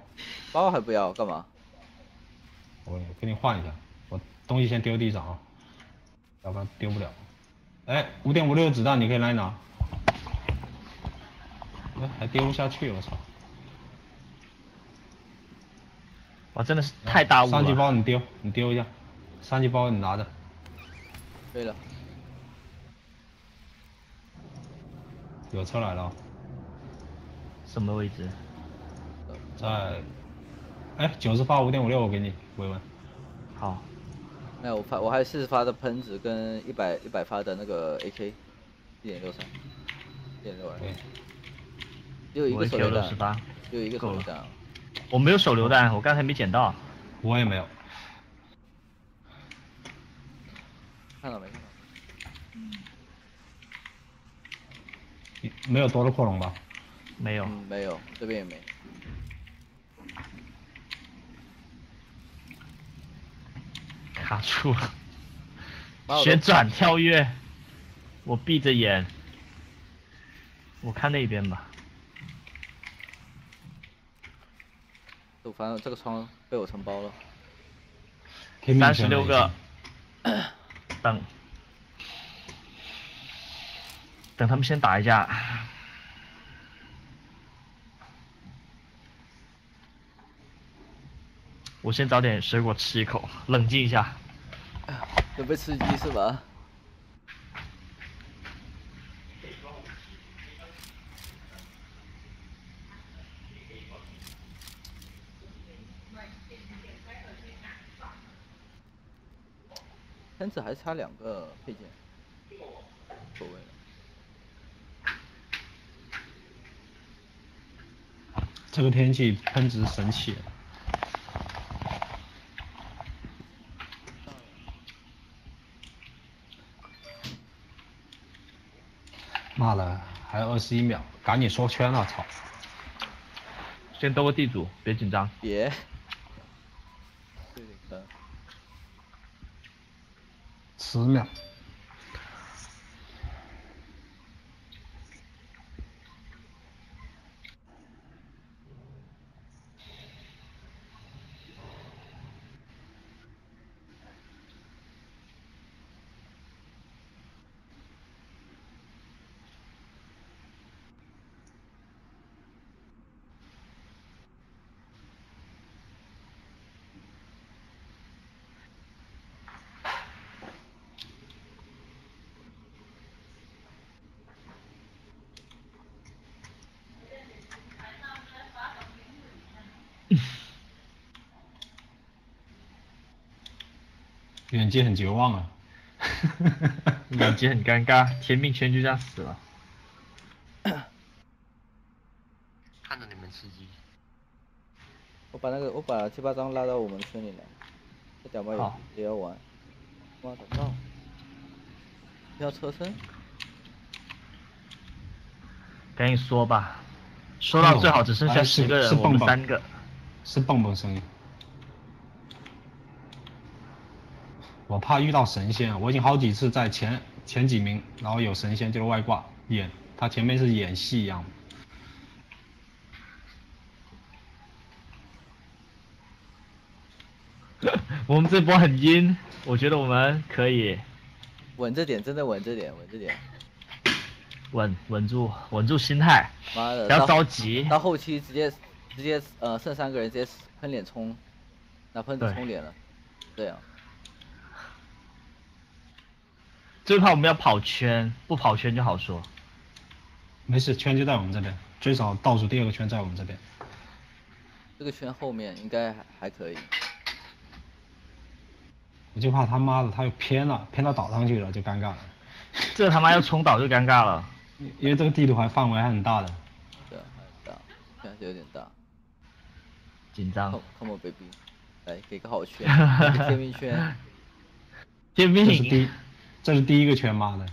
包还不要干嘛？我给你换一下，我东西先丢地上啊，要不然丢不了。哎，五点五六子弹你可以来拿。哎，还丢不下去，我操！哇，真的是太大雾三级。包你丢，你丢一下。三级包你拿着。对了，有车来了，什么位置？在。哎，九十发五点五六，我给你，维文。好，那我发我还有四十发的喷子跟一百一百发的那个 AK，一点六三，一点六二，对，只有一个手榴弹，六十八，只有一个手榴弹啊。我没有手榴弹，我刚才没捡到。我也没有。看到没看到？没有多的扩容吧？没有，嗯，没有，这边也没。卡住了。把我的旋转跳跃，我闭着眼，我看那边吧。就反正这个窗被我承包了。三十六个，等等他们先打一架。我先找点水果吃一口，冷静一下。准备吃鸡是吧？喷子还差两个配件，无所谓了。这个天气喷子神奇了。妈的，还有二十一秒，赶紧缩圈了，操！先兜个地主，别紧张。别。十秒。远近很绝望啊！眼睛很尴尬，天命圈就这样死了。看着你们吃鸡。我把那个我把七八张拉到我们村里来，这屌毛也也要玩。哇，找不到。要车身？赶紧说吧，说到最好只剩下十个人，蹦三个。是蹦蹦声音。我怕遇到神仙，我已经好几次在前前几名，然后有神仙就是外挂演，他前面是演戏一样。我们这波很阴，我觉得我们可以稳着点，真的稳着点，稳着点。稳稳住稳住心态，妈的，不要着急。到后期直接直接呃剩三个人直接喷脸冲，拿喷子冲脸了，这样。最怕我们要跑圈，不跑圈就好说。没事，圈就在我们这边，最少倒数第二个圈在我们这边。这个圈后面应该还还可以。我就怕他妈的他又偏了，偏到岛上去了就尴尬了，这他妈要冲岛就尴尬了。因为这个地图还范围还很大的。对，还很大，现在有点大。紧张 Come，come on baby，来给个好圈，天命圈。天命这是第，一个圈，妈的！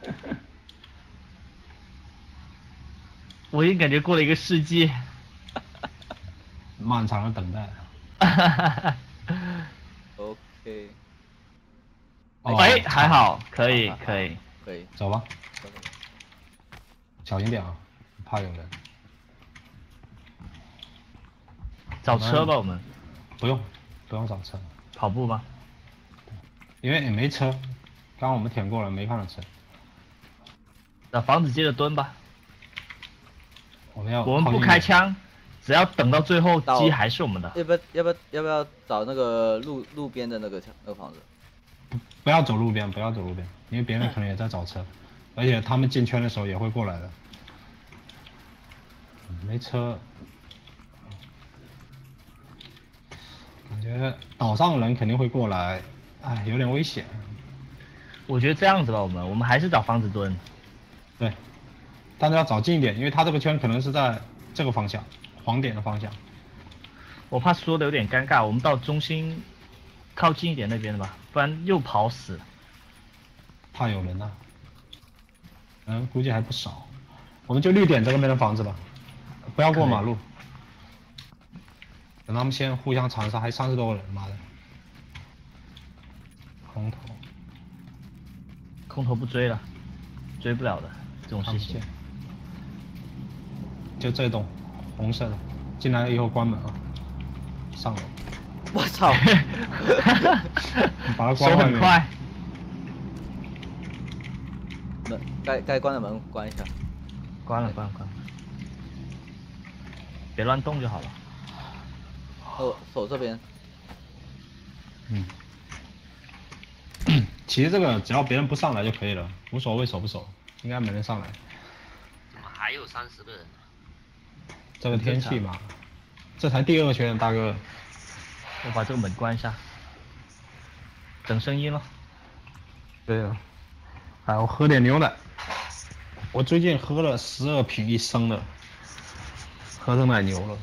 我已经感觉过了一个世纪。漫长的等待。OK，哦哎，还好，可以可以。可以。走吧，小心点啊，怕有人。找车吧，我们不用，不用找车，跑步吗？因为也没车。刚刚我们舔过了，没看到车。那房子接着蹲吧。我们要我们不开枪，只要等到最后，鸡还是我们的。要不要要不要要不要找那个路路边的那个那个房子？不要走路边，不要走路边，因为别人可能也在找车，而且他们进圈的时候也会过来的。没车，感觉岛上的人肯定会过来，哎，有点危险。我觉得这样子吧，我们我们还是找房子蹲。对，但是要找近一点，因为他这个圈可能是在这个方向，黄点的方向。我怕说的有点尴尬，我们到中心靠近一点那边的吧，不然又跑死。怕有人呐、嗯，估计还不少。我们就绿点这个边的房子吧，不要过马路。等他们先互相残杀，还三十多个人，妈的！空投，空投不追了，追不了的这种事情。就这栋红色的，进来以后关门啊，上楼，我操！把它手关。很快，门该该关的门关一下。关了关了关了，别乱动就好了。哦，手这边嗯。其实这个只要别人不上来就可以了，无所谓守不守，应该没人上来。怎么还有三十个人？这个天气嘛，这才第二圈，大哥。我把这个门关一下，等声音了。对啊。哎，我喝点牛奶。我最近喝了十二瓶一升的，喝成奶牛了。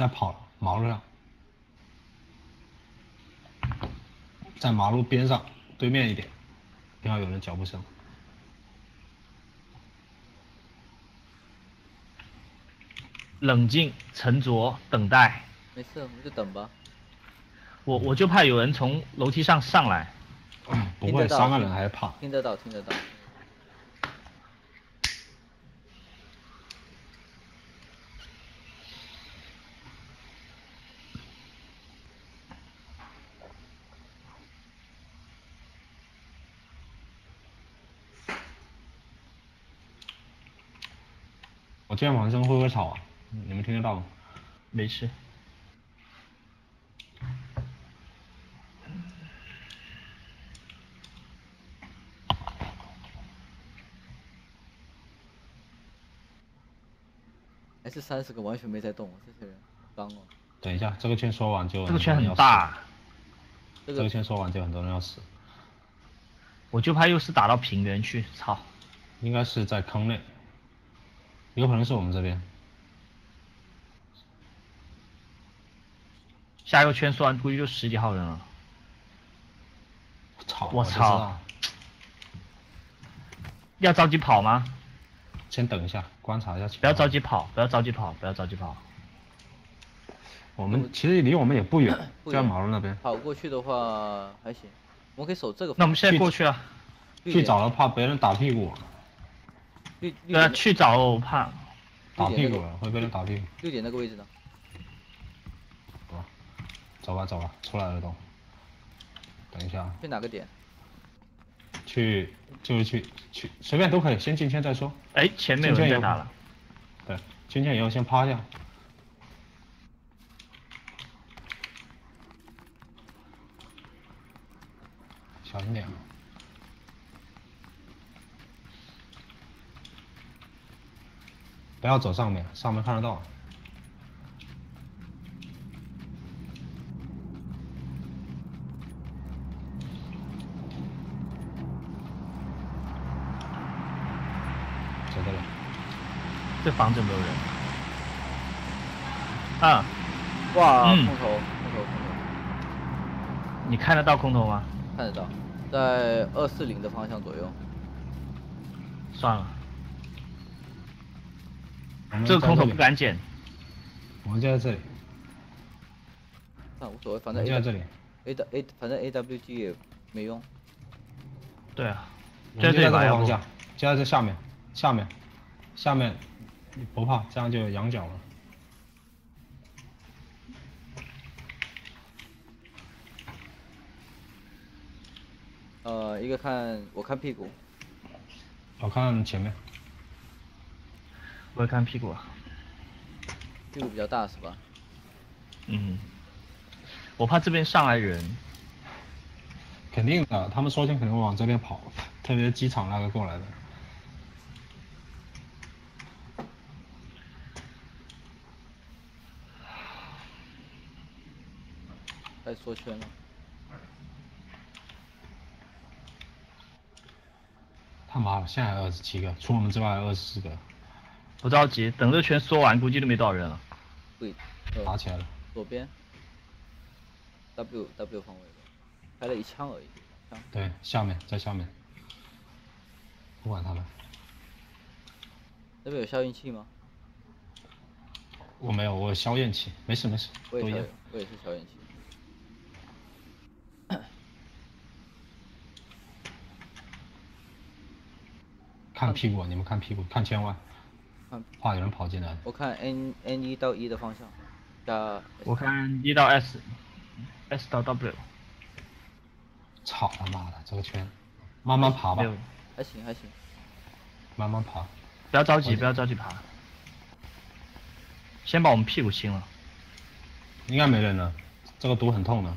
在跑，马路上，在马路边上对面一点，听到有人脚步声。冷静、沉着、等待。没事，我们就等吧。我我就怕有人从楼梯上上来。不会，三个人还怕。听得到，听得到。今天晚上会不会吵啊？你们听得到吗？没事。还是三十个完全没在动，这些人刚哦。等一下，这个圈说完就这个圈很大，这个这个圈说完就很多人要死，我就怕又是打到平原去，操！应该是在坑内，有可能是我们这边。下一个圈说完，估计就十几号人了。操！我操！要着急跑吗？先等一下，观察一下情况。不要着急跑，不要着急跑，不要着急跑。我们其实离我们也不远，就在不远马路那边。跑过去的话还行，我们可以守这个。那我们现在过去啊。去早了怕别人打屁股，绿绿对啊，去找我怕。打屁股了，会被人打屁股。六点那个位置呢？走吧，走吧，走吧，出来了都。等一下，去哪个点？去就是去去随便都可以，先进圈再说。哎，前面有人在打了。对，进圈以后先趴下。小心点不要走上面，上面看得到。走的了。这房子有没有人？啊，哇，嗯空投，空投，空投，你看得到空投吗？看得到，在二四零的方向左右。算了，这个空投不敢捡。我们就在这里，那无所谓，反正们就在这里，A 的 A，反正 A W G 也没用。对啊，就在这个方向，就在这下面，下面，下面，你不怕，这样就有仰角了。呃，一个看我看屁股，我看前面，我要看屁股啊。屁股比较大是吧？嗯，我怕这边上来人。肯定的，他们说先肯定会往这边跑，特别是机场那个过来的。在缩圈了。他妈的，现在二十七个，除我们之外二十四个，不着急，等这圈缩完，估计都没多少人了。对，呃，打起来了。左边。W W 方位的，开了一枪而已，枪。对，下面在下面，不管他们，那边有消音器吗？我没有，我有消焰器，没事没事，我也是有。，我也是消音器。看屁股，你们看屁股，看千万看，怕有人跑进来。我看 N N 一到一的方向，的我看一到 S，S 到 W，操他妈的，这个圈，慢慢爬吧还行还行。慢慢爬。不要着急，不要着急爬，先把我们屁股清了，应该没人了，这个毒很痛的。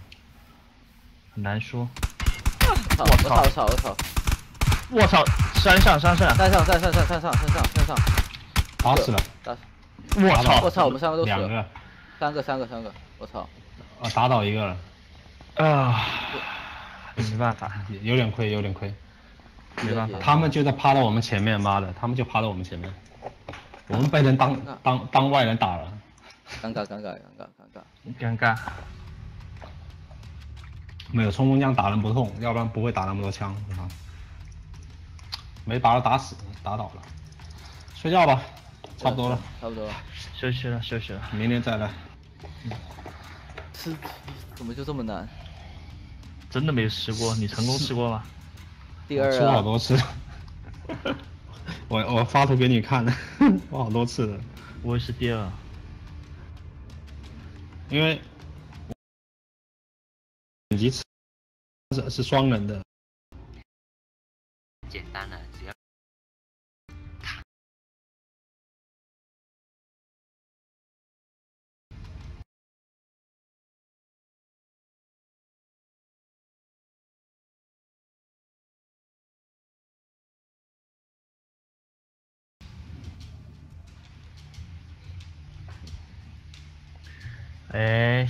很难说。操！我我操！操我操！我操！我操，山上山上，山上山上山上山上山上山上，打死了，打死！我操，我操！我们三个都死了，两个，三个三个三个，我操！啊，打倒一个了，啊，没办法，有点亏，有点亏。没办法，他们就在趴到我们前面，妈的，他们就趴到我们前面，我们被人当当当外人打了。尴尬尴尬尴尬尴尬。尴尬。没有冲锋枪打人不痛，要不然不会打那么多枪。没把他打死，打倒了。睡觉吧，差不多了，差不多了。休息了，休息了。明天再来。吃怎么就这么难？真的没吃过，你成功吃过吗？第二吃了好啊，多次，我我发图给你看，我好多次了，我也是第二。因为点击是是是双人的，简单了，只要哎，